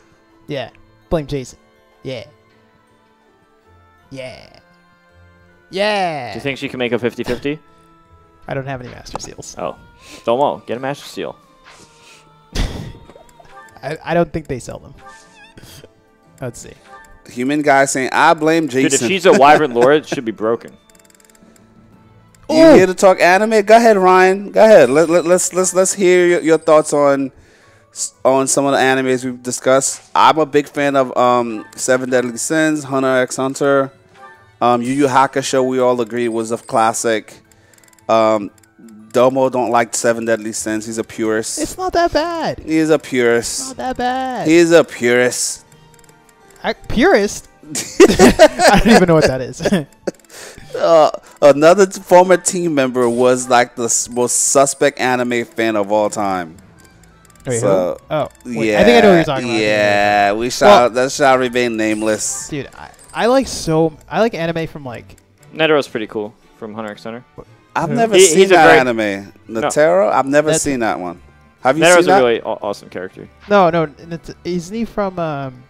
Yeah, blame Jason. Yeah. Yeah. Yeah. Do you think she can make a 50-50? I don't have any master seals. Oh, Don't Domo, get a master seal. I, I don't think they sell them. Let's see. Human guy saying, I blame Jason. Dude, if she's a Wyvern Lord, it should be broken. you here to talk anime? Go ahead, Ryan. Go ahead. Let, let, let's let's let's hear your, your thoughts on on some of the animes we've discussed. I'm a big fan of um, Seven Deadly Sins, Hunter x Hunter, um, Yu Yu Hakusho. We all agree was a classic. Um, Domo don't like Seven Deadly Sins. He's a purist. It's not that bad. he is a purist. Not that bad. He is a purist. I, purist. I don't even know what that is. Uh, another t- former team member was like the s- most suspect anime fan of all time. Wait, So, who? Oh, wait, yeah, I think I know what you're talking about. Yeah, we shall. that shall remain nameless. Dude, I, I like so I like anime from like Netero's pretty cool from Hunter x Hunter. I've never He- seen that anime. Netero. I've never That's- seen that one. Have you Netero's seen a really awesome character. no no it's, isn't he from um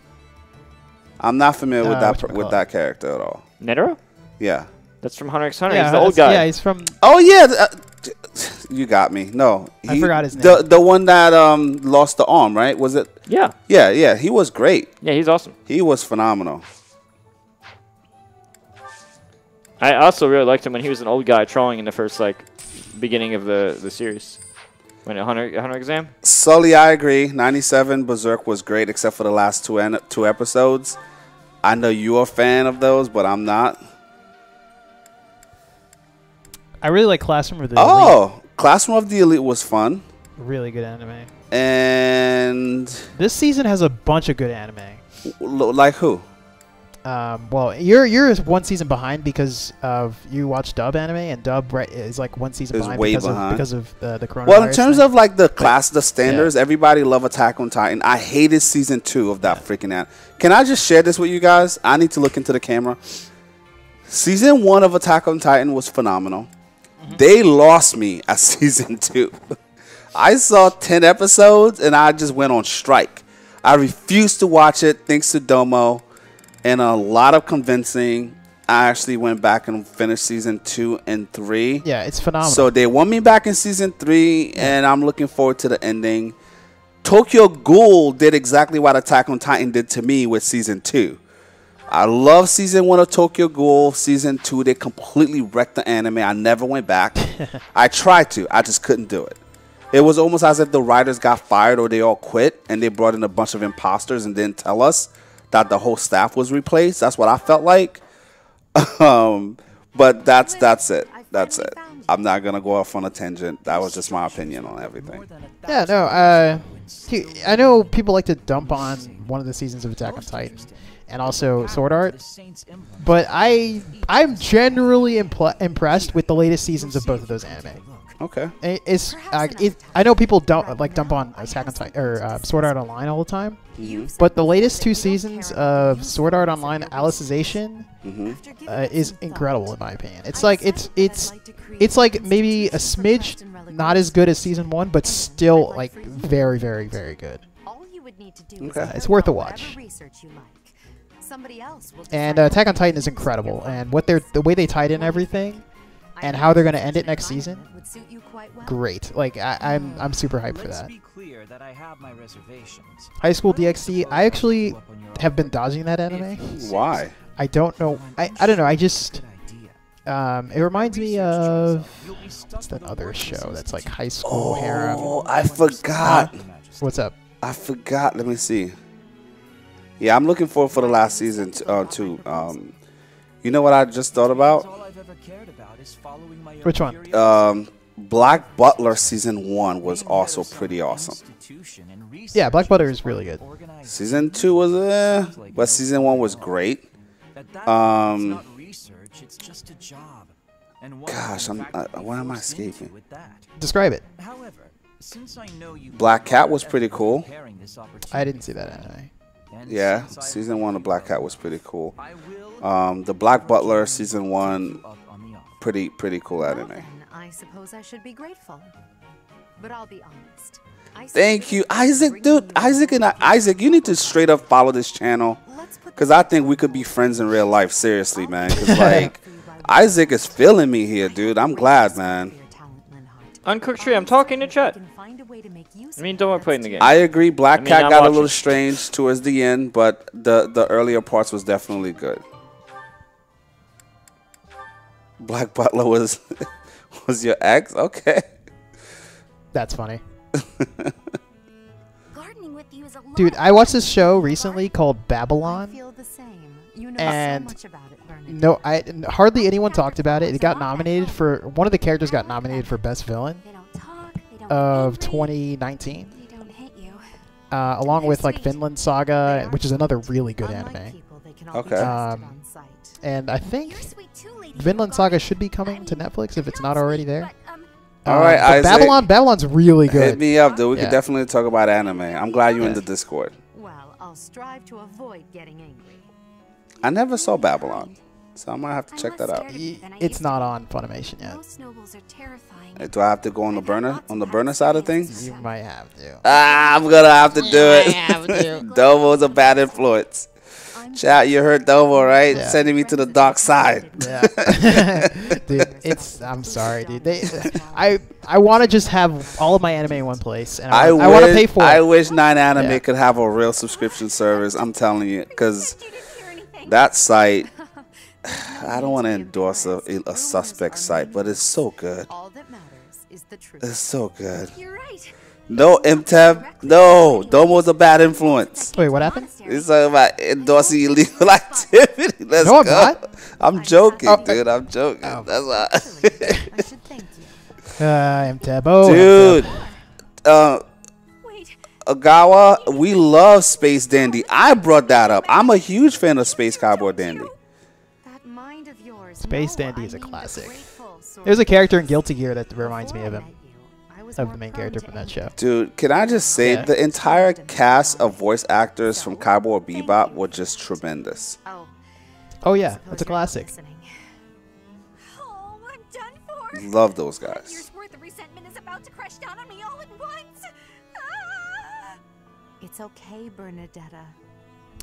I'm not familiar with Uh, that per- with that character at all. Netero? Yeah. That's from Hunter x Hunter. yeah He's the old guy. yeah he's from Oh yeah. uh, you got me. No, I forgot his name. The the one that um lost the arm, right? Was it? yeah. Yeah, yeah. He was great. Yeah, he's awesome. He was phenomenal. I also really liked him when he was an old guy trolling in the first like beginning of the the series. When a Hunter Hunter exam. Sully, I agree. 97 Berserk was great, except for the last two an- two episodes. I know you're a fan of those, but I'm not. I really like Classroom of the Elite. Oh, Classroom of the Elite was fun. Really good anime. And This season has a bunch of good anime. l- like who? Um, well, you're you're one season behind because of you watch dub anime, and dub right, is like one season behind because behind. of because of uh, the coronavirus. Well, in terms thing. of like the class, the standards, everybody love Attack on Titan. I hated season two of that freaking anime. Can I just share this with you guys? I need to look into the camera. Season one of Attack on Titan was phenomenal. Mm-hmm. They lost me at season two. I saw 10 episodes and I just went on strike. I refused to watch it thanks to Domo and a lot of convincing. I actually went back and finished season two and three. yeah, it's phenomenal. So they want me back in season three, and I'm looking forward to the ending. Tokyo Ghoul did exactly what Attack on Titan did to me with season two. I love season one of Tokyo Ghoul. Season two, they completely wrecked the anime. I never went back. I tried to, I just couldn't do it. It was almost as if the writers got fired or they all quit, and they brought in a bunch of imposters and didn't tell us that the whole staff was replaced. That's what I felt like. um, but that's that's it. That's it. I'm not gonna go off on a tangent. That was just my opinion on everything. yeah, no. Uh, I know people like to dump on one of the seasons of Attack on Titan, and also Sword Art, but I I'm generally impressed with the latest seasons of both of those anime. Okay. It- It's uh, it, I know people don't like dump on Attack on Titan or uh, Sword Art Online all the time, but the latest two seasons of Sword Art Online Alicization uh, is incredible in my opinion. It's like it's it's it's like maybe a smidge not as good as season one, but still like very very very good. All you would need to do is Okay. carry It's worth a watch. whatever Research you like. Somebody else will And uh, Attack on Titan is incredible, and what they're the way they tied in everything, and how they're gonna end it next season. would suit you quite well. Great. Like I, I'm I'm super hyped for that. Be clear that I have my reservations. High School DxD. I actually have been dodging that anime. Why? I don't know. I, I don't know. I just um, it reminds me of what's that other show that's like high school harem. Oh, I forgot. What's up? I forgot. Let me see. Yeah, I'm looking forward for the last season t- uh, too. Um, you know what I just thought about? All I've ever cared about is following my own Which one? Um, Black Butler season one was also head of some pretty awesome. Yeah, Black Butler is really good. Season two was uh, but season one was great. that that Um, it's not research, it's just a job. And one Gosh, I'm- uh, why am I escaping? with that. Describe it. However, since I know you Black Cat was pretty cool. I didn't see that for me, anime. Yeah, season one of Black Cat was pretty cool. Um, the Black Butler season one, you up on the offer. pretty pretty cool Well, anime. Then, I suppose I should be grateful. But I'll be honest. I Thank you, Isaac, dude. Isaac and I, Isaac, you need to straight up follow this channel. Cause I think we could be friends in real life. Seriously, man. Cause like for you by the Isaac is feeling me here, dude. I'm glad, man. for your talent, Linhardt. Uncooked Tree, I'm talking to chat. You can find a way to make use I mean, don't it, want to play in the game. I agree. Black I mean, Cat I'm got a little strange towards the end, but the the earlier parts was definitely good. Black Butler was was your ex? Okay. That's funny. Gardening with you is a Dude, I watched this show recently called I Babylon. feel the same. You know And so much about it, Vernon. No, I n- hardly anyone talked about it. It got nominated for one of the characters got nominated for best villain They don't talk, they don't of 2019, They don't hit you. uh, along with like Vinland Saga, which is another really good anime. people, they can all be Okay. Um. And I think You're sweet too, lady. Vinland Saga should be coming to Netflix if it's not already there. but, All Um, right, Isaac. Babylon, Babylon's really good. Hit me up, dude. We Yeah. could definitely talk about anime. I'm glad you're in the Discord. Well, I'll strive to avoid getting angry. I never saw Babylon, so I might have to I'm check that out. scared of you Y- than I It's not on Funimation yet. Most nobles are terrifying. Do I have to go on the burner on the burner side of things? You might have to. Ah, I'm gonna have to do it. Domo's a bad influence. I'm Chat, you heard Domo, right? Yeah. Sending me to the dark side. Yeah, dude, it's. I'm sorry, dude. They, I, I want to just have all of my anime in one place, and I, I, I want to pay for I it. I wish Nine Anime Yeah. could have a real subscription service. I'm telling you, because You didn't hear anything. that site, I don't want to endorse a, a suspect site, but it's so good. All that matters is the truth. It's so good. You're right. No, MTEB, no. Domo's a bad influence. Wait, what happened? It's talking about endorsing illegal activity. Let's No, I'm go. not. I'm joking, Oh, dude. I'm joking. Oh. That's why. Actually, I should thank you. Uh, MTEB. Oh, dude, MTEB. uh, Wait, Agawa, we love Space Dandy. I brought that up. I'm a huge fan of Space Cowboy Dandy. That mind of yours. Space Dandy is a classic. There's a character in Guilty Gear that reminds me of him, of the main character from that show. Dude, can I just say Yeah. the entire cast of voice actors from Cowboy Bebop were just tremendous. Oh, Oh yeah, suppose it's a classic. oh, I'm done for. Love those guys. years worth of resentment is about to crash down on me all at once. Ah! It's okay, Bernadetta.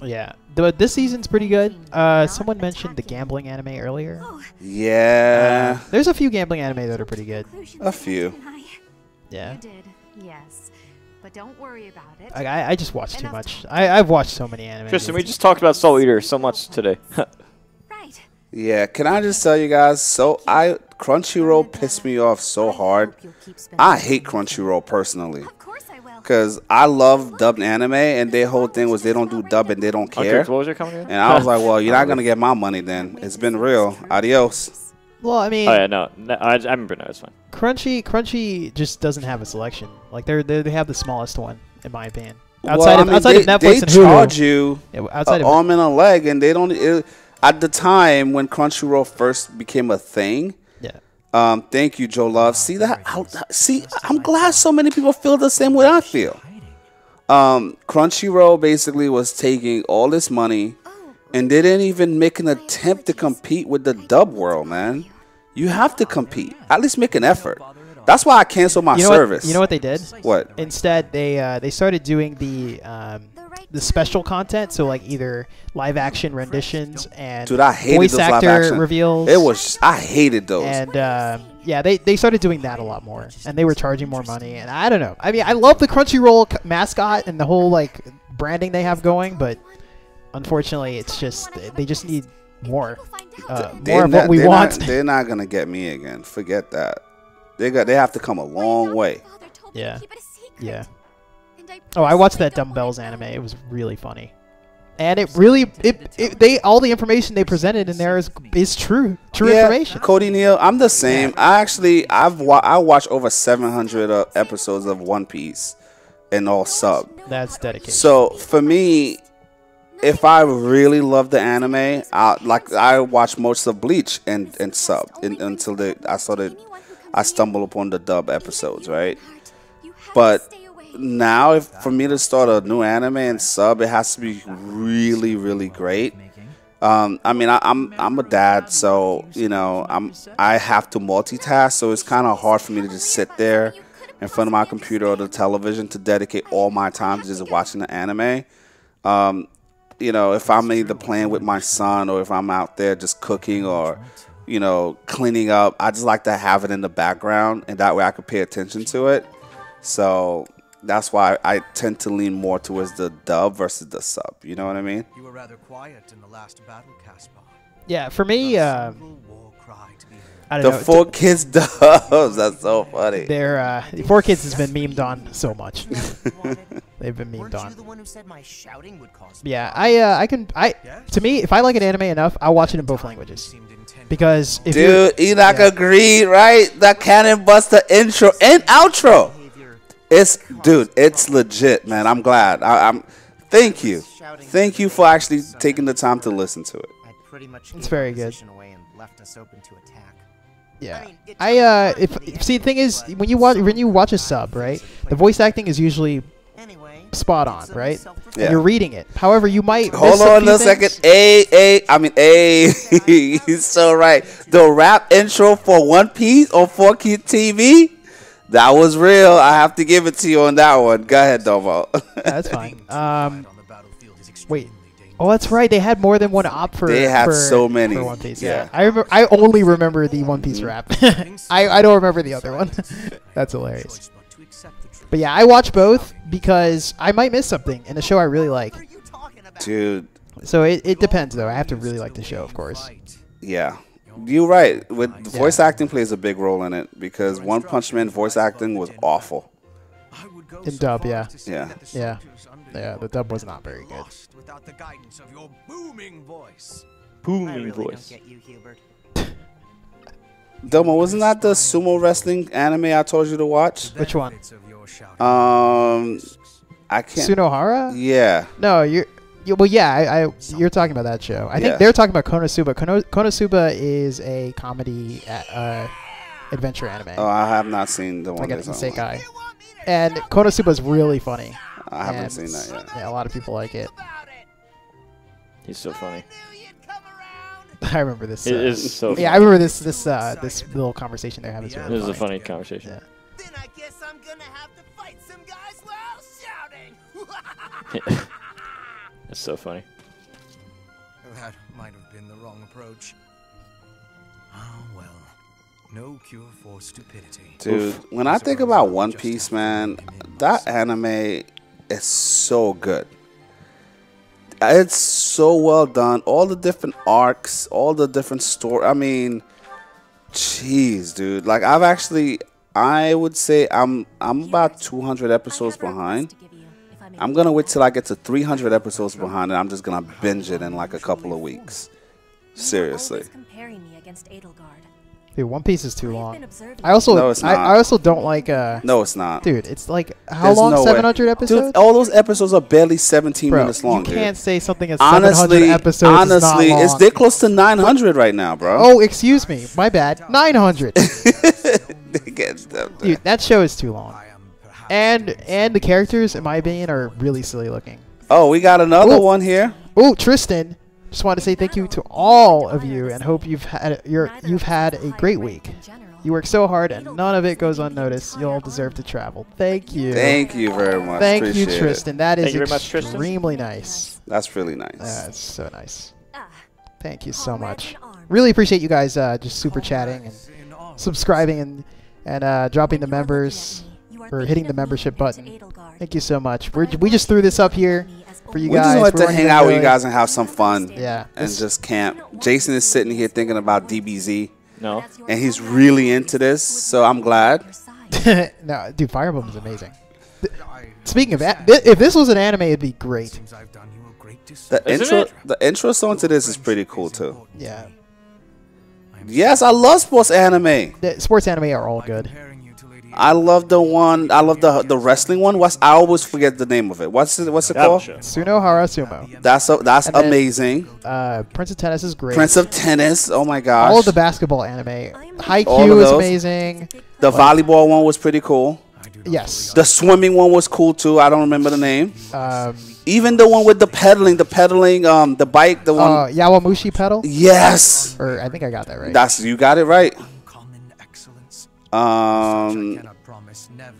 Yeah, the, this season's pretty good. Uh, someone mentioned the gambling anime earlier. Oh, Yeah. Uh, there's a few gambling anime that are pretty good. A few. Didn't I? Yeah, You did, yes. But don't worry about it. I, I, I just watch too much. I, I've watched so many anime. Tristan, we just talked about Soul Eater so much today. Right. Yeah, can I just tell you guys? So I Crunchyroll pissed me off so hard. I hate Crunchyroll personally Of course I will. because I love dubbed anime, and their whole thing was they don't do dub and they don't care. Untruth, what was your comment? And I was like, well, you're not gonna get my money then. It's been real. Adios. Well, I mean, Oh yeah, no, no I, I remember. No, it's fine. Crunchy Crunchy just doesn't have a selection. Like they're, they they have the smallest one in my opinion. Well, Outside I of mean, outside they, of Netflix they and Hulu. charge you Yeah, well, an outside of arm and a leg, and they don't. It, at the time when Crunchyroll first became a thing, yeah. um, thank you, Joe Love. See that? I, see, I'm glad so many people feel the same way I feel. Um, Crunchyroll basically was taking all this money, and they didn't even make an attempt to compete with the dub world, man. You have to compete. At least make an effort. That's why I canceled my You know service. what? You know what they did? What? Instead, they uh, they started doing the um, the special content. So like either live action renditions and Dude, I hated voice those live actor action. reveals. It was. I hated those. and uh, yeah, they, they started doing that a lot more, and they were charging more money. And I don't know. I mean, I love the Crunchyroll mascot and the whole like branding they have going, but unfortunately, it's just they just need more, uh, They're more of what we they're want. Not, they're not gonna get me again. Forget that. They got. They have to come a long way. Yeah. yeah. Oh, I watched that Dumbbells anime. It was really funny, and it really it, it they all the information they presented in there is is true true Yeah, information. Cody Neal. I'm the same. I actually I've wa- I watched over 700 uh, episodes of One Piece, and all sub. That's dedication. So for me, if I really love the anime, I like I watch most of Bleach and and sub in, until the I started I stumbled upon the dub episodes, right? But now, if for me to start a new anime and sub, it has to be really, really great. Um, I mean, I, I'm I'm a dad, so you know, I'm I have to multitask, so it's kind of hard for me to just sit there in front of my computer or the television to dedicate all my time to just watching the anime. Um, you know, if I'm either playing with my son or if I'm out there just cooking or you know cleaning up, I just like to have it in the background, and that way I could pay attention to it. So that's why I tend to lean more towards the dub versus the sub. You know what I mean? You were rather quiet in the last battle, Caspar. yeah, for me, uh, war cry to be heard. I don't The know. four kids dubs. That's so funny. Their uh, Four Kids has been memed on so much. They've been memed Weren't on. you the one who said my shouting would cause Yeah, I uh, I can I to me if I like an anime enough, I'll watch it in both languages. Because if you're- Dude, Enoch yeah. agreed, right? The Cannon Buster intro and outro. It's dude, it's legit, man. I'm glad. I, I'm. Thank you, thank you for actually taking the time to listen to it. I pretty much It's very good. position away and left us open to attack. Yeah. I uh if see the thing is when you watch when you watch a sub, right? The voice acting is usually Anyway, spot on, right? Yeah. You're reading it. However, you might Hold miss on few a second. A A. I mean A. He's so right. The rap intro for One Piece on 4K TV. That was real. I have to give it to you on that one. Go ahead, Domo. Yeah, that's fine. Um wait. Oh, that's right. They had more than one op for. They had for- so many. for One Piece. Yeah. Yeah, I remember. I only remember the One Piece rap. I I don't remember the other one. that's hilarious. But yeah, I watch both because I might miss something in a show I really like. Dude, So it, it depends though. I have to really like the show, of course. yeah. You're right. With voice acting plays a big role in it because One Punch Man voice acting was awful. In dub, yeah. Yeah. Yeah. Yeah, the dub was not very good. Without the guidance of your booming voice. I Booming really voice. Don't get you, Hubert. Domo, wasn't that the sumo wrestling anime I told you to watch? Which one? Benefits of your shouting. Um, I can't. Sunohara? Yeah. No, you're. You, well, yeah, I, I you're talking about that show. I think they're talking about Konosuba. Kono, Konosuba is a comedy uh, adventure anime, Oh, I have not seen the one. like an that's on. isekai. And Konosuba is really funny. I haven't and seen that yet. Yeah, a lot of people like it. He's so funny. I remember this. It uh, is so. Funny. Yeah, I remember this this uh, this little conversation they're having. It's This is a funny. funny conversation. Yeah. Then I guess I'm gonna have to fight some guys while shouting. It's so funny. That might have been the wrong approach. Oh well. No cure for stupidity. Dude, when I think about One Piece, man, that anime is so good. It's so well done. All the different arcs, all the different story. I mean, jeez, dude. Like I've actually, I would say I'm I'm about 200 episodes behind. I'm gonna wait till I get to 300 episodes behind, and I'm just gonna binge it in like a couple of weeks. Seriously. Dude, One Piece is too long. I also No, it's I, not. I also don't like uh No, it's not. dude, it's like how There's long? no way. Seven hundred episodes? Dude, all those episodes are barely 17 Bro, minutes long, you dude. can't say something as seven hundred honestly, episodes is not honestly, it's they're close to 900 right now, bro. Oh, excuse me, my bad. Nine hundred. They get them. Dude, that show is too long. I am perhaps And and the characters, in my opinion, are really silly looking. Oh, we got another Ooh. one here. Oh, Tristan, just want to say thank you to all of you, and hope you've had your you've had a great week. You work so hard, and none of it goes unnoticed. You all deserve to travel. Thank you. Thank you very much. Thank you, Appreciate it. Tristan. That is Thank you very much, extremely nice. That's really nice. That's so nice. Ah, Thank you so much. Really appreciate you guys uh, just super chatting and subscribing and and uh, dropping the When you are looking members. at me, you are or hitting the membership button. To Edelgard. Thank you so much. We're, we just threw this up here think of me as for you we guys. just wanted to hang you out with you guys and have some fun Yeah. and this- just camp. Jason is sitting here thinking about DBZ, No. And he's really into this, so I'm glad. on your side. no, dude, Fire Emblem is amazing. Speaking of, a- if this was an anime, it'd be great. Seems I've done you a great The. Isn't intro, it? the intro song to this is pretty cool too. Yeah, Yes, I love sports anime. the sports anime are all good. I love the one. I love the the wrestling one. What's I always forget the name of it. What's it? What's it called? Gotcha. Sunohara Sumo. That's a, that's And then- amazing. Uh, Prince of Tennis is great. Prince of Tennis. Oh my gosh. all of the basketball anime. All of Haikyuu is those. amazing. the volleyball one was pretty cool. I do not Yes. The swimming one was cool too. I don't remember the name. Um, Even the one with the pedaling, the pedaling, um, the bike, the one. uh, Yowamushi pedal. yes, Or I think I got that right. that's you got it right. Um, cannot promise never.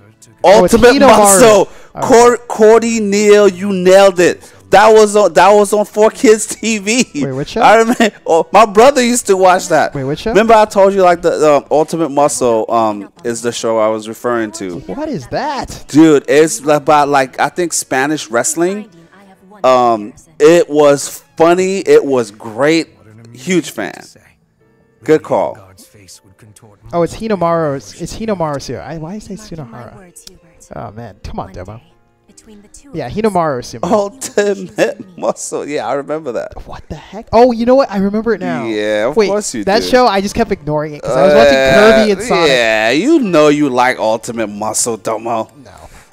Oh, Ultimate Muscle. Cor- Cordy Neal, you nailed it. That was on that was on Four Kids TV. Wait, what show? I remember. Oh, my brother used to watch that. Wait, what show? Remember, I told you like the um, Ultimate Muscle um is the show I was referring to. what is that? Dude, it's about like I think Spanish wrestling. Finding I have one Um, it was funny. It was great. What an amusing Huge fan. Good call. Oh, it's Hinomaru. It's Hinomaru Sumo. I, why say Mark in my Sunohara? Oh man, come on, One Demo. day, between the two of Yeah, us, Hinomaru Sumo. Ultimate Muscle. Yeah, I remember that. What the heck? Oh, you know what? I remember it now. Yeah, of Wait, course you that do. show I just kept ignoring it because I was watching Kirby and Uh, Sonic. Yeah, you know you like Ultimate Muscle, Domo. No.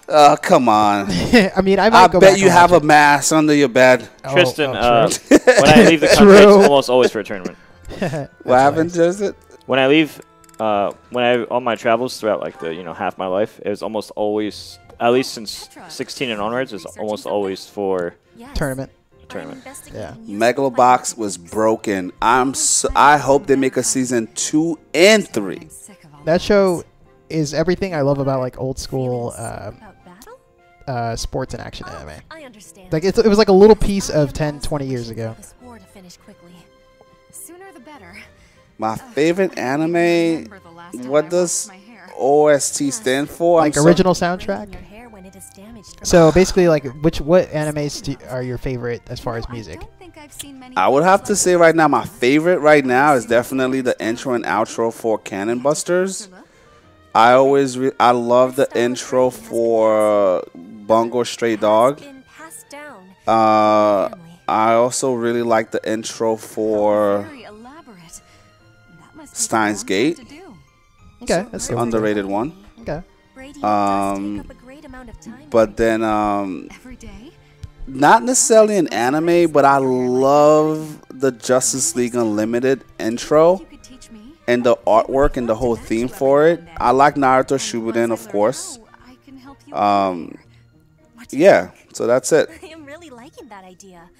Oh, come on. I mean, I might I go bet back you and have watch a mask under your bed. Oh, Tristan, oh, uh, when I leave the country, it's almost always for a tournament. What happened, hilarious. does it? When I leave, uh, when I on my travels throughout like the you know half my life, it was almost always at least since 16 and onwards, it's almost always for Yes, Tournament. tournament. Yeah. useful Megalobox was broken. I'm. So, I hope they make a season two and three. I'm sick of all That show is everything I love about like old school uh, uh, sports and action Oh, anime. I understand. Like it's, it was like a little piece of 10, 20 years ago. My favorite anime. Remember the last time I What does. OST stand for? I'm Like so- original soundtrack. your hair when it is damaged from So basically, like which what animes do, are your favorite as far as music? I don't think I've seen many I would have to say right now, my favorite right now is definitely the intro and outro for Cannon Busters. I always, re- I love the intro for Bungo Stray Dog. Been passed down. Uh, I also really like the intro for Steins Gate. Okay, that's good. underrated one. Okay. Um, take up a great amount of time. But then, um, not necessarily an anime, but I love the Justice League Unlimited intro You could teach me. and the artwork and the whole theme for it. I like Naruto Shippuden, of course. I can help you Um, yeah, so that's it. I am really liking that idea.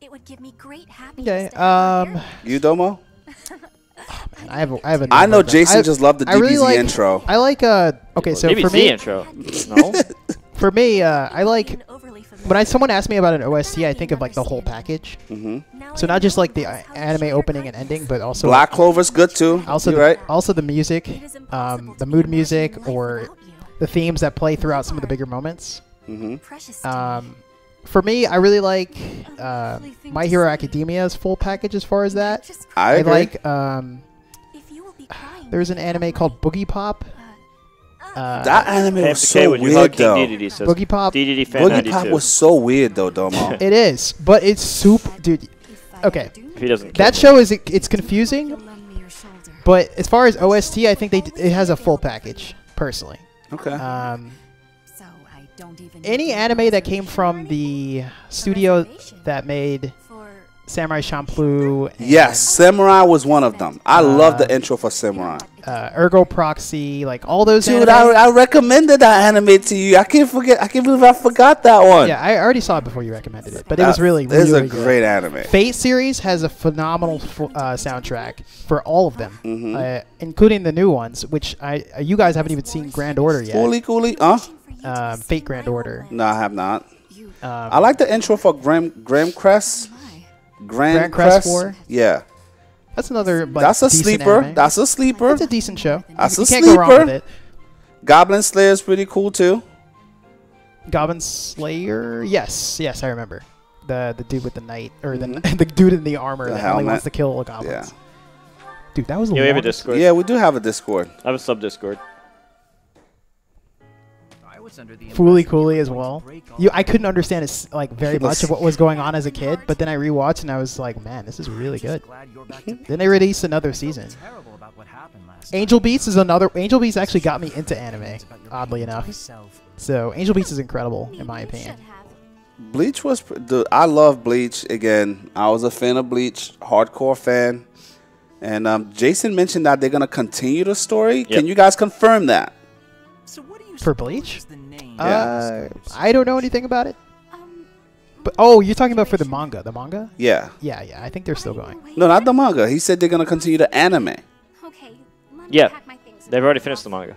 It would give me great happiness. Okay. to have you Um, here. You, I have. A, I have a. I know number of them. Jason I- just loved the I really DBZ like- intro. I like. Uh. Okay. So DBZ for me, intro. No. for me, uh, I like Being overly familiar when I with someone asks me about an OST, I think of like the whole package. hmm So not just like the uh, anime opening and ending, but also Black Clover's good too. also the, right? also the music, It is impossible um, the mood music, or the themes that play throughout some of the bigger moments. hmm Precious to me. Um, for me, I really like uh, My Hero Academia's full package as far as that. Just I I like. Um, if you will be crying, there's an anime called Boogie Pop. Uh, that anime was so when you hug weird King though. DDD says Boogie Pop. DDD fan Boogie 92. Pop was so weird though, Domo. It is, but it's super, dude. okay. If he doesn't That show is it's confusing, you'll lend me your shoulder. but as far as OST, I think they it has a full package personally. okay. Um, any anime that came from the studio that made Samurai Champloo, yes, Samurai was one of them. I love the Uh, intro for Samurai. uh, Ergo Proxy, like all those. Dude, I, I recommended that anime to you. I can't forget. I can't believe I forgot that one. yeah, I already saw it before you recommended it, but it was That- really, It's really a good. great anime. Fate series has a phenomenal f- uh, soundtrack for all of them, Mhm. uh, including the new ones, which I uh, you guys haven't even seen Grand Order yet. Coolie, coolie. Huh? Um, Fate Grand Order. No, I have not. Um, I like the intro for Graham Graham Crest. My. Grand, Grand Crest Crest. 4? Yeah, that's another. Like, that's a sleeper. anime. That's a sleeper. It's a decent show. That's you a can't go wrong with sleeper. it. Goblin Slayer is pretty cool too. Goblin Slayer. Yes, yes, I remember. The the dude with the knight or the Mhm. the dude in the armor The that helmet. only wants to kill goblins. Yeah. Dude, that was the Yeah, we have a Discord. Yeah, we do have a Discord. I have a sub Discord. Fooly impression Cooly as well. You, I couldn't understand as, like very much of what was going on as a kid, but then I rewatched and I was like, man, this is really good. glad you're back to Then they released another season. terrible about what happened last Angel. Beats is another. Angel Beats actually got me into anime, It's about your oddly enough. So Angel Beats is incredible in my opinion. Bleach was. pr- Dude, I love Bleach. Again, I was a fan of Bleach, hardcore fan. And um, Jason mentioned that they're gonna continue the story. Yep. Can you guys confirm that? So what do you For suppose Bleach? Is Uh, I don't know anything about it. Um, But oh, you're talking about for the manga. The manga? Yeah. Yeah, yeah. I think they're still going. No, not the manga. He said they're gonna continue the anime. Okay. Yeah, pack my things They've already finished the manga.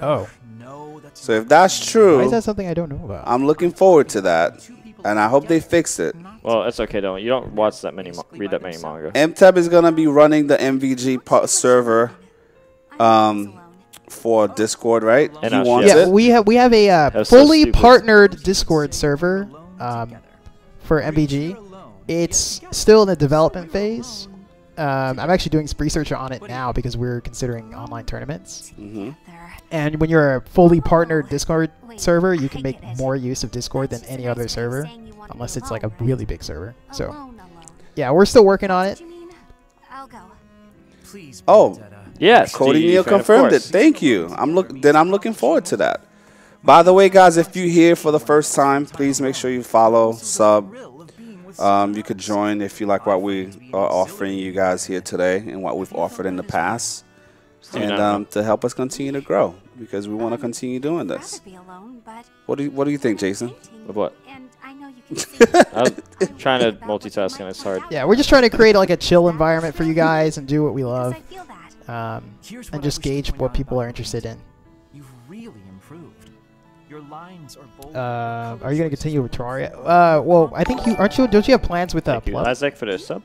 Oh, No, So if that's true, why is that something I don't know about? I'm looking forward to that, and I hope they fix it. Well, it's okay though. You don't watch that many, read that many manga. MTEB is gonna be running the MVG server um, for Discord, right? And he us, wants yeah, it. we have we have a uh, That's so fully partnered Discord server um, for MVG. It's still in the development phase. Um, I'm actually doing some research on it now because we're considering online tournaments. hmm And when you're a fully partnered Discord server, you can make more use of Discord than any other server, unless it's like a really big server. So Alone, alone. yeah, we're still working on it. What do you mean? I'll go. Please, Oh. Bernadetta. Yes, Cody Neal confirmed it. Thank you. I'm look. Then I'm looking forward to that. By the way, guys, if you're here for the first time, please make sure you follow, sub. Thrill of being with Um, you could join if you like what we are offering you guys here today and what we've offered in the past, and um, to help us continue to grow because we want to continue doing this. rather be alone, but What do you, What do you think, Jason? With what? i know you can i'm trying to multitask and it's hard. Yeah, we're just trying to create like a chill environment for you guys and do what we love, I feel that. Um, Here's and just gauge what people are interested in. You've really improved. Your lines are bold. Uh, are you gonna continue with Terraria? Uh, well, I think you aren't you. Don't you have plans with uh, Thank you, Isaac, for the sub.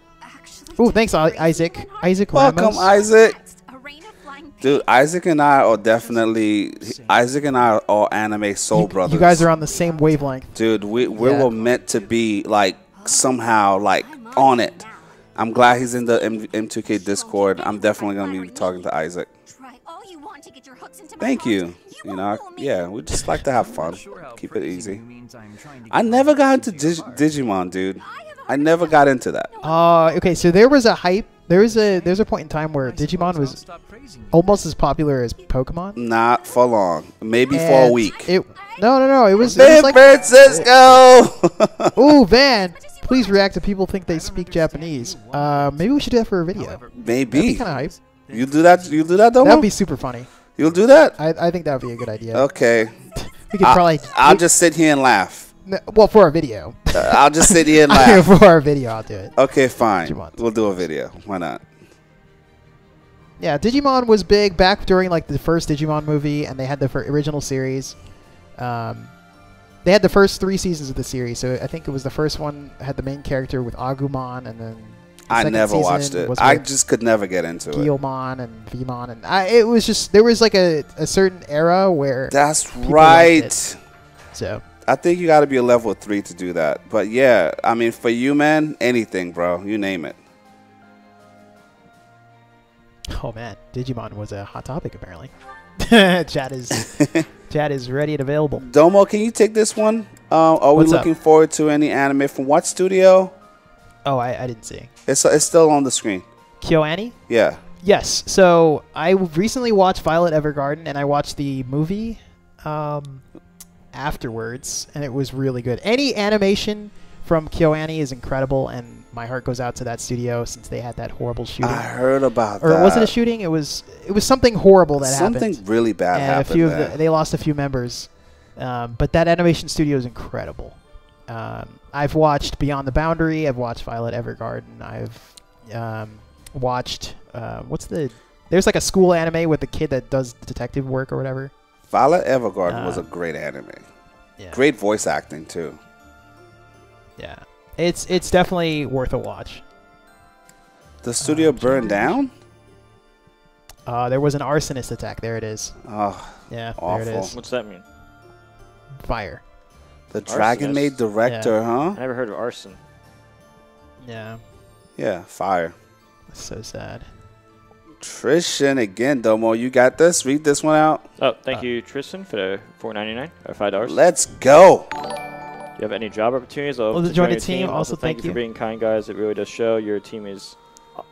Oh, thanks, I- Isaac. Isaac Welcome, Ramos. Isaac. Next, a rain of flying Dude. Isaac and I are definitely Isaac and I are anime soul You, brothers. you guys are on the same wavelength. Dude, we we Yeah. were meant to be like somehow like on it. I'm glad he's in the M- M2K Discord. I'm definitely gonna be talking to Isaac. Try all you want to get your hooks into my Thank you. You You know, fool me. yeah, we just like to have fun. Keep it easy. I'm trying to I get never got into Dig- Digimon, dude. I have a I I never got into that. Uh, okay, so there was a hype. There was a there's a point in time where Digimon was stop praising you. almost as popular as Pokemon. Not for long. Maybe for a week. It no no no. It was, it San was like Francisco. ooh Van. Please react if people think they speak Japanese. Uh, maybe we should do that for a video. Maybe. be kind of hype. You do that. You do that, though. That'd be super funny. You'll do that. I, I think that would be a good idea. Okay. We could I- probably. I'll just sit here and laugh. n- well for a video. Uh, I'll just sit here and laugh. for our video, I'll do it. Okay, fine. Digimon. We'll do a video. Why not? Yeah, Digimon was big back during like the first Digimon movie, and they had the original series. Um, they had the first three seasons of the series, so I think it was the first one had the main character with Agumon, and then the I never watched it. I just could never get into it. Guilmon and Veemon, and I, it was just there was like a, a certain era where That's right. so I think you got to be a level three to do that. But yeah, I mean, for you, man, anything, bro. You name it. oh man, Digimon was a hot topic apparently. Chat is chat is ready and available. Domo, can you take this one? Um, are we What's up? looking forward to any anime from what studio? Oh, I, I didn't see It's it's still on the screen. KyoAni. Yeah. Yes. So I recently watched Violet Evergarden, and I watched the movie um, afterwards, and it was really good. Any animation from KyoAni is incredible, and my heart goes out to that studio since they had that horrible shooting. I heard about or that. was it a shooting? It was. It was something horrible that Something happened. Something really bad and a few the, they lost a few members, um, but that animation studio is incredible. Um, I've watched Beyond the Boundary. I've watched Violet Evergarden. I've um, watched uh, what's the there's like a school anime with the kid that does detective work or whatever. Violet Evergarden was a great anime. Yeah, Great voice acting too. Yeah, it's it's definitely worth a watch. The studio Uh, burned down. Uh, there was an arsonist attack. There it is. Oh, Yeah, there Awful. it is. What's that mean? Fire. the Dragon Maid Arsonist? director, I huh? I never heard of arson. Yeah, Yeah, fire. that's so sad. Tristan again, Domo. You got this. Read this one out. Oh, thank Uh, you, Tristan, for the four ninety nine or five dollars. Let's go. Do you have any job opportunities? I'd love Well, to to join your the team, also thank, thank you you. for being kind, guys. It really does show. Your team is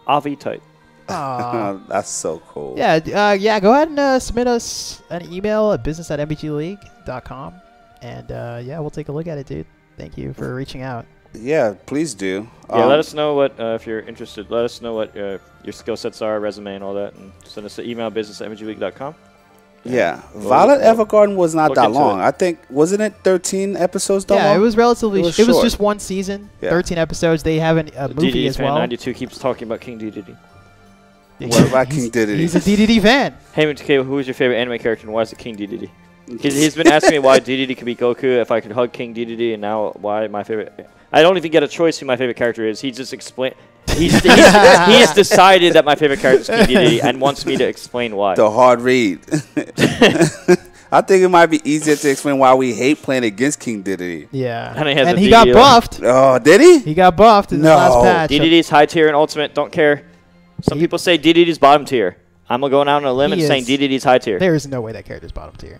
Avi tight. Aw. That's so cool. Yeah, uh, yeah. Go ahead and uh, submit us an email at business at mvgleague.com. And uh, yeah, we'll take a look at it, dude. Thank you for reaching out. Yeah, please do. Yeah, Um, let us know what uh, if you're interested. Let us know what uh, your skill sets are, resume, and all that, and send us an email business at mvgleague.com. Yeah, Violet we'll- Evergarden was not look that into long. it. I think wasn't it 13 episodes? Domo? Yeah, it was relatively. It It was was, short. just one season, Yeah. 13 episodes. They have an, a movie DDD as fan well. 92 keeps talking about King DDD. What about King Dedede? He's a DDD fan. Hey, M2K, who is your favorite anime character and why is it King DDD? He's, he's been asking me why DDD could be Goku, if I could hug King DDD, and now why my favorite. I don't even get a choice who my favorite character is. He just explain. He's, he's, he's decided that my favorite character is King and wants me to explain why. the hard read. I think it might be easier to explain why we hate playing against King Diddy. Yeah, And he has and a he got buffed. Oh, did he? He got buffed in the No. last patch. DDD's high tier and ultimate. Don't care. Some He- people say DDD's bottom tier. I'm going out on a limb He and saying is- high tier. There is no way that character's bottom tier.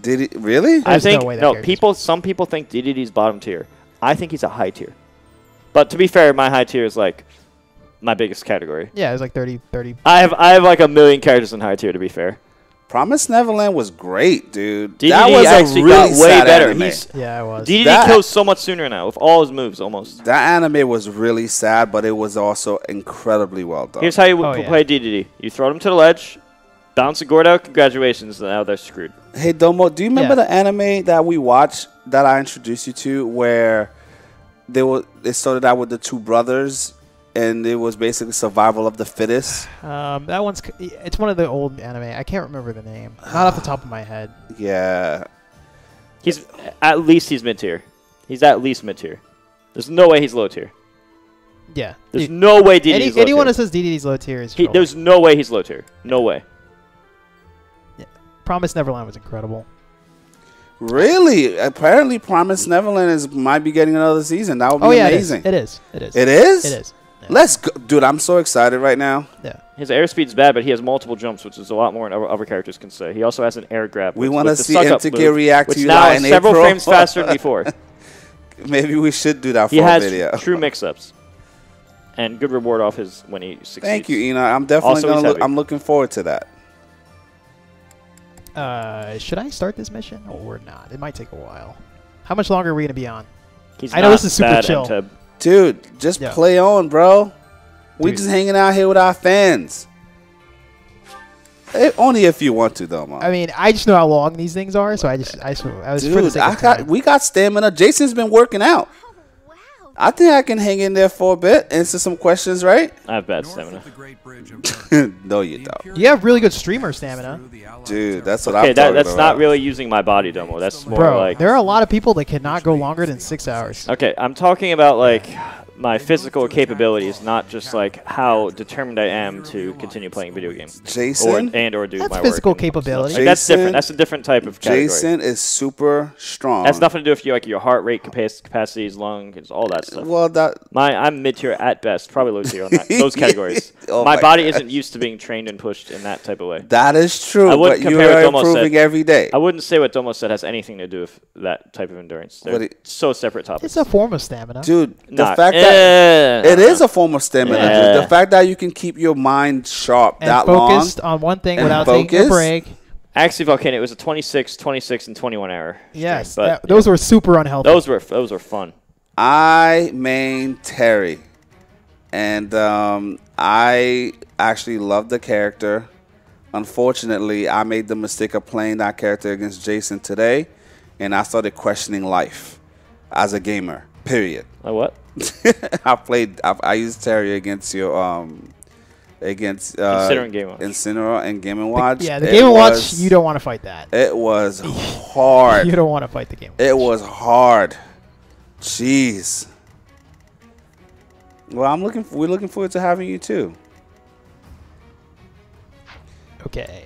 Did he really? I There's no think way that no, people. Some people think DDD's bottom tier. I think he's a high tier. But to be fair, my high tier is like my biggest category. Yeah, it's like 30, 30. I have I have like a million characters in high tier. To be fair, Promise Neverland was great, dude. DDD that was actually a really got way sad better. anime. He's Yeah, it was. DDD That- kills so much sooner now with all his moves almost. That anime was really sad, but it was also incredibly well done. Here's how you Oh, would yeah. play DDD: you throw them to the ledge, bounce a gourd out. Congratulations, now they're screwed. Hey Domo, do you remember Yeah. the anime that we watched that I introduced you to, where they were it started out with the two brothers, and it was basically survival of the fittest. Um, that one's it's one of the old anime. I can't remember the name. Not off the top of my head. Yeah, He's at least he's mid tier. He's at least mid tier. There's no way he's low tier. Yeah. There's Dude, no way DDD's any, low anyone tier. that says DDD's low tier is He, trolling. there's no way he's low tier. No way. Yeah. Promise Neverland was incredible. Really. Apparently, Promise Neverland is might be getting another season. That would be Oh yeah, amazing. it is. It is. It is. It is. Yeah. Let's go, dude. I'm so excited right now. Yeah. His airspeed's bad, but he has multiple jumps, which is a lot more than other, other characters can say. He also has an air grab. We want to see suck-up M2K react to you now that is in several April. frames faster than before. Maybe we should do that for He a has video. true mix-ups, and good reward off his when he succeeds. Thank you, Enoch. I'm definitely gonna. Look, heavy. I'm looking forward to that. Uh, should I start this mission or not? It might take a while. How much longer are we gonna be on? He's I know this is super chill. MTeb. Dude, just Yeah. play on, bro. We Dude. just hanging out here with our fans. Eh, only if you want to, though, man. I mean, I just know how long these things are, so I just I, just, I was for the Dude, I got time. we got stamina. Jason's been working out. Wow. I think I can hang in there for a bit, answer some questions, right? I have bad North stamina. of the Great Bridge of no, you don't. You have really good streamer stamina. through the Allied Dude, that's what Okay, I'm that, talking that's about. not really using my body domo. That's more Bro, like there are a lot of people that cannot go longer than six hours. Okay, I'm talking about like my physical capabilities, not just like how determined I am to continue playing video games or Jason. and or do That's my physical work. and stuff. capability. Like, that's different. That's a different type of category. Jason is super strong. That's nothing to do with your like your heart rate capac- capacities, lungs, all that stuff. Well, that My I'm mid tier at best, probably low tier on that, those categories. Oh my, my body God. isn't used to being trained and pushed in that type of way. that is true. I wouldn't but you compare are it almost improving said- every day. I wouldn't say what Domo said has anything to do with that type of endurance. They're But it- so separate topics. It's a form of stamina. Dude, the Nah, fact that eh, it is a form of stamina. Yeah. The fact that you can keep your mind sharp and that focused on one thing and without taking a break. Actually, Volcano, it was a 26, 26, and 21 error. Yes, but that- those were super unhealthy. those were those were fun. long, I main Terry, and um, I actually love the character. Unfortunately, I made the mistake of playing that character against Jason today, and I started questioning life as a gamer. Period. Like what? I played. I, I used Terry against your um, against uh, Incineroar and Game and Watch. Incineroar and Game and The- Watch. yeah, the It Game and Watch, you don't want to fight that. It was hard. You don't want to fight the Game. It was hard. Jeez. Well, I'm looking. We're looking forward to having you too. Okay.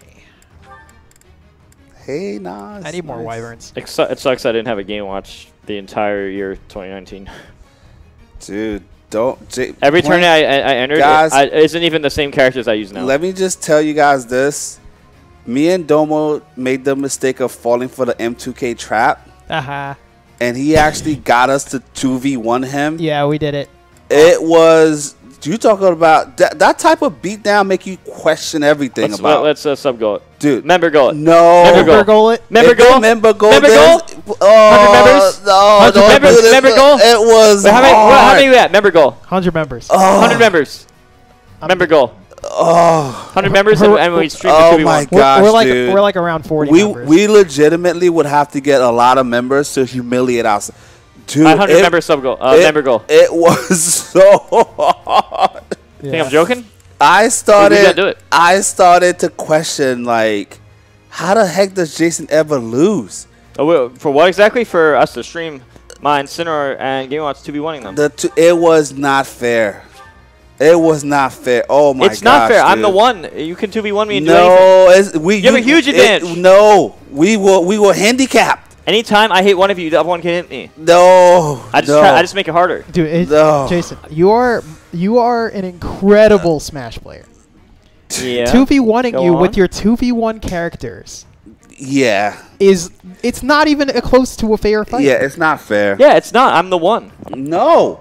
Hey, Nas. I need more nice. wyverns. It, su- it sucks I didn't have a game watch the entire year 2019. dude. Don't. J- Every when- turn I, I, I entered, Guys- it, I, isn't even the same characters I use now. Let me just tell you guys this. Me and Domo made the mistake of falling for the M2K trap, Aha. and he actually got us to 2v1 him. Yeah, we did it. It was. You talking about that, that type of beatdown make you question everything let's, about, let, us uh, sub goal it. Dude. Member goal. No, Member goal. Member goal it. Member goal. Member goal. Member there's- goal. Oh, members? No, 100 members? this. Member goal? It was Wait, how, many, what, how many we at? Member goal. 100 members. Oh, 100 members. Member goal. oh, 100 members, and, Her- and we stream oh the 2v1. my we're, we're like dude. we're like around 40 we members. we legitimately would have to get a lot of members to humiliate us. Dude, 500 it, member sub goal. Uh, it- member goal. It was so hard. yeah. Think I'm joking? I started. it. I started to question like, how the heck does Jason ever lose? Oh, for what exactly? For us to stream mine, Sinner, and Game Watch to be winning them. The two, it was not fair. It was not fair. Oh my god! it's not fair. I'm the one. You can 2v1 me and do. No, it's, we. You have a huge it- advantage. no, we were we were handicapped. Anytime I hit one of you, the other one can hit me. No, I just no. try, I just make it harder. Dude, it, No. Jason, you are you are an incredible Smash player. Yeah. 2v1ing Go you on. with your 2v1 characters yeah, is it's not even a close to a fair fight. yeah, it's not fair. Yeah, it's not. I'm the one. No,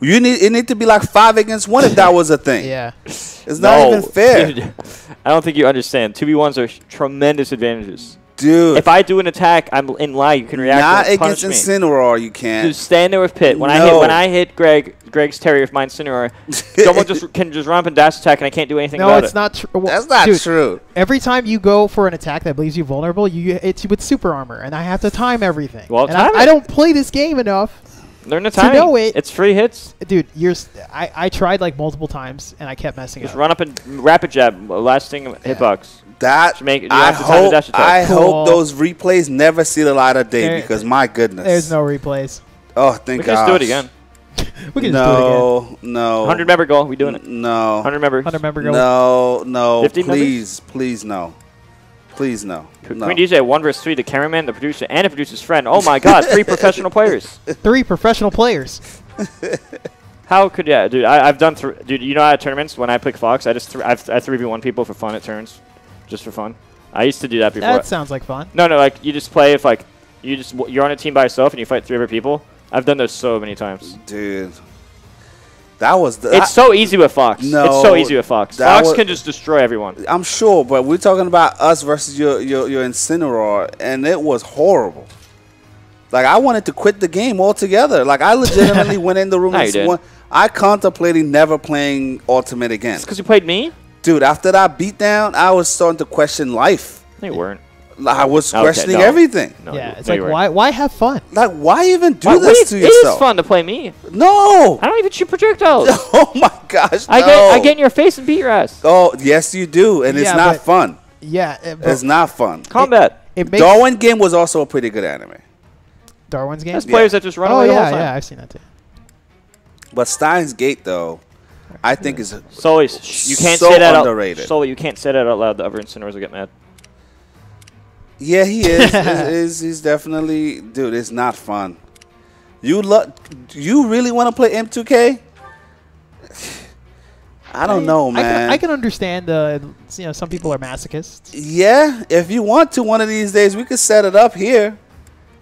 you need it need to be like five against one if that was a thing. Yeah. it's not No, even fair, dude. I don't think you understand. 2v1s are tremendous advantages. Dude. If I do an attack, I'm in lie. You can react. not and punish against me. Incineroar, you can't. Just stand there with Pit. When I hit when I hit Greg Greg's Terry with my Incineroar, someone just can just run up and dash attack, and I can't do anything No, about it's it. not true. That's not dude, true. Every time you go for an attack that leaves you vulnerable, you it's with super armor, and I have to time everything. Well, and time I, I don't play this game enough, Learn the to timing. know it- It's free hits. dude. You're I tried like multiple times, and I kept messing Just up. Just run up and rapid jab, lasting hitbox. That Should make- you I have to hope dash. I Cool. hope those replays never see the light of day There- because my goodness. There's no replays. Oh, thank We can just do it again. We can just do it again. no, no. 100 member goal. We doing it. No. 100 members. 100 member goal. No, no. 50 members? Please, please, no. Please, no. no. Queen DJ one versus three, the cameraman, the producer, and the producer's friend. Oh my God, three professional players. Three professional players. How could yeah, dude? I, I've done thr dude. You know at tournaments when I pick Fox, I just th- I've I three v one people for fun at turns, just for fun. I used to do that before. That sounds like fun. no, no, like you just play if like you just you're on a team by yourself and you fight three other people, I've done those so many times. dude. That was the. It's so easy with Fox. No, it's so easy with Fox. Fox was- can just destroy everyone. I'm sure, but we're talking about us versus your your your Incineroar, and it was horrible. Like I wanted to quit the game altogether. Like I legitimately went in the room No, and you didn't. I contemplated never playing Ultimate again. It's because you played me. Dude, after that beatdown, I was starting to question life. No, you weren't. I was Okay, questioning no. everything. No, yeah, it's no, like why why have fun? Like, why even do Why- this is- to It yourself? is fun to play me. No. I don't even shoot projectiles. Oh my gosh. I get I get in your face and beat your ass. Oh yes, you do, and it's not but- fun. Yeah, it, It's not fun. Combat. it makes Darwin game was also a pretty good anime, Darwin's game. There's players that just run oh away the yeah, whole time. yeah, I've seen that too. but Steins Gate though, I think is Sully, sh- you can't So say that underrated. out. Sully, you can't say that out loud. The other Incineroars will get mad. yeah he is is, is he's definitely dude. It's not fun. You lo- You really want to play M2K? I don't know, I man. can, I can understand. Uh, you know, some people are masochists. Yeah, if you want to, one of these days we could set it up here.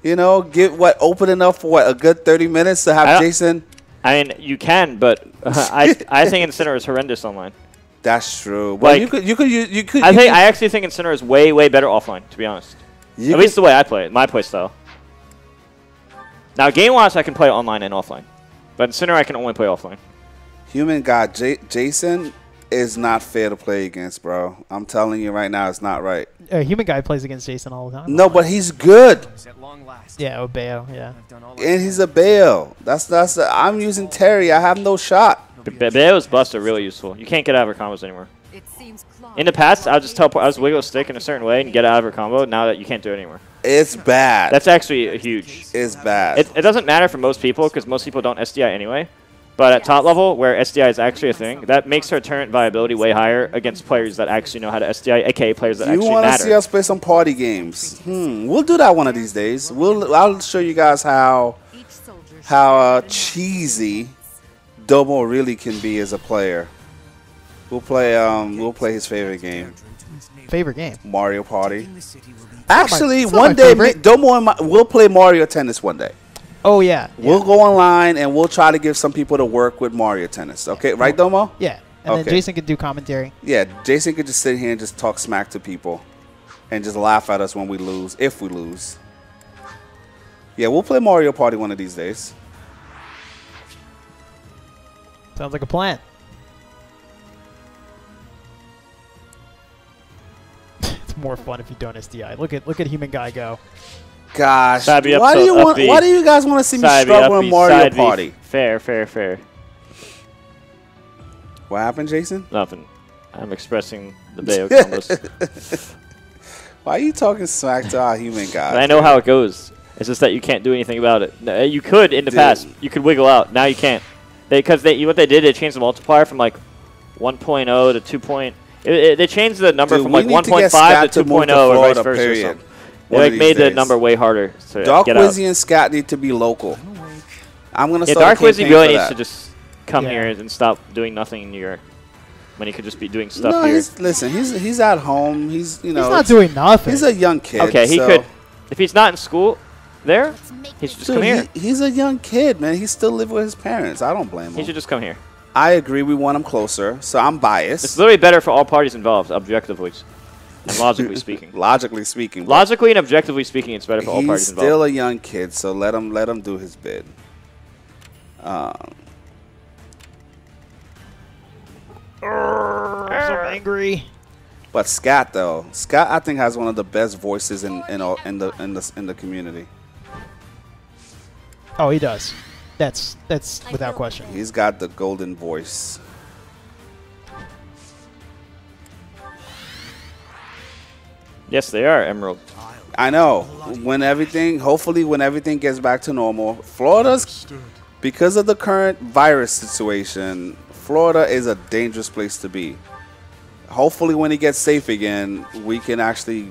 You know, get what open enough for what a good thirty minutes to have Jason. I mean, you can, but I I think Incineroar is horrendous online. That's true. Well, Like- you could, you could, you, you could. I you think could- I actually think Incineroar is way way better offline. To be honest, you at least the way I play it, my play style. Now, game wise, I can play online and offline, but Incineroar I can only play offline. Human God, J- Jason is not fair to play against, bro. I'm telling you right now, it's not right. A human guy plays against Jason all the time. No, but he's good, At long last. Yeah, Obeo. Yeah. I've done all I and he's a bail. That's that's. The, I'm using Terry. I have no shot. Beo's busts are really useful. You can't get out of her combos anymore. It seems Claude In the past, I would just teleport. I was wiggle a stick in a certain way and get out of her combo. Now that you can't do it anymore, It's bad. that's actually huge. it's bad. It, it doesn't matter for most people because most people don't SDI anyway. But at top level, where SDI is actually a thing, that makes her turret viability way higher against players that actually know how to SDI, aka players that you actually want to see us play some party games? Hmm. We'll do that one of these days. We'll. I'll show you guys how how uh, cheesy Domo really can be as a player. We'll play. Um. We'll play his favorite game, Favorite game. Mario Party. The city will be Actually, one day, favorite. Domo and my, we'll play Mario Tennis one day. Oh yeah. We'll go online and we'll try to give some people to work with Mario Tennis. Okay, right, Domo? Yeah. And Okay. then Jason could do commentary. Yeah, Jason could just sit here and just talk smack to people and just laugh at us when we lose, if we lose. Yeah, we'll play Mario Party one of these days. Sounds like a plan. it's more fun if you don't SDI. Look at look at human guy go. Gosh, Side B why do you want? Why do you guys want to see me B, struggle in B, Mario side B. Party? Fair, fair, fair. What happened, Jason? Nothing. I'm expressing the Beo combos. Why are you talking smack to our human guy? I know how it goes. It's just that you can't do anything about it. You could in the Dude. past. You could wiggle out. Now you can't. Because they, what they did, they changed the multiplier from like 1.0 to 2. Point, it, it, they changed the number Dude, from like need to get 1.5 to to 2.0 or vice versa. or period. something. One They of like these made the number way harder to Dark get out. Wizzy and Scott need to be local. I'm gonna Yeah, Dark a Wizzy really needs to just come Yeah. here and stop doing nothing in New York. When he could just be doing stuff no, here. he's listen. He's he's at home. He's you know He's not doing nothing. He's a young kid. Okay, he so- could. If he's not in school there, he should this just come here. he- he's a young kid, man. He still live with his parents. I don't blame him. He should just come here. I agree. We want him closer, so I'm biased. It's literally better for all parties involved, objectively and logically speaking. Logically speaking, Logically and objectively speaking, it's better for all parties. he's still a young kid, so let him let him do his bid. Um, I'm so angry. but Scott though, Scott I think has one of the best voices in in, all, in the in the in the community. Oh, he does. That's that's without question. He's got the golden voice. Yes, they are Emerald. I know. When everything, hopefully, when everything gets back to normal, Florida's because of the current virus situation. Florida is a dangerous place to be. Hopefully, when it gets safe again, we can actually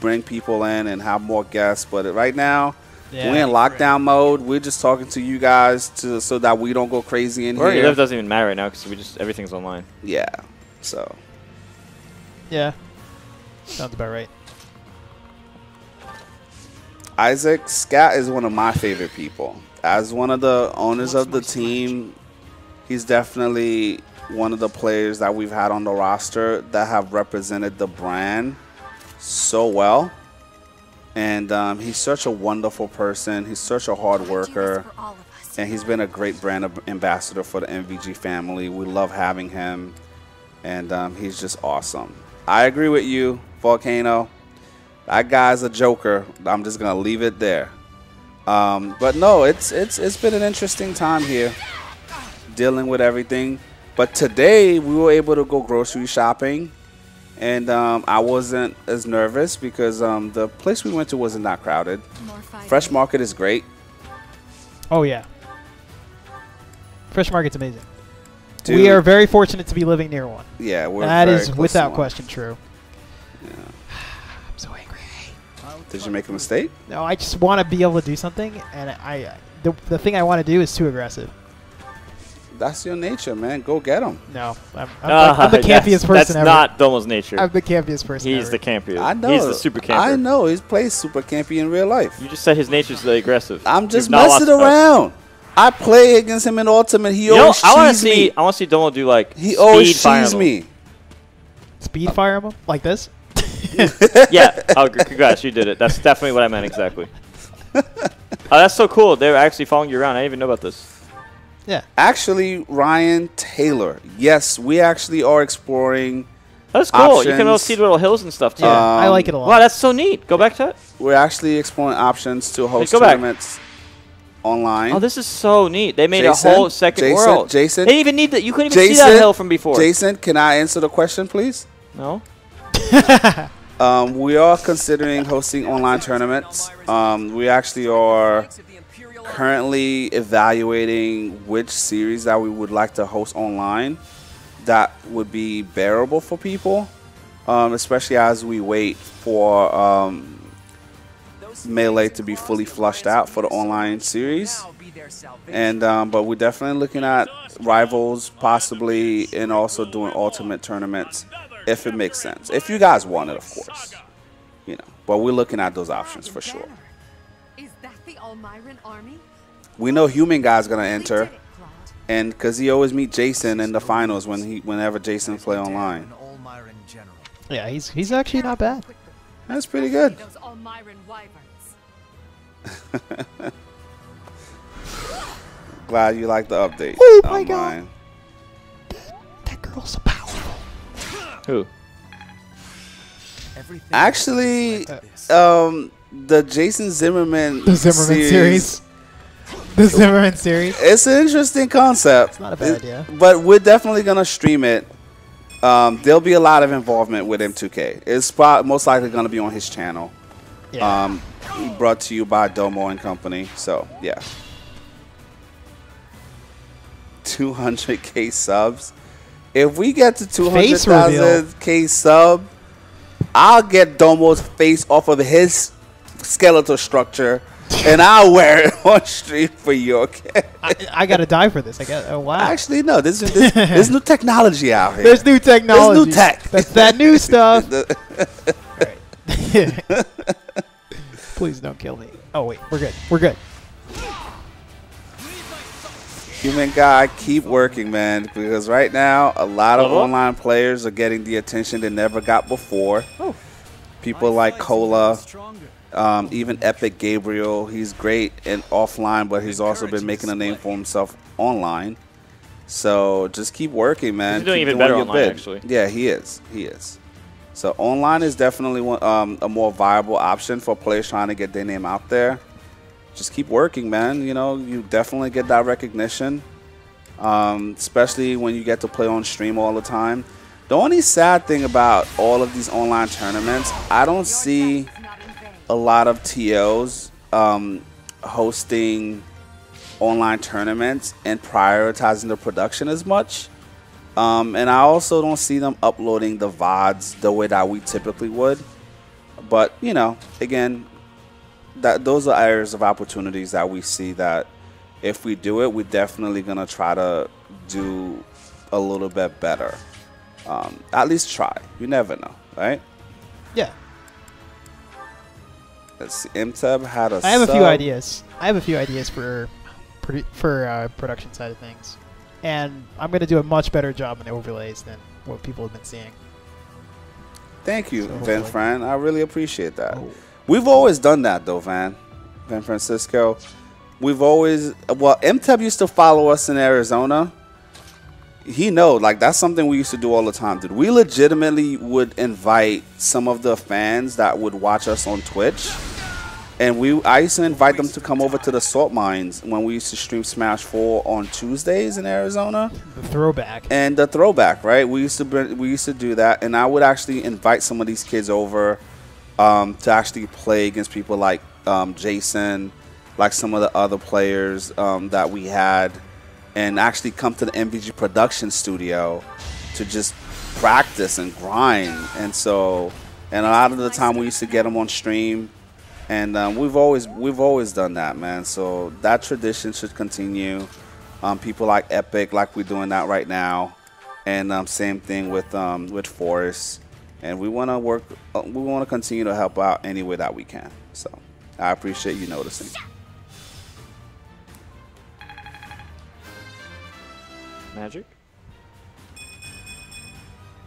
bring people in and have more guests. But right now, Yeah. we're in lockdown mode. We're just talking to you guys to so that we don't go crazy in Where here. live doesn't even matter right now because we just everything's online. yeah. So Yeah. Sounds about right. Isaac Scat is one of my favorite people. as one of the owners of the team, he's definitely one of the players that we've had on the roster that have represented the brand so well. And um, he's such a wonderful person. He's such a hard worker. For all of us. And he's been a great brand ambassador for the MVG family. We love having him. And um, he's just awesome. I agree with you, Volcano. That guy's a joker. I'm just gonna leave it there. Um, but no, it's it's it's been an interesting time here, dealing with everything. But today we were able to go grocery shopping, and um, I wasn't as nervous because um, the place we went to wasn't that crowded. Fresh Market is great. Oh yeah. Fresh Market's amazing. Dude, We are very fortunate to be living near one. yeah, we're That very is close without one. question true. I'm so angry. Did you make a mistake? No, I just want to be able to do something, and I the, the thing I want to do is too aggressive. That's your nature, man. Go get them. No, I'm, I'm, like, I'm the that's- campiest person That's ever. not Domo's nature. I'm the campiest person He's ever. the campiest. I know. He's the super camper. I know. He plays super campy in real life. You just said his nature's the aggressive. I'm just You've messing watched- around. I play against him in Ultimate. He You know, always I want to cheese see. me. I want to see Domo do like He speed always fire cheese them. me. Speed fire him like this. yeah. Oh, g- congrats, you did it. That's definitely what I meant exactly. oh, that's so cool. They're actually following you around. I didn't even know about this. Yeah. Actually, Ryan Taylor. Yes, we actually are exploring. That's cool. You can all Options. see the little hills and stuff too. Yeah, I Um, like it a lot. Wow, that's so neat. Go back to it. We're actually exploring options to host go back. tournaments online. Oh, this is so neat. They made Jason? a whole second Jason? world. Jason? They even need that. You couldn't even see that hill from before. Jason, can I answer the question, please? No. Um, we are considering hosting online tournaments. Um, we actually are currently evaluating which series that we would like to host online that would be bearable for people, um, especially as we wait for um, Melee to be fully flushed out for the online series. And um, but we're definitely looking at rivals, possibly, and also doing ultimate tournaments if it makes sense. If you guys want it, of course, you know. But we're looking at those options for sure. Is that the Almyran army? We know Human Guy's gonna enter, did it, Claude. and because he always meet Jason in the finals when he whenever Jason play online. An Almyran general. Yeah, he's he's actually not bad. That's pretty good. Those Almyran wyverns. Glad you like the update. Oh on my God. mine. That girl's so powerful. Who? Everything Actually, led um, the Jason Zimmerman, The Zimmerman series. The Zimmerman series. It's an interesting concept. It's not a bad idea. But we're definitely gonna stream it. Um, there'll be a lot of involvement with M2K. It's pro- most likely gonna be on his channel. Yeah. Um, brought to you by Domo and Company. So yeah. 200k subs. If we get to Face reveal. 200,000k sub, I'll get Domo's face off of his skeletal structure, and I'll wear it on stream for you. Okay. I, I gotta die for this. I got. Oh wow. Actually, no. There's, new technology out here. There's new technology. There's new tech. That's that new stuff. The- Please don't kill me. Oh wait, we're good. We're good. Human guy, keep working, man. Because right now, a lot of Level up? online players are getting the attention they never got before. Oh. People like Cola, um, even Epic Gabriel. He's great in offline, but he's also been making a name for himself online. So just keep working, man. He's doing Keep even better online, bid. actually. Yeah, he is. He is. So online is definitely one, um, a more viable option for players trying to get their name out there. Just keep working, man. You know, you definitely get that recognition, um, especially when you get to play on stream all the time. The only sad thing about all of these online tournaments, I don't see a lot of TOs um, hosting online tournaments and prioritizing the production as much. Um, and I also don't see them uploading the VODs the way that we typically would. But, you know, again, that those are areas of opportunities that we see that if we do it, we're definitely going to try to do a little bit better. Um, at least try. You never know, right? Yeah. Let's see. MTub had a I have a few ideas. I have a few ideas for for uh, production side of things, and I'm going to do a much better job on the overlays than what people have been seeing. Thank you, So Van Fran. I really appreciate that. Oh. We've always done that though, Van. Van Francisco. We've always well, MTEB used to follow us in Arizona. He know, like that's something we used to do all the time, dude. We legitimately would invite some of the fans that would watch us on Twitch. And we I used to invite them to come over to the salt mines when we used to stream Smash 4 on Tuesdays in Arizona The throwback. and the throwback, right? We used to bring, we used to do that, and I would actually invite some of these kids over um, to actually play against people like um, Jason, like some of the other players um, that we had, and actually come to the MVG production studio to just practice and grind. And so, and a lot of the time we used to get them on stream, and um, we've always we've always done that, man. So that tradition should continue. Um, people like Epic, like we're doing that right now, and um, same thing with um, with Forest. And we want to work. Uh, we want to continue to help out any way that we can. So I appreciate you noticing. Magic.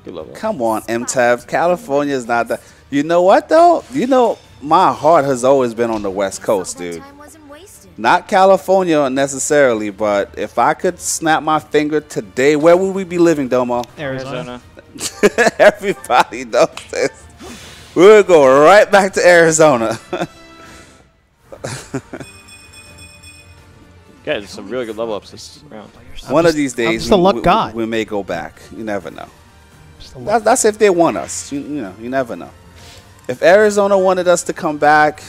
Good level. Come on, MTAB. California is not that. You know what though? You know my heart has always been on the West Coast, dude. Wasn't California necessarily, but if I could snap my finger today, where would we be living, Domo? Arizona. Arizona. Everybody knows this. We would go right back to Arizona. Yeah, some really good level ups this round. One just- of these days, just a luck we, god. we may go back. You never know. That's, that's if they want us. You, you know, you never know. If Arizona wanted us to come back,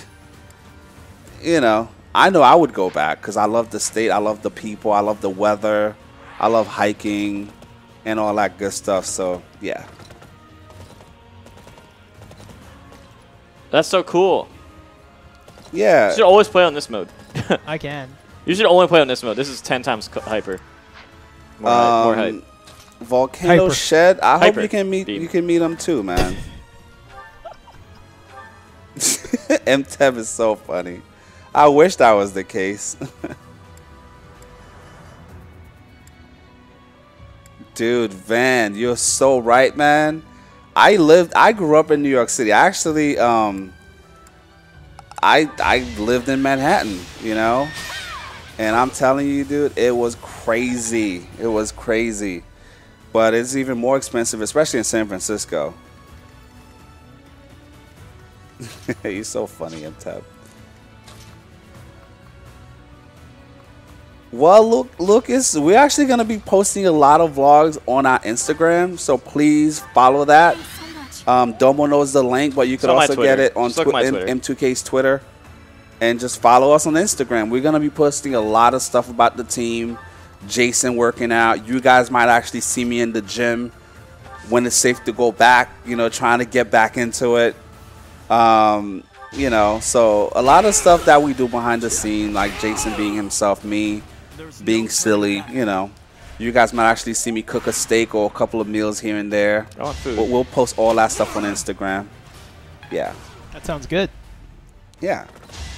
you know, I know I would go back because I love the state, I love the people, I love the weather, I love hiking, and all that good stuff. So yeah, That's so cool. yeah. You should always play on this mode. I can. you should only play on this mode. This is 10 times hyper. More, hype, more hype. Um, Volcano Hyper. Shed. I Hyper. hope you can meet Beam. you can meet him too, man. MTEB is so funny. I wish that was the case. Dude, Van, you're so right, man. I lived I grew up in New York City. I Actually, um I I lived in Manhattan, you know? And I'm telling you, dude, it was crazy. It was crazy. But it's even more expensive, especially in San Francisco. You're so funny, MTAB. Well, look, Lucas, we're actually going to be posting a lot of vlogs on our Instagram, so please follow that. Thanks. Um, Domo knows the link, but you can on also get it on Just look at my Twi- Twitter. M2K's Twitter. And just follow us on Instagram. We're going to be posting a lot of stuff about the team, Jason working out. You guys might actually see me in the gym when it's safe to go back, you know, trying to get back into it. Um, you know, so a lot of stuff that we do behind the scene, like Jason being himself, me being silly, you know. You guys might actually see me cook a steak or a couple of meals here and there. I food. We'll, we'll post all that stuff on Instagram. Yeah. That sounds good. Yeah.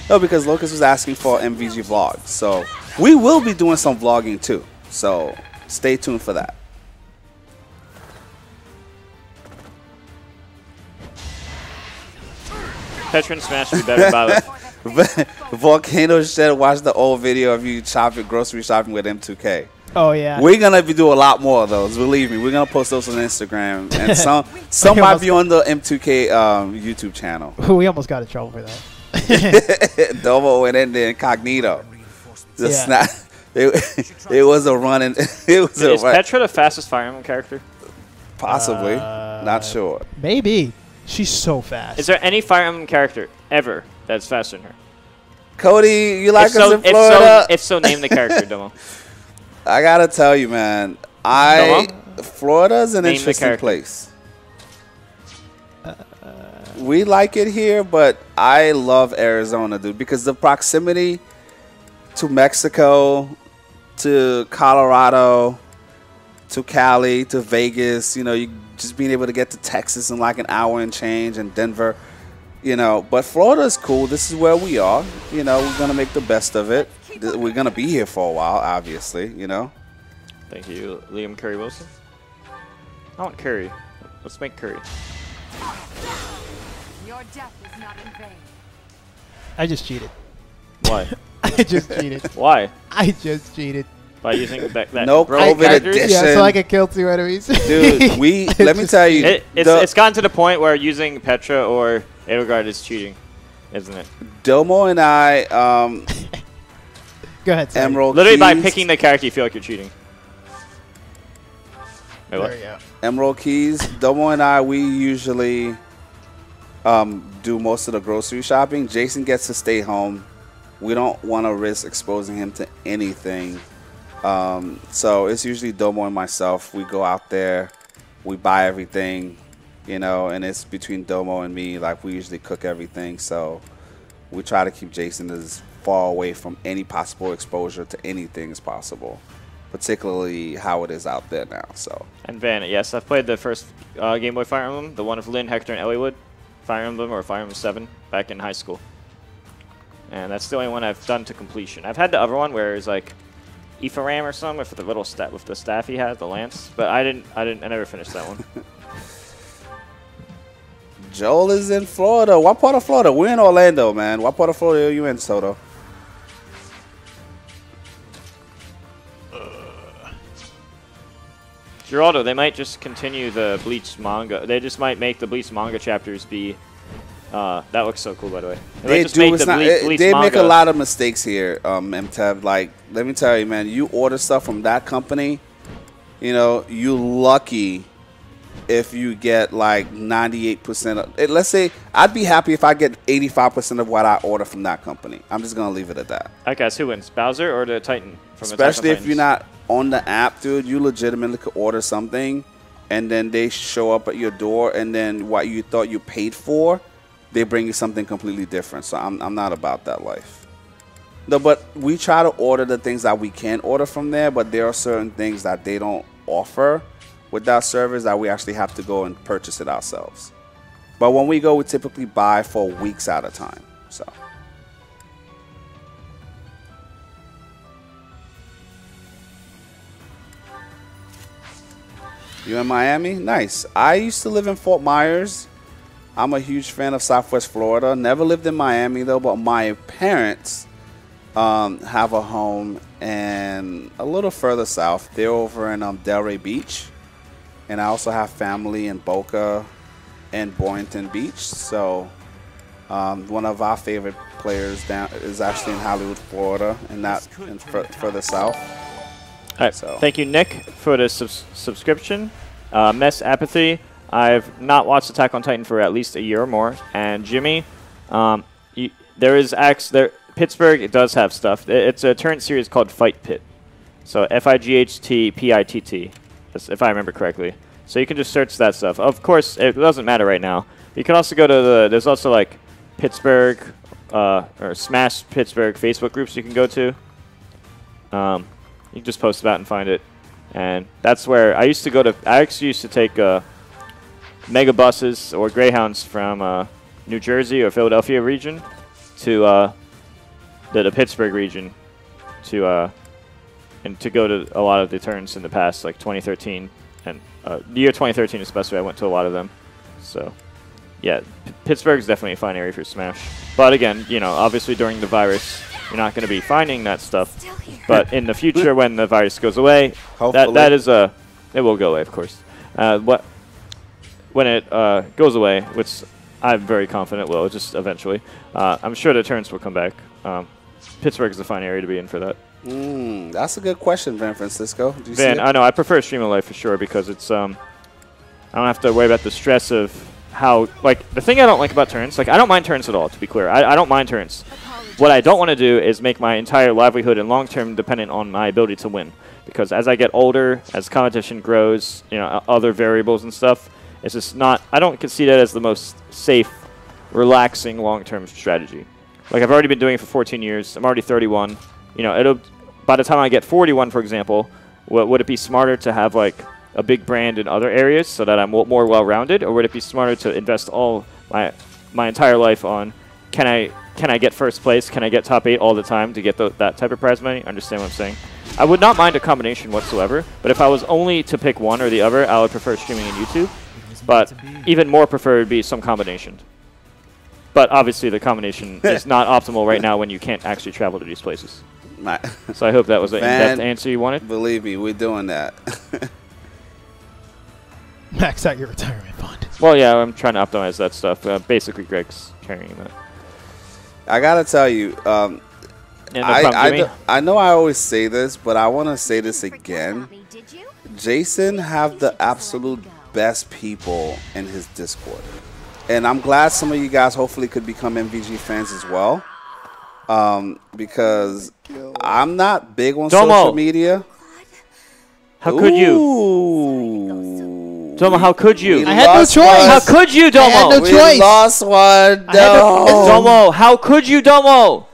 No, because Locust was asking for MVG vlogs. So we will be doing some vlogging too. So stay tuned for that. Petron Smash would be better by the Volcano said, watch the old video of you shopping, grocery shopping with M2K. Oh yeah. We're gonna be doing a lot more of those. Believe me, we're gonna post those on Instagram, and some some might be on the M2K um, YouTube channel. we almost got in trouble for that. Domo went in there incognito. The Yeah. snap. It, it was a running. It was a Is run, Petra the fastest Fire Emblem character? possibly. Uh, Not sure. Maybe. She's so fast. Is there any Fire Emblem character ever that's faster than her? Cody, you like if us so, in if so, Florida? if so, name the character, Domo. I gotta tell you, man. I Domo? Florida's an Name interesting character. place. we like it here, but I love Arizona, dude, because the proximity to Mexico, to Colorado, to Cali, to Vegas. You know, you just being able to get to Texas in like an hour and change, and Denver. You know, but Florida is cool. This is where we are. You know, we're gonna make the best of it. we're gonna be here for a while, obviously. You know. Thank you, Liam Curry Wilson. I want Curry. Let's make Curry. Your death is not in vain. I just cheated. Why? I just cheated. Why? I just cheated. By using that, that No rogue COVID characters? edition. Yeah, so I could kill two enemies. Dude, we let me tell you, It, it's, the- it's gotten to the point where using Petra or Edelgard is cheating, isn't it? Domo and I, um, Go ahead. Sorry. Emerald Literally by picking the character, you feel like you're cheating. Wait. There we go. Emerald Keys. Domo and I, we usually um, do most of the grocery shopping. Jason gets to stay home. We don't want to risk exposing him to anything. Um, so it's usually Domo and myself. We go out there, we buy everything, you know, and it's between Domo and me. Like we usually cook everything. So we try to keep Jason as far away from any possible exposure to anything as possible, particularly how it is out there now. So. And Van, yes, I've played the first uh, Game Boy Fire Emblem, the one of Lyn, Hector, and Eliwood, Fire Emblem or Fire Emblem 7, back in high school. And that's the only one I've done to completion. I've had the other one where it's like Ephraim or something with the little sta- with the staff he had, the lance, but I didn't, I didn't, I never finished that one. Joel is in Florida. What part of Florida? We're in Orlando, man. What part of Florida are you in, Soto? Uh, Geraldo, they might just continue the Bleach manga. They just might make the Bleach manga chapters be. Uh, that looks so cool, by the way. They, do. the not, Ble- it- they make a lot of mistakes here, um, MTEV. Like, let me tell you, man. You order stuff from that company, you know, you lucky if you get like 98% of it. Let's say I'd be happy if I get 85% of what I order from that company. I'm just going to leave it at that. I guess who wins, Bowser or the Titan? From Especially if you're not on the app, dude. You legitimately could order something, and then they show up at your door, and then what you thought you paid for, they bring you something completely different. So I'm, I'm not about that life. No, but we try to order the things that we can order from there, but there are certain things that they don't offer with that service that we actually have to go and purchase it ourselves. But when we go, we typically buy for weeks at a time. So. You in Miami? Nice. I used to live in Fort Myers. I'm a huge fan of Southwest Florida. Never lived in Miami though, but my parents um, have a home and a little further south. They're over in um, Delray Beach, and I also have family in Boca and Boynton Beach. So um, one of our favorite players down is actually in Hollywood, Florida, and not in fur- further south. All right. So- Thank you, Nick, for the subs- subscription. Uh, Mess Apathy. I've not watched Attack on Titan for at least a year or more. And Jimmy, um, you, there is acts there. Pittsburgh it does have stuff. It's a turn series called Fight Pit. So F I G H T P I T T, if I remember correctly. So you can just search that stuff. Of course, it doesn't matter right now. You can also go to the. There's also like Pittsburgh uh, or Smash Pittsburgh Facebook groups you can go to. Um, you can just post about and find it. And that's where I used to go to. I actually used to take uh, mega buses or Greyhounds from uh, New Jersey or Philadelphia region to uh, the, the Pittsburgh region to uh, and to go to a lot of the turns in the past, like 2013 and uh, the year 2013 especially. I went to a lot of them. So yeah, P- Pittsburgh's definitely a fine area for Smash. But again, you know, obviously during the virus, you're not going to be finding that stuff. But in the future, when the virus goes away, that that is a it will go away, of course. Uh, what when it uh, goes away, which I'm very confident will, just eventually. Uh, I'm sure the turns will come back. Um, Pittsburgh is a fine area to be in for that. Mm, that's a good question, Van Francisco. Do you Van? I know I prefer Stream of Life for sure because it's um, I don't have to worry about the stress of how like the thing I don't like about turns. Like I don't mind turns at all. To be clear, I, I don't mind turns. What I don't want to do is make my entire livelihood and long term dependent on my ability to win. Because as I get older, as competition grows, you know, other variables and stuff, it's just not. I don't see that as the most safe, relaxing long term strategy. Like I've already been doing it for 14 years. I'm already 31. You know, it'll by the time I get 41, for example, w- would it be smarter to have like a big brand in other areas so that I'm more well-rounded, or would it be smarter to invest all my my entire life on can I can I get first place? Can I get top eight all the time to get the, that type of prize money? Understand what I'm saying? I would not mind a combination whatsoever, but if I was only to pick one or the other, I would prefer streaming in YouTube. But even more preferred would be some combination. But obviously, the combination is not optimal right now when you can't actually travel to these places. So I hope that was an in-depth answer you wanted. Believe me, we're doing that. Max out your retirement fund. Well, yeah, I'm trying to optimize that stuff. Uh, basically, Greg's carrying that. I gotta tell you, um, Yeah, no I, I, I know I always say this, but I want to say this again. Jason have the absolute best people in his Discord, and I'm glad some of you guys hopefully could become MVG fans as well. Um, because I'm not big on Domo. social media. How could you? Domo, how could you? We I had no choice. one. How could you, Domo? I had no we choice. lost one. No- No. Domo, how could you, Domo?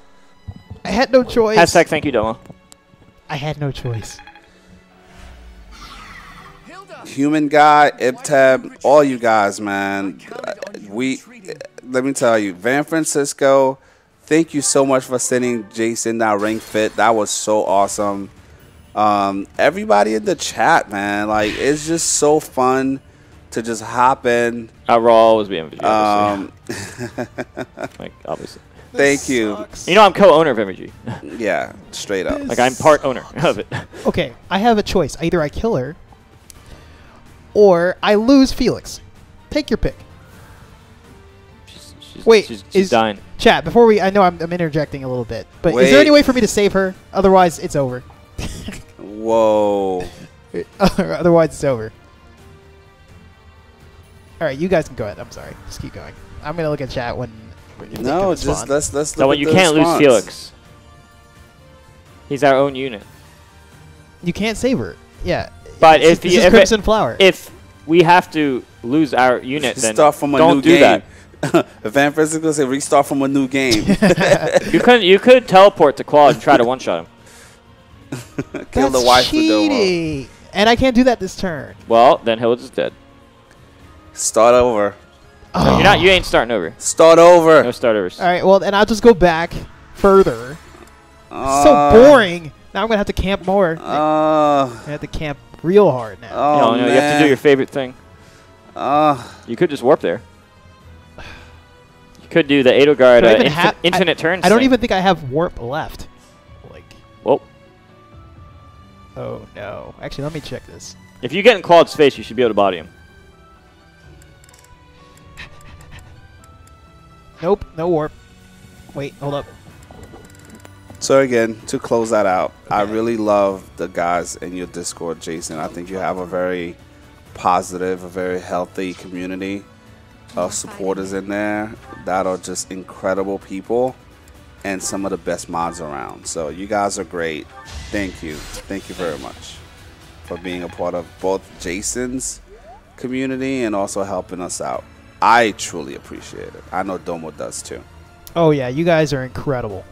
I had no choice. Hashtag thank you, Domo. I had no choice. Human guy, Ibtab, all you guys, man. We, let me tell you, Van Francisco, thank you so much for sending Jason that ring fit. That was so awesome. Um, everybody in the chat, man, like it's just so fun to just hop in. At Raw was BMVG. obviously. Um, like, obviously. thank you. You know, I'm co-owner of MVG. Yeah, straight up. like, I'm part owner of it. Okay, I have a choice. Either I kill her, or I lose Felix. Take your pick. She's, she's, Wait, she's, she's is dying. chat before we? I know I'm, I'm interjecting a little bit, but is there any way for me to save her? Otherwise, it's over. Whoa. Otherwise, it's over. All right, you guys can go ahead. I'm sorry. Just keep going. I'm gonna look at chat when. when No, just response. let's let's. So look when at you can't response. lose Felix. He's our own unit. You can't save her. Yeah. But if this you- is if it- Crimson Flower. If we have to lose our unit, then Start from a don't new do game. that. Van Francisco said restart from a new game. You could you could teleport to Claude and try to one shot him. Kill the That's wife with Domo. cheating. And I can't do that this turn. Well, then Hills is dead. Start over. No, You're not. You ain't starting over. Start over. No start overs. All right. Well, then I'll just go back further. Uh, so boring. Now I'm gonna have to camp more. Uh, I have to camp real hard now. oh no, no, man. you have to do your favorite thing. Uh, You could just warp there. You could do the Edelgard Do I uh, infin- have- infinite turns. I don't thing. even think I have warp left. Like, Well, oh no. Actually, let me check this. if you get in Claude's face, you should be able to body him. Nope, no warp. Wait, hold up. So again, to close that out, I really love the guys in your Discord, Jason. I think you have a very positive, a very healthy community of supporters in there that are just incredible people and some of the best mods around. So you guys are great. Thank you. Thank you very much for being a part of both Jason's community and also helping us out. I truly appreciate it. I know Domo does too. Oh yeah, you guys are incredible.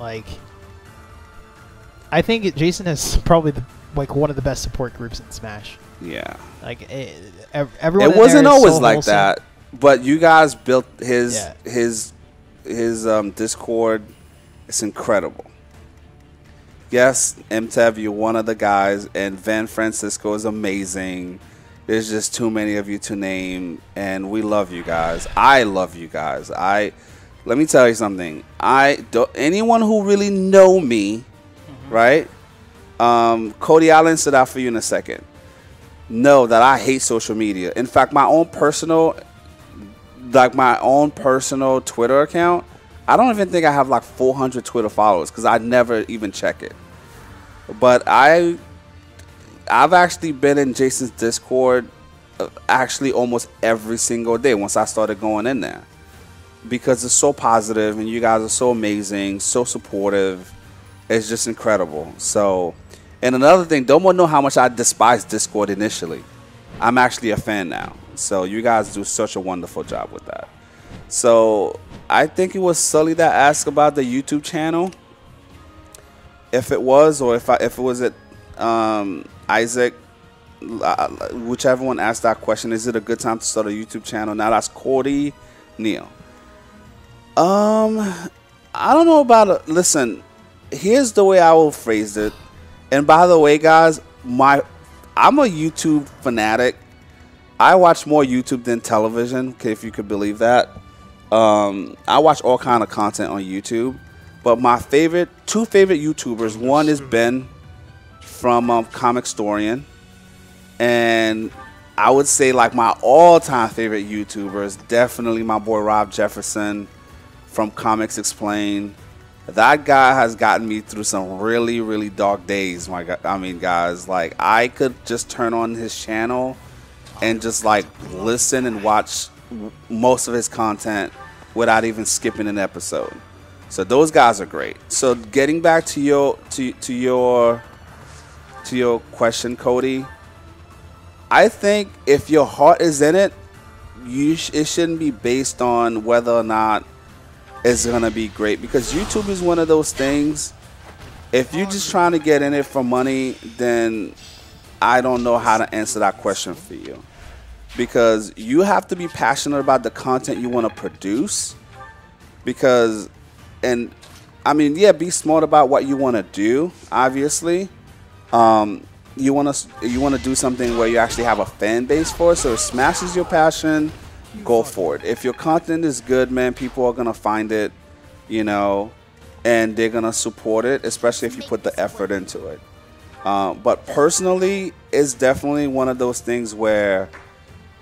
Like, I think Jason is probably the, like one of the best support groups in Smash. Yeah. Like, eh, ev- everyone. it wasn't always so like wholesome. that, but you guys built his Yeah. his his um, Discord. It's incredible. Yes, MTEV, you're one of the guys, and Van Francisco is amazing. There's just too many of you to name, and we love you guys. I love you guys. I let me tell you something. I don't, anyone who really know me, right? Um, Cody, I'll answer that for you in a second know that I hate social media. In fact, my own personal, like my own personal Twitter account, I don't even think I have like 400 Twitter followers because I never even check it. But I, I've actually been in Jason's Discord, uh, actually almost every single day once I started going in there, because it's so positive and you guys are so amazing, so supportive. It's just incredible. So. And another thing, don't want to know how much I despised Discord initially. I'm actually a fan now. So you guys do such a wonderful job with that. So I think it was Sully that asked about the YouTube channel. If it was, or if I, if it was it, um, Isaac, uh, whichever one asked that question, is it a good time to start a YouTube channel? Now that's Cordy Neal. Um, I don't know about it. Listen, here's the way I will phrase it. And by the way, guys, my I'm a YouTube fanatic. I watch more YouTube than television, if you could believe that. Um, I watch all kind of content on YouTube, but my favorite two favorite YouTubers. One is Ben from um, Comicstorian, and I would say like my all-time favorite YouTuber is definitely my boy Rob Jefferson from Comics Explained. That guy has gotten me through some really, really dark days. My, God, I mean, guys, like I could just turn on his channel and just like listen and watch most of his content without even skipping an episode. So those guys are great. So getting back to your to to your to your question, Cody, I think if your heart is in it, you sh- it shouldn't be based on whether or not it's gonna be great because YouTube is one of those things. If you're just trying to get in it for money, then I don't know how to answer that question for you because you have to be passionate about the content you want to produce because and I mean, yeah, be smart about what you want to do. Obviously, um, you want to you want to do something where you actually have a fan base for. So, it smashes your passion, go for it. If your content is good, man, people are gonna find it, you know, and they're gonna support it, especially if you put the effort into it. Uh, but personally, it's definitely one of those things where,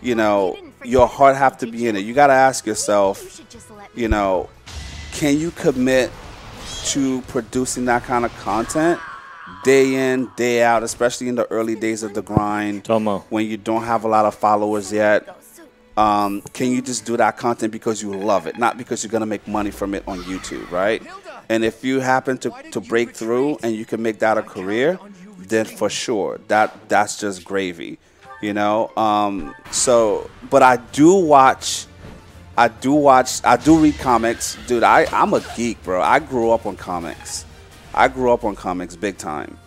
you know, your heart have to be in it. You got to ask yourself, you know, can you commit to producing that kind of content day in, day out, especially in the early days of the grind Tomo. when you don't have a lot of followers yet? Um, can you just do that content because you love it, not because you're gonna make money from it on YouTube, right? And if you happen to, to break through and you can make that a career, then for sure that that's just gravy, you know. Um, so, but I do watch. I do watch. I do read comics, dude. I I'm a geek, bro. I grew up on comics. I grew up on comics big time.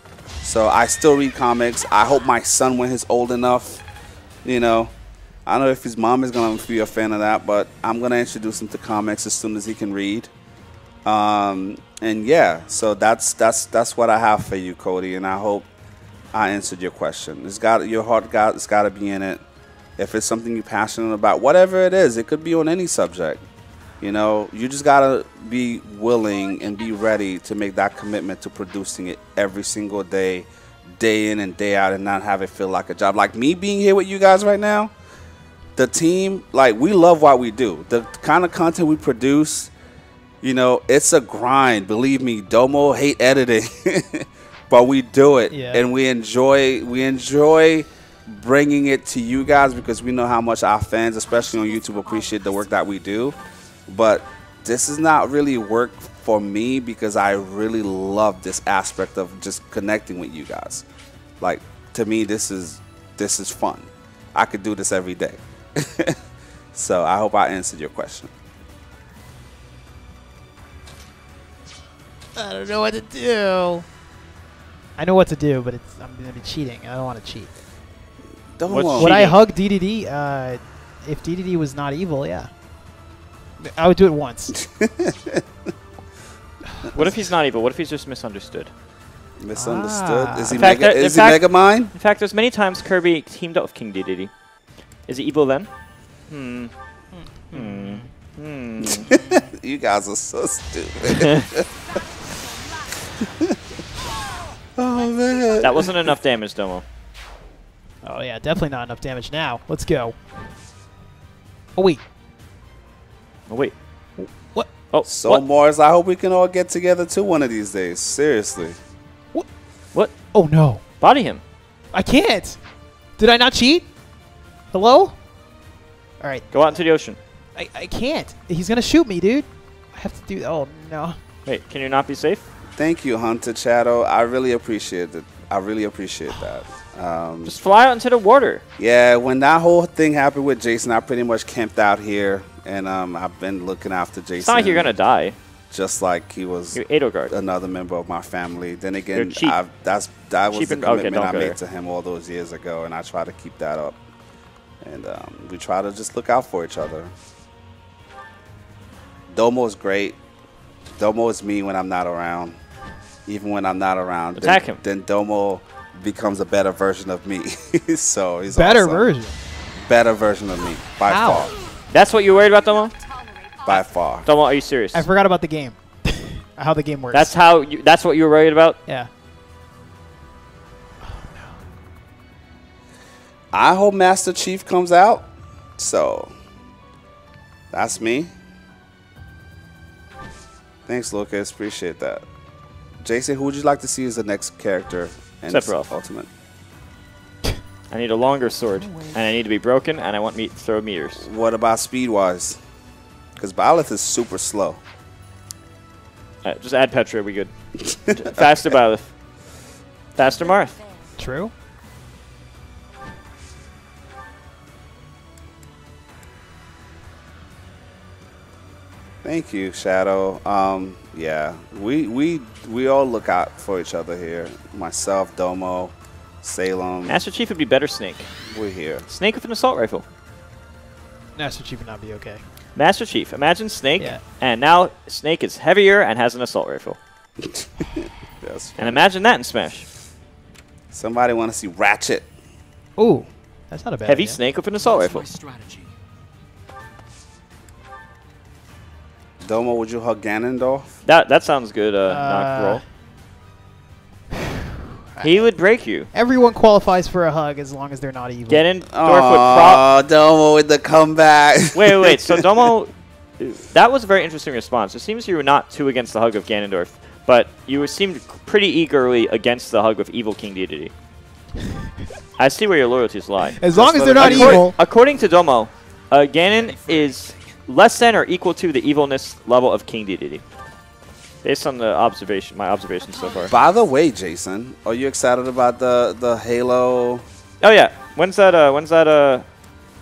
So I still read comics. I hope my son, when he's old enough, you know, I don't know if his mom is gonna be a fan of that, but I'm gonna introduce him to comics as soon as he can read. Um, and yeah, so that's that's that's what I have for you, Cody, and I hope I answered your question. It's got your heart got it's got to be in it. If it's something you're passionate about, whatever it is, it could be on any subject. You know, you just gotta be willing and be ready to make that commitment to producing it every single day, day in and day out, and not have it feel like a job. Like me being here with you guys right now, the team, like we love what we do. The kind of content we produce, you know, it's a grind. Believe me, Domo hate editing, but we do it, Yeah. and we enjoy. We enjoy bringing it to you guys because we know how much our fans, especially on YouTube, appreciate the work that we do. But this is not really work for me because I really love this aspect of just connecting with you guys. Like to me, this is this is fun. I could do this every day. so I hope I answered your question. I don't know what to do. I know what to do, but it's I'm gonna be cheating. I don't want to cheat. Don't What's want- Would I hug DDD? Uh, if DDD was not evil, yeah. I would do it once. What if he's not evil? What if he's just misunderstood? misunderstood? Ah. Is he In fact, mega? that- in Is he fact- Mega Mind? In fact, there's many times Kirby teamed up with King Dedede. Is it evil then? Hmm. Hmm. Hmm. You guys are so stupid. oh man. that wasn't enough damage, Domo. oh yeah, definitely not enough damage now. Let's go. Oh wait, Oh, wait. what? Oh, So what? Mars, I hope we can all get together too one of these days. Seriously. What? What? Oh no, Body him. I can't. Did I not cheat? Hello? All right, Go out into the ocean. I, I can't. He's gonna shoot me, dude. I have to do. Oh no. Wait, can you not be safe? Thank you, Hunter Shadow. I really appreciate it. I really appreciate that. Um, Just fly out into the water. yeah, when that whole thing happened with Jason, I pretty much camped out here, and um, I've been looking after Jason. It's not like you're gonna die. just like he was You're another member of my family. Then again. I've, that's that was Cheap the and- okay, commitment I made there. to him all those years ago, and I try to keep that up. And um, we try to just look out for each other. Domo is great. Domo is me when I'm not around. Even when I'm not around, Attack then, him. Then Domo becomes a better version of me. so he's Better awesome. version. Better version of me by How? far. That's what you're worried about, Domo? By far. Domo, are you serious? I forgot about the game. How the game works. That's how. You, that's what you were worried about. yeah. I hope Master Chief comes out. So that's me. Thanks, Lucas. Appreciate that. Jason, who would you like to see as the next character in Sephiroth. Ultimate? I need a longer sword, and I need to be broken, and I want me to throw meters. What about speed wise? Because Byleth is super slow. Uh, just add Petra, we good. Faster Byleth. Faster Marth. True. Thank you, Shadow. Um, yeah, we we we all look out for each other here. Myself, Domo, Salem. Master Chief would be better Snake. We're here. Snake with an assault rifle. Master Chief would not be okay. Master Chief. Imagine Snake, Yeah. and now Snake is heavier and has an assault rifle. Yes. And imagine that in Smash. Somebody want to see Ratchet? Ooh, that's not a bad Heavy idea. Snake with an assault What's rifle. my strategy? Domo, would you hug Ganondorf? That that sounds good. Uh, Uh, knock roll. He would break you. Everyone qualifies for a hug as long as they're not evil. Get in. Dorf would prop. Oh, Domo with the comeback. Wait, wait, wait. So Domo, that was a very interesting response. It seems you were not too against the hug of Ganondorf, but you seemed pretty eagerly against the hug of evil King Dedede. I see where your loyalties lie. As long as they're not I- According- evil. According to Domo, uh, Ganon is less than or equal to the evilness level of King Dedede. Based on the observation, my observations so far. By the way, Jason, are you excited about the the Halo Oh yeah, when's that? Uh, when's that? Uh,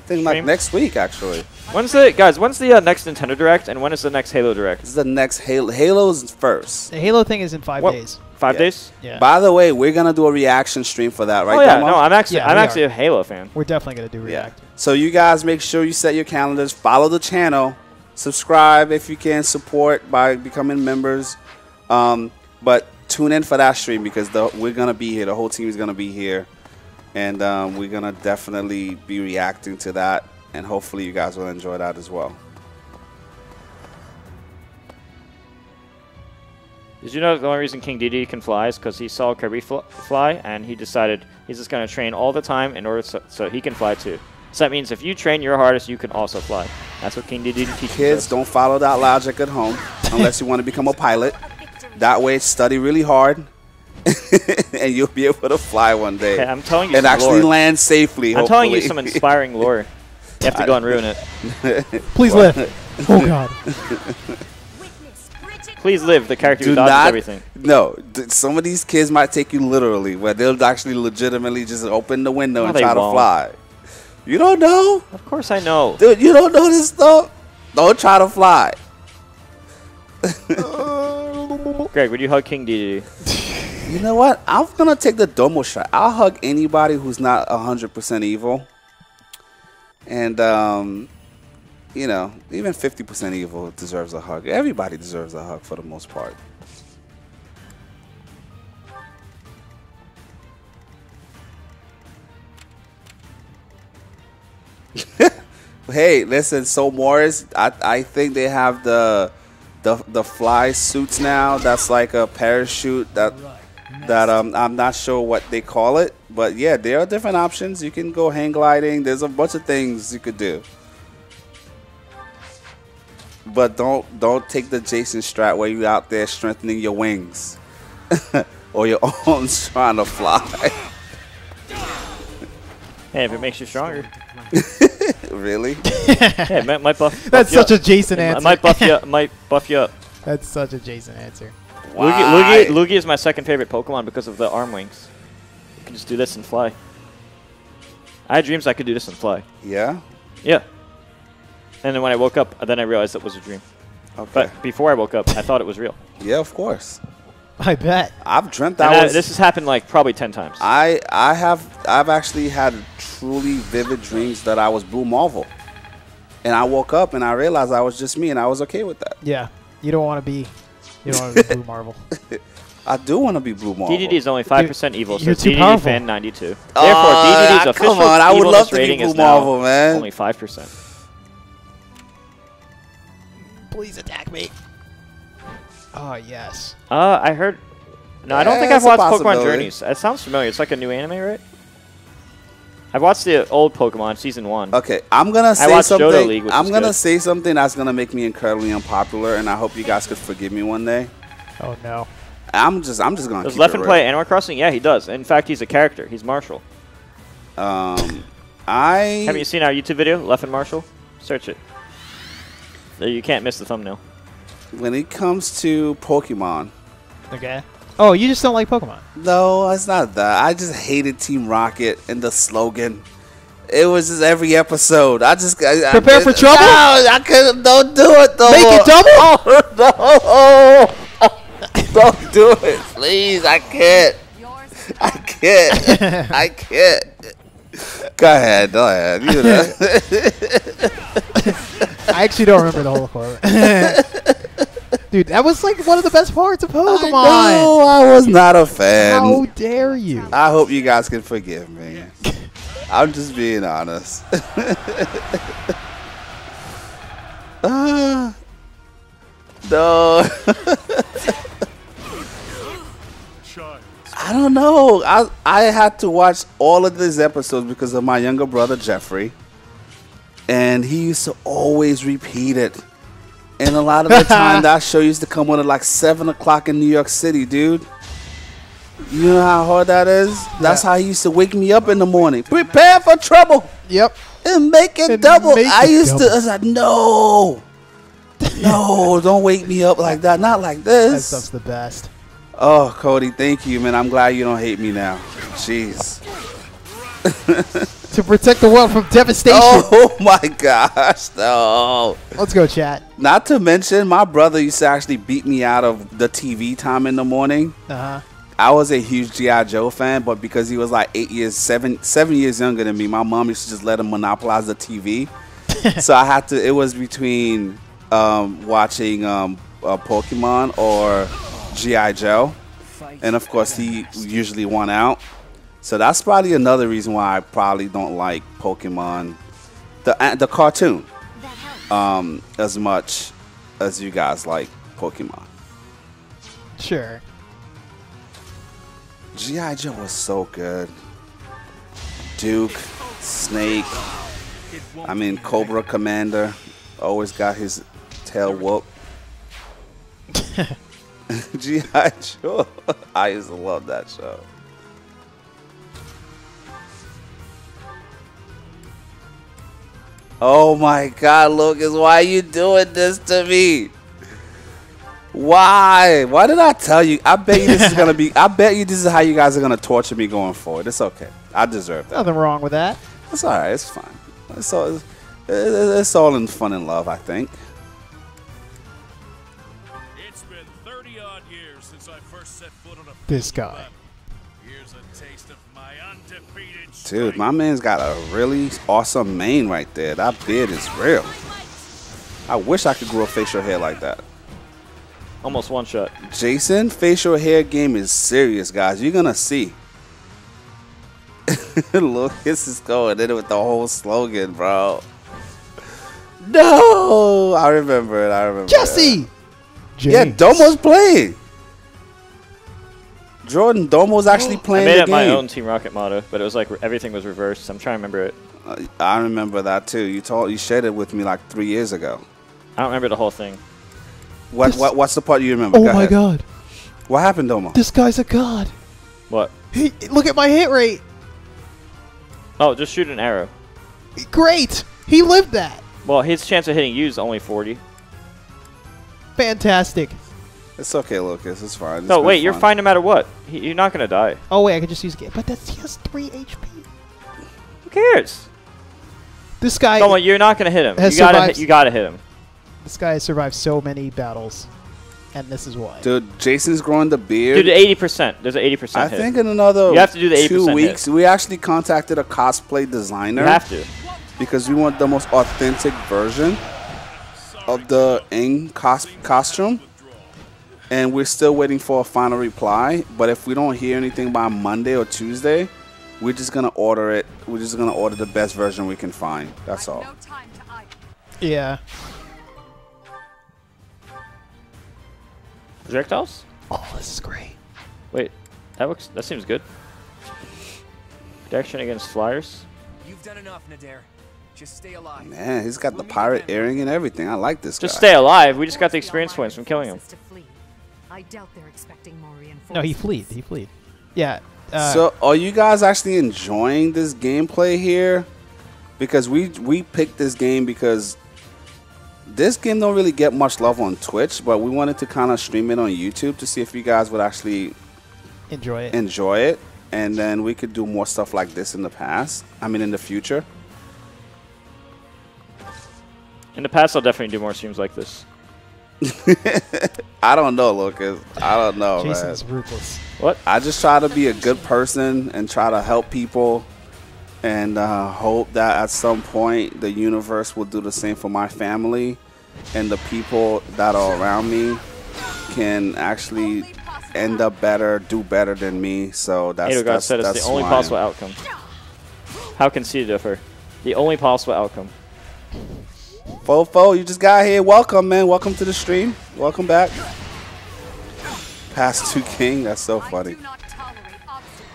thing? Like Stream? next week, actually. when's the guys? When's the uh, next Nintendo Direct, and when is the next Halo Direct? This is the next Halo. Halo's first. The Halo thing is in five What? days. Five Yeah. days? Yeah. By the way, we're gonna do a reaction stream for that, right? oh yeah, Domo? no, I'm actually, Yeah, I'm actually are. a Halo fan. We're definitely gonna do Yeah. So you guys make sure you set your calendars, follow the channel, subscribe if you can, support by becoming members. Um, but tune in for that stream because the, we're gonna be here. The whole team is gonna be here, and um, we're gonna definitely be reacting to that. And hopefully you guys will enjoy that as well. Did you know the only reason King Dedede can fly is because he saw Kirby fl- fly, and he decided he's just going to train all the time in order so, so he can fly too. So that means if you train your hardest, you can also fly. That's what King Dedede teaches Kids, us. don't follow that logic at home unless you want to become a pilot. That way, study really hard, and you'll be able to fly one day. Okay, I'm telling you and actually lore. land safely. I'm telling you some inspiring lore. You have to go and ruin it. Please live. Oh god. Please live, the character Do who dodges not. everything. No, th- some of these kids might take you literally, where they'll actually legitimately just open the window No, and try to won't. fly. You don't know, Of course I know. dude. You don't know this stuff. Don't try to fly. Greg, would you hug King Dedede? You know what? I'm gonna take the Domo shot. I'll hug anybody who's not hundred percent evil, and um, you know, even fifty percent evil deserves a hug. Everybody deserves a hug for the most part. Hey, listen, so Morris, I I think they have the the the fly suits now. That's like a parachute that that um I'm not sure what they call it, but yeah, there are different options. You can go hang gliding. There's a bunch of things you could do. But don't don't take the Jason strat where you out there strengthening your wings or your arms trying to fly. Hey, if it makes you stronger. really? hey, it might, might buff. buff That's such up. a Jason It answer. might buff you. up- Might buff you up. That's such a Jason answer. Lugia, Why? Lugia, Lugia is my second favorite Pokemon because of the arm wings. You can just do this and fly. I had dreams I could do this and fly. Yeah. Yeah. And then when I woke up, then I realized it was a dream. Okay. But before I woke up, I thought it was real. yeah, of course. I bet. I've dreamt And that I- this has happened like probably 10 times. I I have I've actually had truly vivid dreams that I was Blue Marvel. And I woke up and I realized I was just me, and I was okay with that. Yeah, you don't want to be, you don't want to be Blue Marvel. I do want to be Blue Marvel. DDD is only 5% evil, you're so too DDD powerful. fan 92. Therefore, Ah, DDD's official come on, I would evilness love to be rating Blue is Marvel, man. only 5%. Please attack me. Oh yes. Uh, I heard. No, I don't think I've watched Pokemon. Journeys. It sounds familiar. It's like a new anime, right? I've watched the old Pokemon season one. Okay, I'm gonna say watched Johto something. League, which I'm gonna good. say something that's gonna make me incredibly unpopular, and I hope you guys could forgive me one day. Oh no. I'm just, I'm just gonna. Does keep Leffen play. Animal Crossing? Yeah, he does. In fact, he's a character. He's Marshall. Um, I Haven't you seen our YouTube video, Leffen Marshall? Search it. There, You can't miss the thumbnail. when it comes to Pokemon, Okay. Oh, you just don't like Pokemon. no, it's not that. I just hated Team Rocket and the slogan. It was just every episode. I just I, Prepare I, for trouble? No, I couldn't. Don't do it though. Make it double? Oh, no, don't do it, please. I can't. Yours I can't. I can't. Go ahead. Go ahead. You know. I actually don't remember the whole quote. Dude, that was like one of the best parts of Pokemon. No, I was not a fan. How dare you? I hope you guys can forgive me. I'm just being honest. uh, no, I don't know. I I had to watch all of these episodes because of my younger brother Jeffrey, and he used to always repeat it. And a lot of the time, that show used to come on at like seven o'clock in New York City, dude. You know how hard that is? That's how he used to wake me up in the morning. Prepare for trouble Yep. and make it And double. make I used to. I was like, no, no, don't wake me up like that. Not like this. That stuff's the best. Oh, Cody, thank you, man. I'm glad you don't hate me now. Jeez. To protect the world from devastation. Oh my gosh, no. Let's go, chat. Not to mention, my brother used to actually beat me out of the TV time in the morning. Uh huh. I was a huge GI Joe fan, but because he was like eight years, seven, seven years younger than me, my mom used to just let him monopolize the TV. so I had to. It was between um, watching um, uh, Pokemon or GI Joe, and of course he usually won out. So that's probably another reason why I probably don't like Pokemon, the uh, the cartoon, um, as much as you guys like Pokemon. Sure. GI Joe was so good. Duke, Snake, I mean Cobra Commander, always got his tail whooped. GI Joe, I used to love that show. Oh my God, Lucas, why are you doing this to me? Why? Why did I tell you? I bet you this is gonna be. I bet you this is how you guys are gonna torture me going forward. It's okay. I deserve that. Nothing wrong with that. It's all right. It's fine. It's all. It's, it's all in fun and love. I think. It's been 30 odd years since I first set foot on a This field of guy. Undefeated Dude, my man's got a really awesome mane right there. That beard is real. I wish I could grow facial hair like that. Almost one shot. Jason, facial hair game is serious, guys. You're gonna see. Look, this is going in with the whole slogan, bro. No, I remember it. I remember. it. Jesse. Yeah, Domo's playing. Jordan Domo's actually playing. I made the up my own Team Rocket motto, but it was like everything was reversed. I'm trying to remember it. Uh, I remember that too. You told you shared it with me like three years ago. I don't remember the whole thing. What This- what what's the part you remember? Oh Go my ahead. god. What happened, Domo? This guy's a god. What? He, look at my hit rate. Oh, just shoot an arrow. Great. He lived that. Well, his chance of hitting you is only 40. Fantastic. It's okay, Lucas. It's fine. It's No, been wait, you're fine no matter what. He, you're not gonna die. Oh wait, I could just use it. But that's he has three HP. Who cares? This guy. Come on, you're not gonna hit him. You gotta, hit, you gotta hit him. This guy has survived so many battles, and this is why. Dude, Jason's growing the beard. Dude, 80%. There's an 80% I hit. think in another You have to do the 80% two hit. weeks, we actually contacted a cosplay designer. you have to. because we want the most authentic version of the Aang cos- costume. And we're still waiting for a final reply. But if we don't hear anything by Monday or Tuesday, we're just gonna order it. We're just gonna order the best version we can find. That's all. No time to idle. Yeah. Projectiles? Oh, this is great. Wait, that looks. That seems good. Protection against flyers. You've done enough, Nader. Just stay alive. Man, he's got the pirate earring and everything. I like this Just guy. Just stay alive. We just got the experience points from killing him. Forces to flee. I doubt they're expecting more No, he reinforcements. fleed. He fleed. Yeah. Uh, so, are you guys actually enjoying this gameplay here? Because we we picked this game because this game don't really get much love on Twitch, but we wanted to kind of stream it on YouTube to see if you guys would actually enjoy it. enjoy it, and then we could do more stuff like this in the past. I mean, in the future. In the past, I'll definitely do more streams like this. I don't know, Lucas. I don't know, man. Jason's ruthless. What? I just try to be a good person and try to help people and uh, hope that at some point the universe will do the same for my family and the people that are around me can actually end up better, do better than me. So that's Ado God that's, said it's that's the only why possible outcome. How conceited of her. The only possible outcome. Fofo, you just got here. Welcome, man. Welcome to the stream. Welcome back. Past two king. That's so funny. do not tolerate obstacles.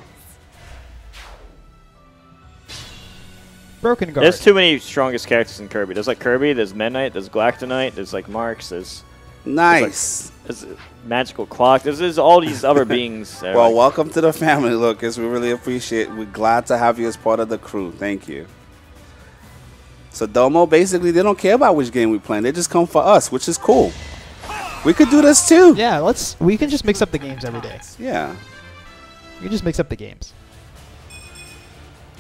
Broken guard. There's too many strongest characters in Kirby. There's like Kirby, there's Midnight, there's Galacta Knight, there's like Marx, there's, Nice. there's a Magical Clock. There's, there's all these other beings. that are Well, like- welcome to the family, Lucas. We really appreciate. We're glad to have you as part of the crew. Thank you. So Domo, basically, they don't care about which game we playing. They just come for us, which is cool. We could do this too. Yeah, let's. We can just mix up the games every day. Yeah. We can just mix up the games.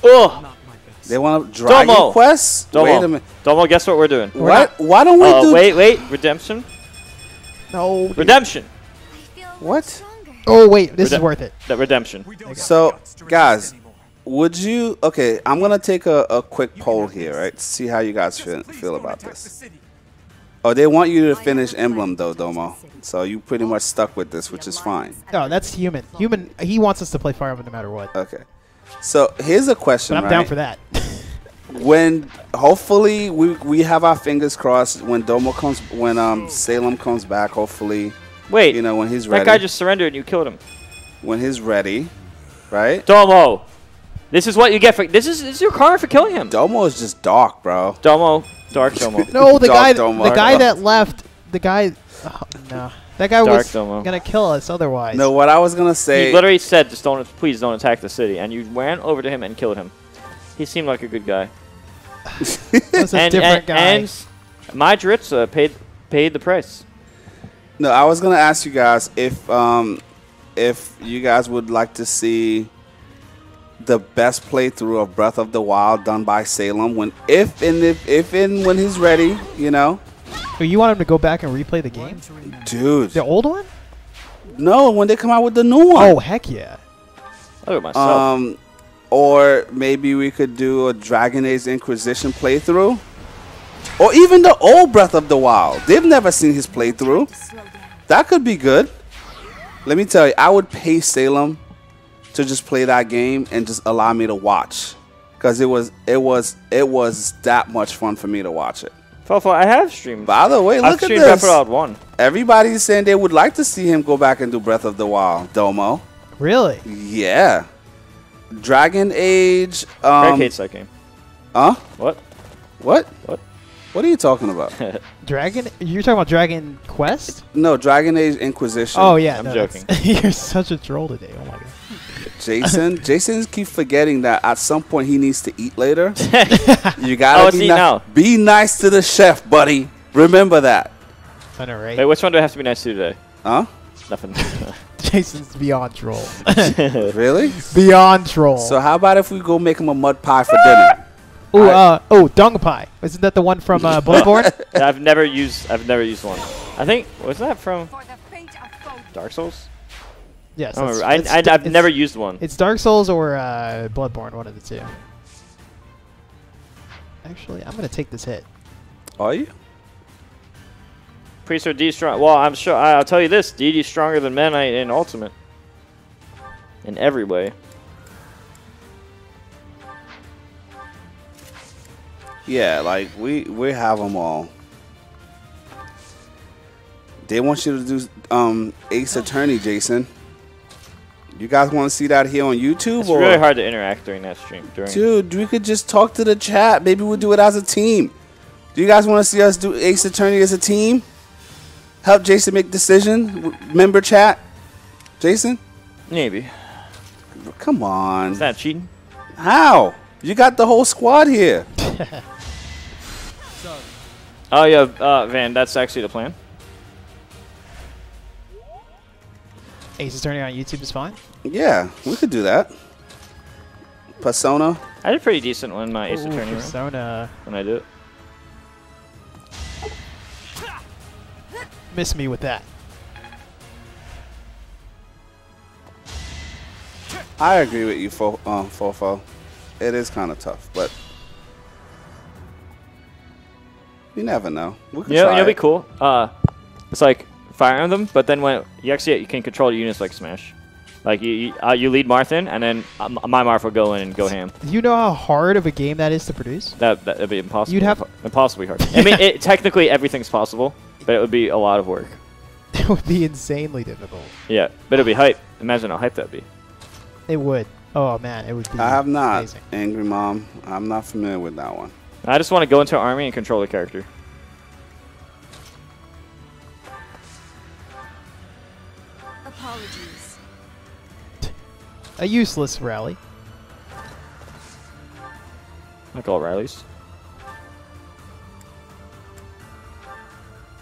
Ugh! Not my best. They want to Dragon Domo. Quest. Domo. Wait a minute. Domo, guess what we're doing? What? Why don't we Uh, do? wait, wait. Redemption? No. Redemption! What? Oh wait, this is worth it. That redemption. We don't have So, guts to resist guys, anymore. Would you? Okay, I'm gonna take a, a quick poll here, right? See how you guys feel, feel about this. the. Oh, they want you to finish Emblem though, Domo. So you pretty much stuck with this, which is fine. No, that's human. Human. He wants us to play Fire Emblem no matter what. Okay. So here's a question, But I'm right? down for that. when hopefully we we have our fingers crossed when Domo comes when um Salem comes back. Hopefully, Wait, you know when he's ready. that ready. guy just surrendered and you killed him. when he's ready, right? Domo! This is what you get for. This is, this is your karma for killing him. Domo is just dark, bro. Domo. Dark Domo. no, the Dark guy. Domo. The guy that left. The guy. Oh, no, that guy Dark was Domo. gonna kill us otherwise. No, what I was gonna say. He literally said, "Just don't, please don't attack the city," and you ran over to him and killed him. He seemed like a good guy. that's a and different and, guy. and my Dritza paid paid the price. No, I was gonna ask you guys if um if you guys would like to see the best playthrough of Breath of the Wild done by Salem when if and if if and when he's ready, you know. Oh, you want him to go back and replay the game? One to remember. Dude. The old one? No, when they come out with the new one. Oh heck yeah! Look at myself. Um or maybe we could do a Dragon Age Inquisition playthrough. Or even the old Breath of the Wild. They've never seen his playthrough. That could be good. Let me tell you, I would pay Salem to just play that game and just allow me to watch, because it was it was it was that much fun for me to watch it. Fofo, I have streamed. By the way, I've look at streamed Breath this. of the Wild one. Everybody's saying they would like to see him go back and do Breath of the Wild. Domo, Really? yeah. Dragon Age. Greg Um, hates that game. huh? What? What? What? What are you talking about? Dragon? You're talking about Dragon Quest? no, Dragon Age Inquisition. Oh yeah, I'm no, joking. You're such a troll today. Oh my god. Jason. Jason keeps forgetting that at some point he needs to eat later. You gotta Oh, be eat ni- now. Be nice to the chef, buddy. Remember that, I know, right? Wait, which one do I have to be nice to today? huh? Nothing. Jason's beyond troll. Really? beyond troll. So how about if we go make him a mud pie for dinner? Ooh, I- uh, oh, dung pie. Isn't that the one from uh, Bloodborne? I've never used. I've never used one. I think was that from For the fate of foes. Dark Souls? Yes. I don't that's- remember. it's I, d- I, I've never used one. It's Dark Souls or uh, Bloodborne, one of the two. Actually, I'm gonna take this hit. Are you? Priest or D strong. Well, I'm sure. I- I'll tell you this: DD's stronger than Meta Knight in Ultimate. In every way. Yeah, like we we have them all. They want you to do um, Ace Attorney, Jason. You guys want to see that here on YouTube? It's or? really hard to interact during that stream. During Dude, we could just talk to the chat. Maybe we'll do it as a team. Do you guys want to see us do Ace Attorney as a team? Help Jason make decision. Member chat. Jason, maybe. come on. Is that cheating? How? You got the whole squad here. Oh yeah, uh, Van. That's actually the plan. Ace Attorney on YouTube is fine. Yeah, we could do that. Persona. I did pretty decent when my Ace Ooh, Attorney run, Persona. when I did it. Miss me with that. I agree with you, Fo- uh, Fofo. It is kind of tough, but you never know. We could You know, try it'll be cool. Uh, it's like Fire on them, but then when you actually you can control your units like Smash. Like you, you, uh, you lead Marthin, and then uh, my Marth will go in and go ham. Do you know how hard of a game that is to produce? That that'd be impossible. You'd have- impossibly hard. I mean, it, technically everything's possible, but it would be a lot of work. It would be insanely difficult. Yeah, but it'd be hype. Imagine how hype that'd be. It would. Oh man, it would be. I have not. Amazing. Angry Mom. I'm not familiar with that one. I just want to go into an army and control the character. A useless rally. Like all rallies.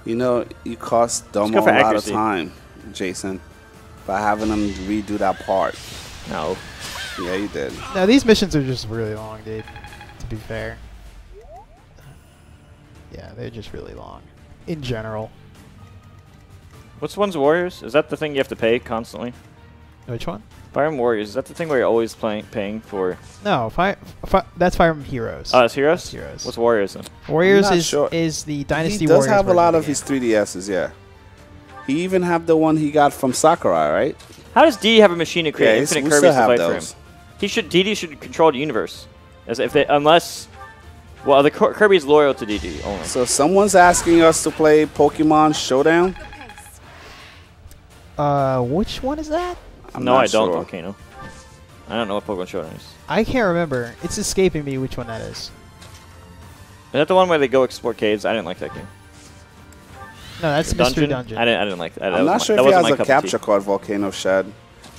You know, you cost Domo a for lot of time, Jason, by having them redo that part. No. Yeah, you did. No, these missions are just really long, dude. To be fair. Yeah, they're just really long. In general. What's one's Warriors? Is that the thing you have to pay constantly? Which one? Fire Emblem Warriors. Is that the thing where you're always playing paying for? No, fi- fi- that's Fire Emblem Heroes. Oh, it's Heroes. Heroes. What's Warriors then? Warriors is sure. is the Dynasty Warriors. he does Warriors have a lot of of his 3DSs, yeah. He even have the one he got from Sakurai, right? How does D have a machine to create Yeah, infinite we Kirby's still to have fight for him? He should DD should control the universe, as if they unless. Well, the Kirby's loyal to DD only. So someone's asking us to play Pokemon Showdown. Uh, which one is that? I'm no, I don't, sure. Volcano. I don't know what Pokemon Showdown is. Is I can't remember. It's escaping me which one that is. Is that the one where they go explore caves? I didn't like that game. No, that's The Mystery Dungeon. I didn't. I didn't like that. that I'm was not my- sure that if he has a cup of tea. capture card, Volcano Shed.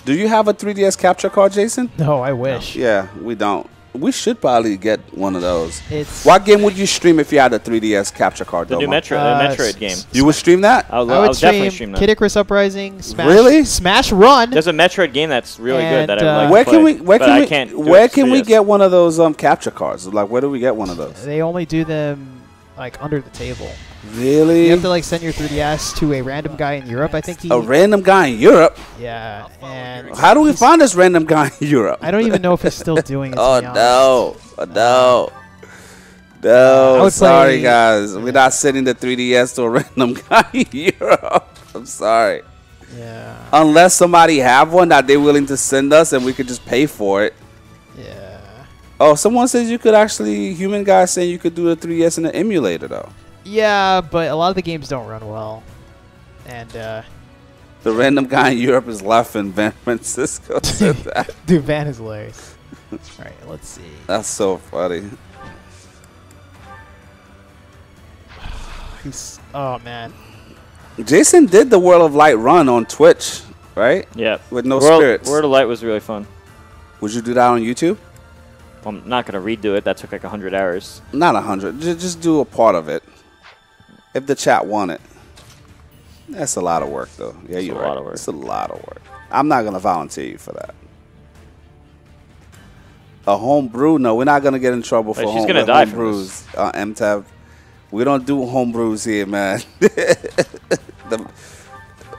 Do you have a 3DS capture card, Jason? No, I wish. Yeah, we don't. We should probably get one of those. It's What game would you stream if you had a 3DS capture card? The new Metro, Uh, the Metroid game. You would stream that? I would, I lo- I would would definitely stream stream that. Kid Icarus Uprising, Smash, Really? Smash Run. There's a Metroid game that's really good that I would And, like uh, to Where play, can we? Where can I we? can't Where can we get one of those um capture cards? Like, where do we get one of those? They only do them like under the table. Really? You have to like send your 3DS to a random guy in Europe. I think he. a random guy in Europe? yeah, and How do we find this random guy in Europe? I don't even know if he's still doing it. Oh, oh no! Oh, no! I No! Sorry, play- guys. We're not sending the 3DS to a random guy in Europe. I'm sorry. Yeah, Unless somebody have one that they're willing to send us, and we could just pay for it. yeah. Oh, someone says you could actually. Human guy saying you could do a 3DS in an emulator though. Yeah, but a lot of the games don't run well. And uh, The random guy in Europe is laughing. Van Francisco said that. dude, Van is hilarious. All right, let's see. That's so funny. He's oh man. Jason did the World of Light run on Twitch, right? Yeah. With no World, spirits. World of Light was really fun. Would you do that on YouTube? I'm not gonna redo it. That took like hundred hours. Not a hundred. Just, just do a part of it. If the chat want it. That's a lot of work, though. Yeah, It's you're a right. lot of work. It's a lot of work. I'm not gonna volunteer you for that. A home brew? No, we're not gonna get in trouble for Wait, she's home, gonna die home from brews. Uh, MTAB. We don't do home brews here, man. the,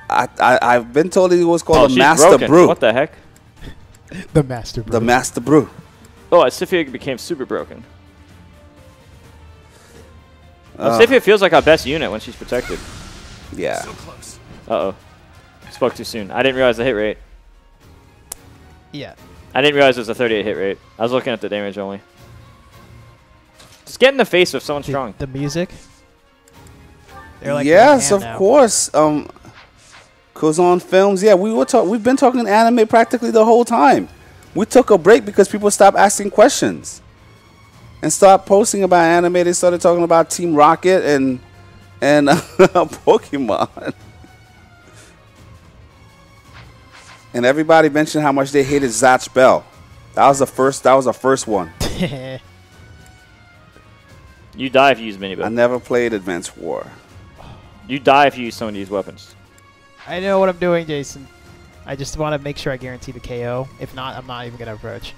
I, I I've been told it was called oh, a master broken. brew. What the heck? The master. Brew. The master brew. Oh, Sifia became super broken. Well, Ugh. Safia feels like our best unit when she's protected. Yeah. So close. Uh-oh. Spoke too soon. I didn't realize the hit rate. Yeah. I didn't realize it was a 38 hit rate. I was looking at the damage only. Just get in the face of someone The, strong. the music. They're like yes, of now. course. Um, cause on films, yeah, we were talk. We've been talking anime practically the whole time. We took a break because people stopped asking questions and stopped posting about anime. They started talking about Team Rocket and and Pokemon. And everybody mentioned how much they hated Zatch Bell. That was the first. That was the first one. You die if you use mini I never played Advanced War. You die if you use some of these weapons. I know what I'm doing, Jason. I just want to make sure I guarantee the KO. If not, I'm not even gonna approach.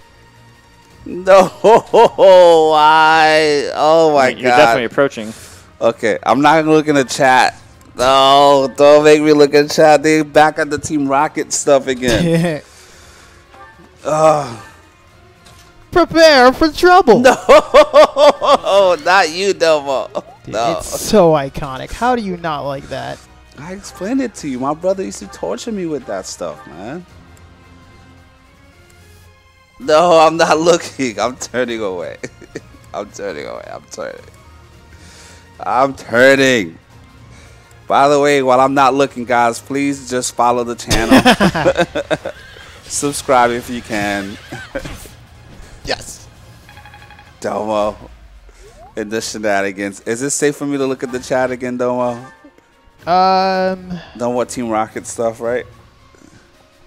No, I. Oh my You're god. definitely approaching. Okay, I'm not gonna look in the chat. No, don't make me look in chat. They back at the Team Rocket stuff again. Ugh. Prepare for trouble. No, not you, Domo. Dude, No, It's so iconic. How do you not like that? I explained it to you. My brother used to torture me with that stuff, man. No, I'm not looking. I'm turning away. I'm turning away. I'm turning. I'm turning. By the way, while I'm not looking, guys, please just follow the channel. Subscribe if you can. Yes. Domo. And the shenanigans. Is it safe for me to look at the chat again, Domo? Um, Don't want Team Rocket stuff, right?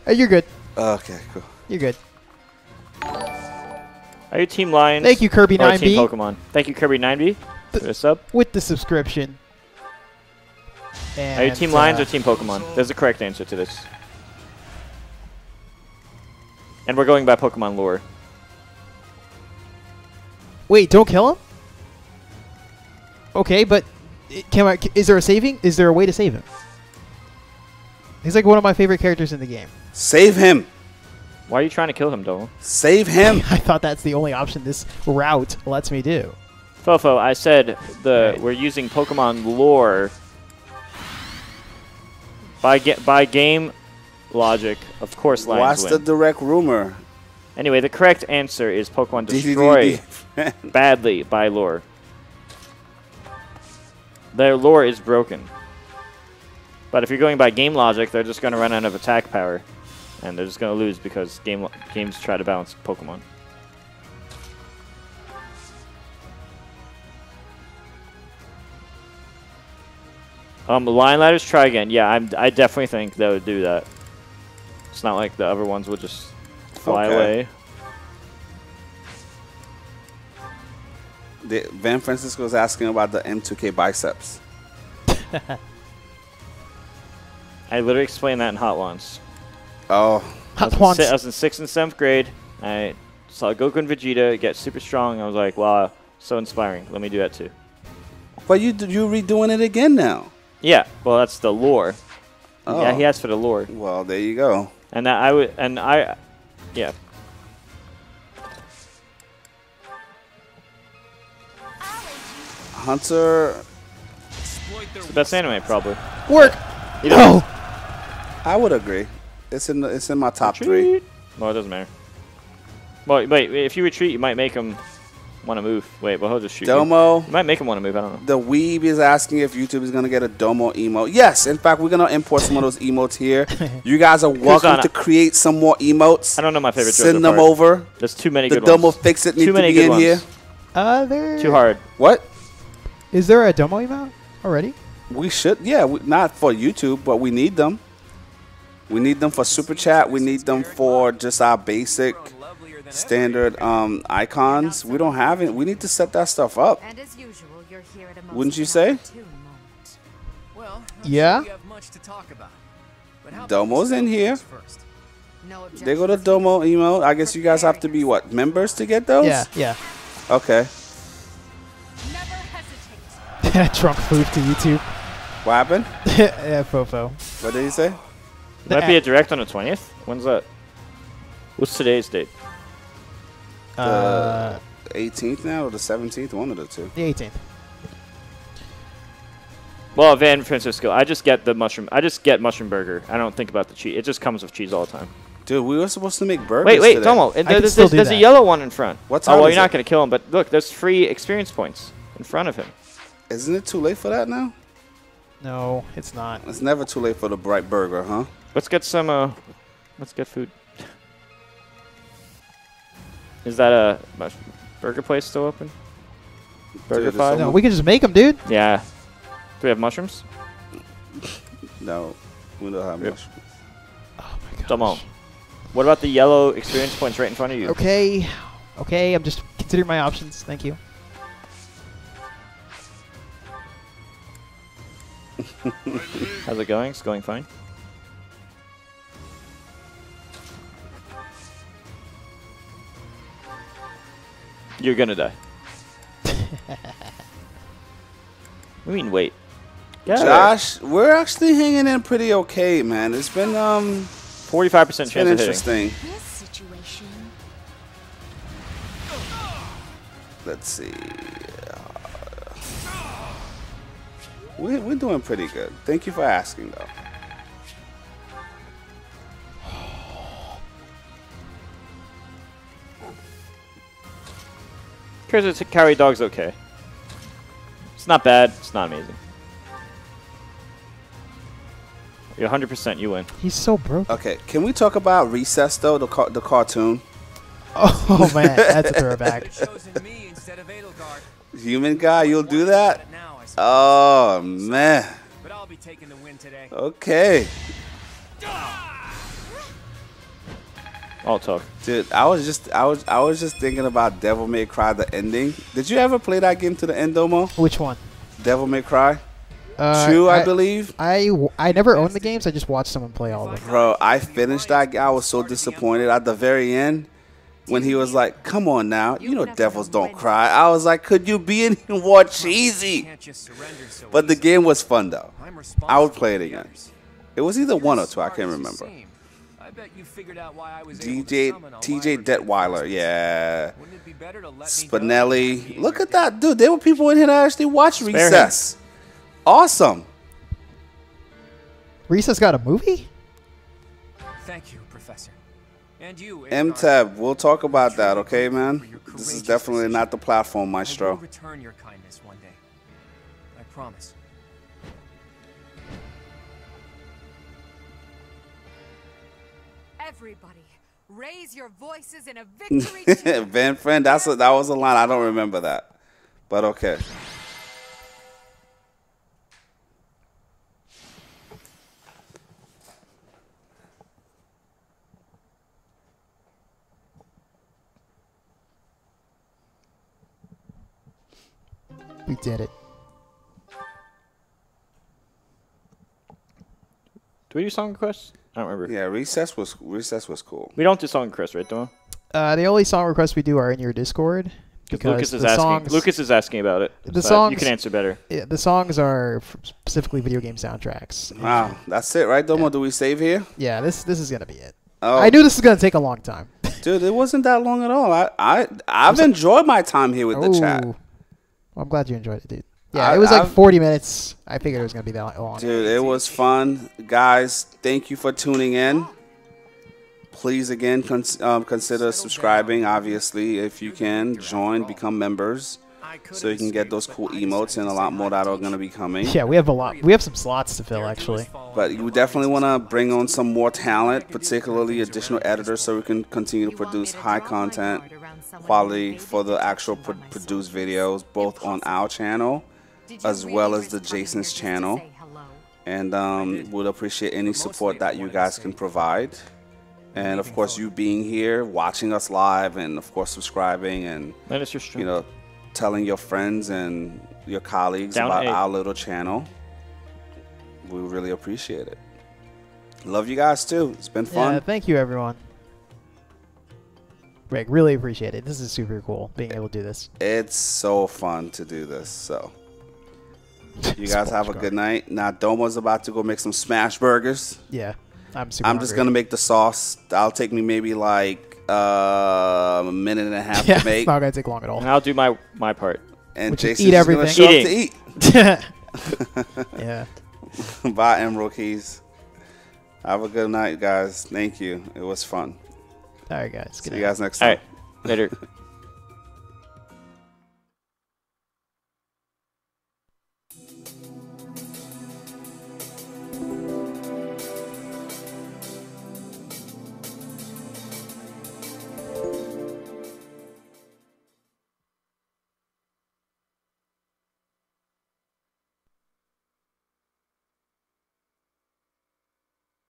uh, you're good. Okay, cool. You're good. Are you Team Lions? Thank you, Kirby or Team 9B, Team Pokemon. Thank you, Kirby 9B. For the sub. with the subscription. And, Are you Team Lions uh, or Team Pokemon? There's a correct answer to this. And we're going by Pokemon lore. Wait, don't kill him. Okay, but can I? Is there a saving? Is there a way to save him? He's like one of my favorite characters in the game. Save him. Why are you trying to kill him, Dole? Save him. I thought that's the only option this route lets me do. Fofo, I said the Right. we're using Pokemon lore by ga- by game logic. Of course, Lions What's the direct rumor? anyway, the correct answer is Pokemon destroy badly by lore. Their lore is broken. But if you're going by game logic, they're just going to run out of attack power, and they're just going to lose because game games try to balance Pokemon. Um, line ladders try again. Yeah, I'm, I definitely think they would do that. It's not like the other ones would just fly Okay. away. The, Van Francisco is asking about the M2K biceps. I literally explained that in Hot Ones. Oh, I was, in si- I was in sixth and seventh grade. I saw Goku and Vegeta get super strong. I was like, wow, so inspiring. Let me do that too. but you you redoing it again now. Yeah, well, that's the lore. Oh. Yeah, he oh. asked for the lore, Well, there you go. and that I would, and I, yeah. Hunter, It's the best anime, probably. Work. You know, No. I would agree. It's in the, it's in my top three. Retreat. Well, it doesn't matter. Well, wait, if you retreat, you might make him want to move. Wait, well, he'll just shoot you. Domo, You might make him want to move. I don't know. the weeb is asking if YouTube is gonna get a Domo emote. Yes, in fact, we're gonna import some of those emotes here. You guys are welcome to create some more emotes. I don't know my favorite. Send JoJo them part. over. There's too many The good Domo ones. fix it Too needs to many be good in ones. here. Uh, there. Too hard. What? Is there a Domo amount already? We should, yeah, we, not for YouTube, but we need them. We need them for super chat. We need them for just our basic standard um, icons. We don't have it. We need to set that stuff up. And as usual, you're here at a most Wouldn't you say? inopportune moment. Well, I'm Yeah? sure we have much to talk about. But how about Domo's in here. things First? No They go to. Domo email. I guess you guys have to be what members to get those. Yeah, yeah. Okay. Never hesitate. Trump moved to YouTube. What happened? yeah, Fofo. What did he say? Might be a direct on the 20th. When's that? What's today's date? Uh, 18th now or the 17th? One of the two. the 18th. Well, Van Francisco. I just get the mushroom. I just get mushroom burger. I don't think about the cheese. It just comes with cheese all the time. Dude, we were supposed to make burgers. Wait, wait, today. Domo. and I can There's, there's, there's a yellow one in front. What's Oh, well, you're not going to kill him, but look, there's free experience points in front of him. Isn't it too late for that now? No, it's not. It's never too late for the bright burger, huh? Let's get some. Uh, let's get food. Is that a burger place still open? Burger Dude, Five. No, we can just make them, dude. Yeah. Do we have mushrooms? No, we don't have Yep. much. Oh my god. Domo. What about the yellow experience points right in front of you? Okay, okay. I'm just considering my options. Thank you. How's it going? It's going fine. You're gonna die. what do you mean, wait? Get out of there. Josh, we're actually hanging in pretty okay, man. It's been um, 45% chance been of hitting. interesting. This. Let's see. We're, we're doing pretty good. Thank you for asking, though. Curious to carry dog's okay. It's not bad. It's not amazing. You're 100%. You win. He's so broke. Okay, can we talk about Recess, though, the, car- the cartoon? Oh man, that's a throwback. Chosen me instead of Edelgard. Human guy, you'll do that? Now, Oh, man. But I'll be taking the win today. Okay. All talk. Dude, I was just I was I was just thinking about Devil May Cry the ending. Did you ever play that game to the end, Domo? Which one? Devil May Cry? Uh, Two, I, believe. I, w- I never owned the games. I just watched someone play all of them. Bro, I finished that. I was so disappointed at the very end when he was like, "Come on now, you know devils don't cry." I was like, "Could you be any more cheesy?" Can't just surrender so But the game was fun though. I'm would play it again. It was either one or two. I can't remember. Seem. I bet you figured out why I was able to DJ TJ Detweiler, yeah. Wouldn't it be better to let me go Spinelli. Look at that, dude. There were people in here that actually watched Spare Recess. Awesome. Recess got a movie? Thank you, Professor. And you, M Edelgard. We'll talk about that, okay, man? This is definitely not the platform, I will Maestro. return your kindness one day. I promise. Raise your voices in a victory cheer. Van Friend, that's a, that was a line. I don't remember that, but okay. We did it. Do we do song requests? I don't remember. Yeah, recess was recess was cool. We don't do song requests, right, Domo? Uh, the only song requests we do are in your Discord. Because Because Lucas is asking. songs, Lucas is asking about it. The songs- You can answer better. yeah, the songs are specifically video game soundtracks. Wow, that's it, right, Domo? Do we save here? Yeah, this this is gonna be it. Oh, I knew this was gonna take a long time. dude, it wasn't that long at all. I I I've enjoyed my time here with the chat. Well, I'm glad you enjoyed it, dude. Yeah, I- it was like I've- 40 minutes. I figured it was gonna be that long. Dude, it was fun, guys. Thank you for tuning in. Please again cons- um, consider subscribing. Obviously, if you can, join, become members, so you can get those cool emotes and a lot more that are going to be coming. Yeah, we have a lot. We have some slots to fill actually. But you definitely want to bring on some more talent, particularly additional editors, so we can continue to produce high content, quality for the actual pro- produced videos, both on our channel as well as the Jason's channel. And um, would appreciate any support that you guys can provide. And of course, you being here, watching us live, and of course, subscribing and That is your stream. you know, telling your friends and your colleagues Down about eight. our little channel. We really appreciate it. Love you guys too. It's been fun. Yeah, thank you everyone. Rick, really appreciate it. This is super cool being able to do this. It's so fun to do this. So, you guys have a good night. Now, Domo's about to go make some smash burgers. Yeah, I'm super. I'm just gonna make the sauce. That'll take me maybe like uh, a minute and a half Yeah, to make. it's not gonna take long at all. And I'll do my my part. and Which Jason's eat just gonna everything. show up to eat. Yeah. Bye, Emerald Keys. Have a good night, guys. Thank you. It was fun. All right, guys. See Good you guys next time. right. Later.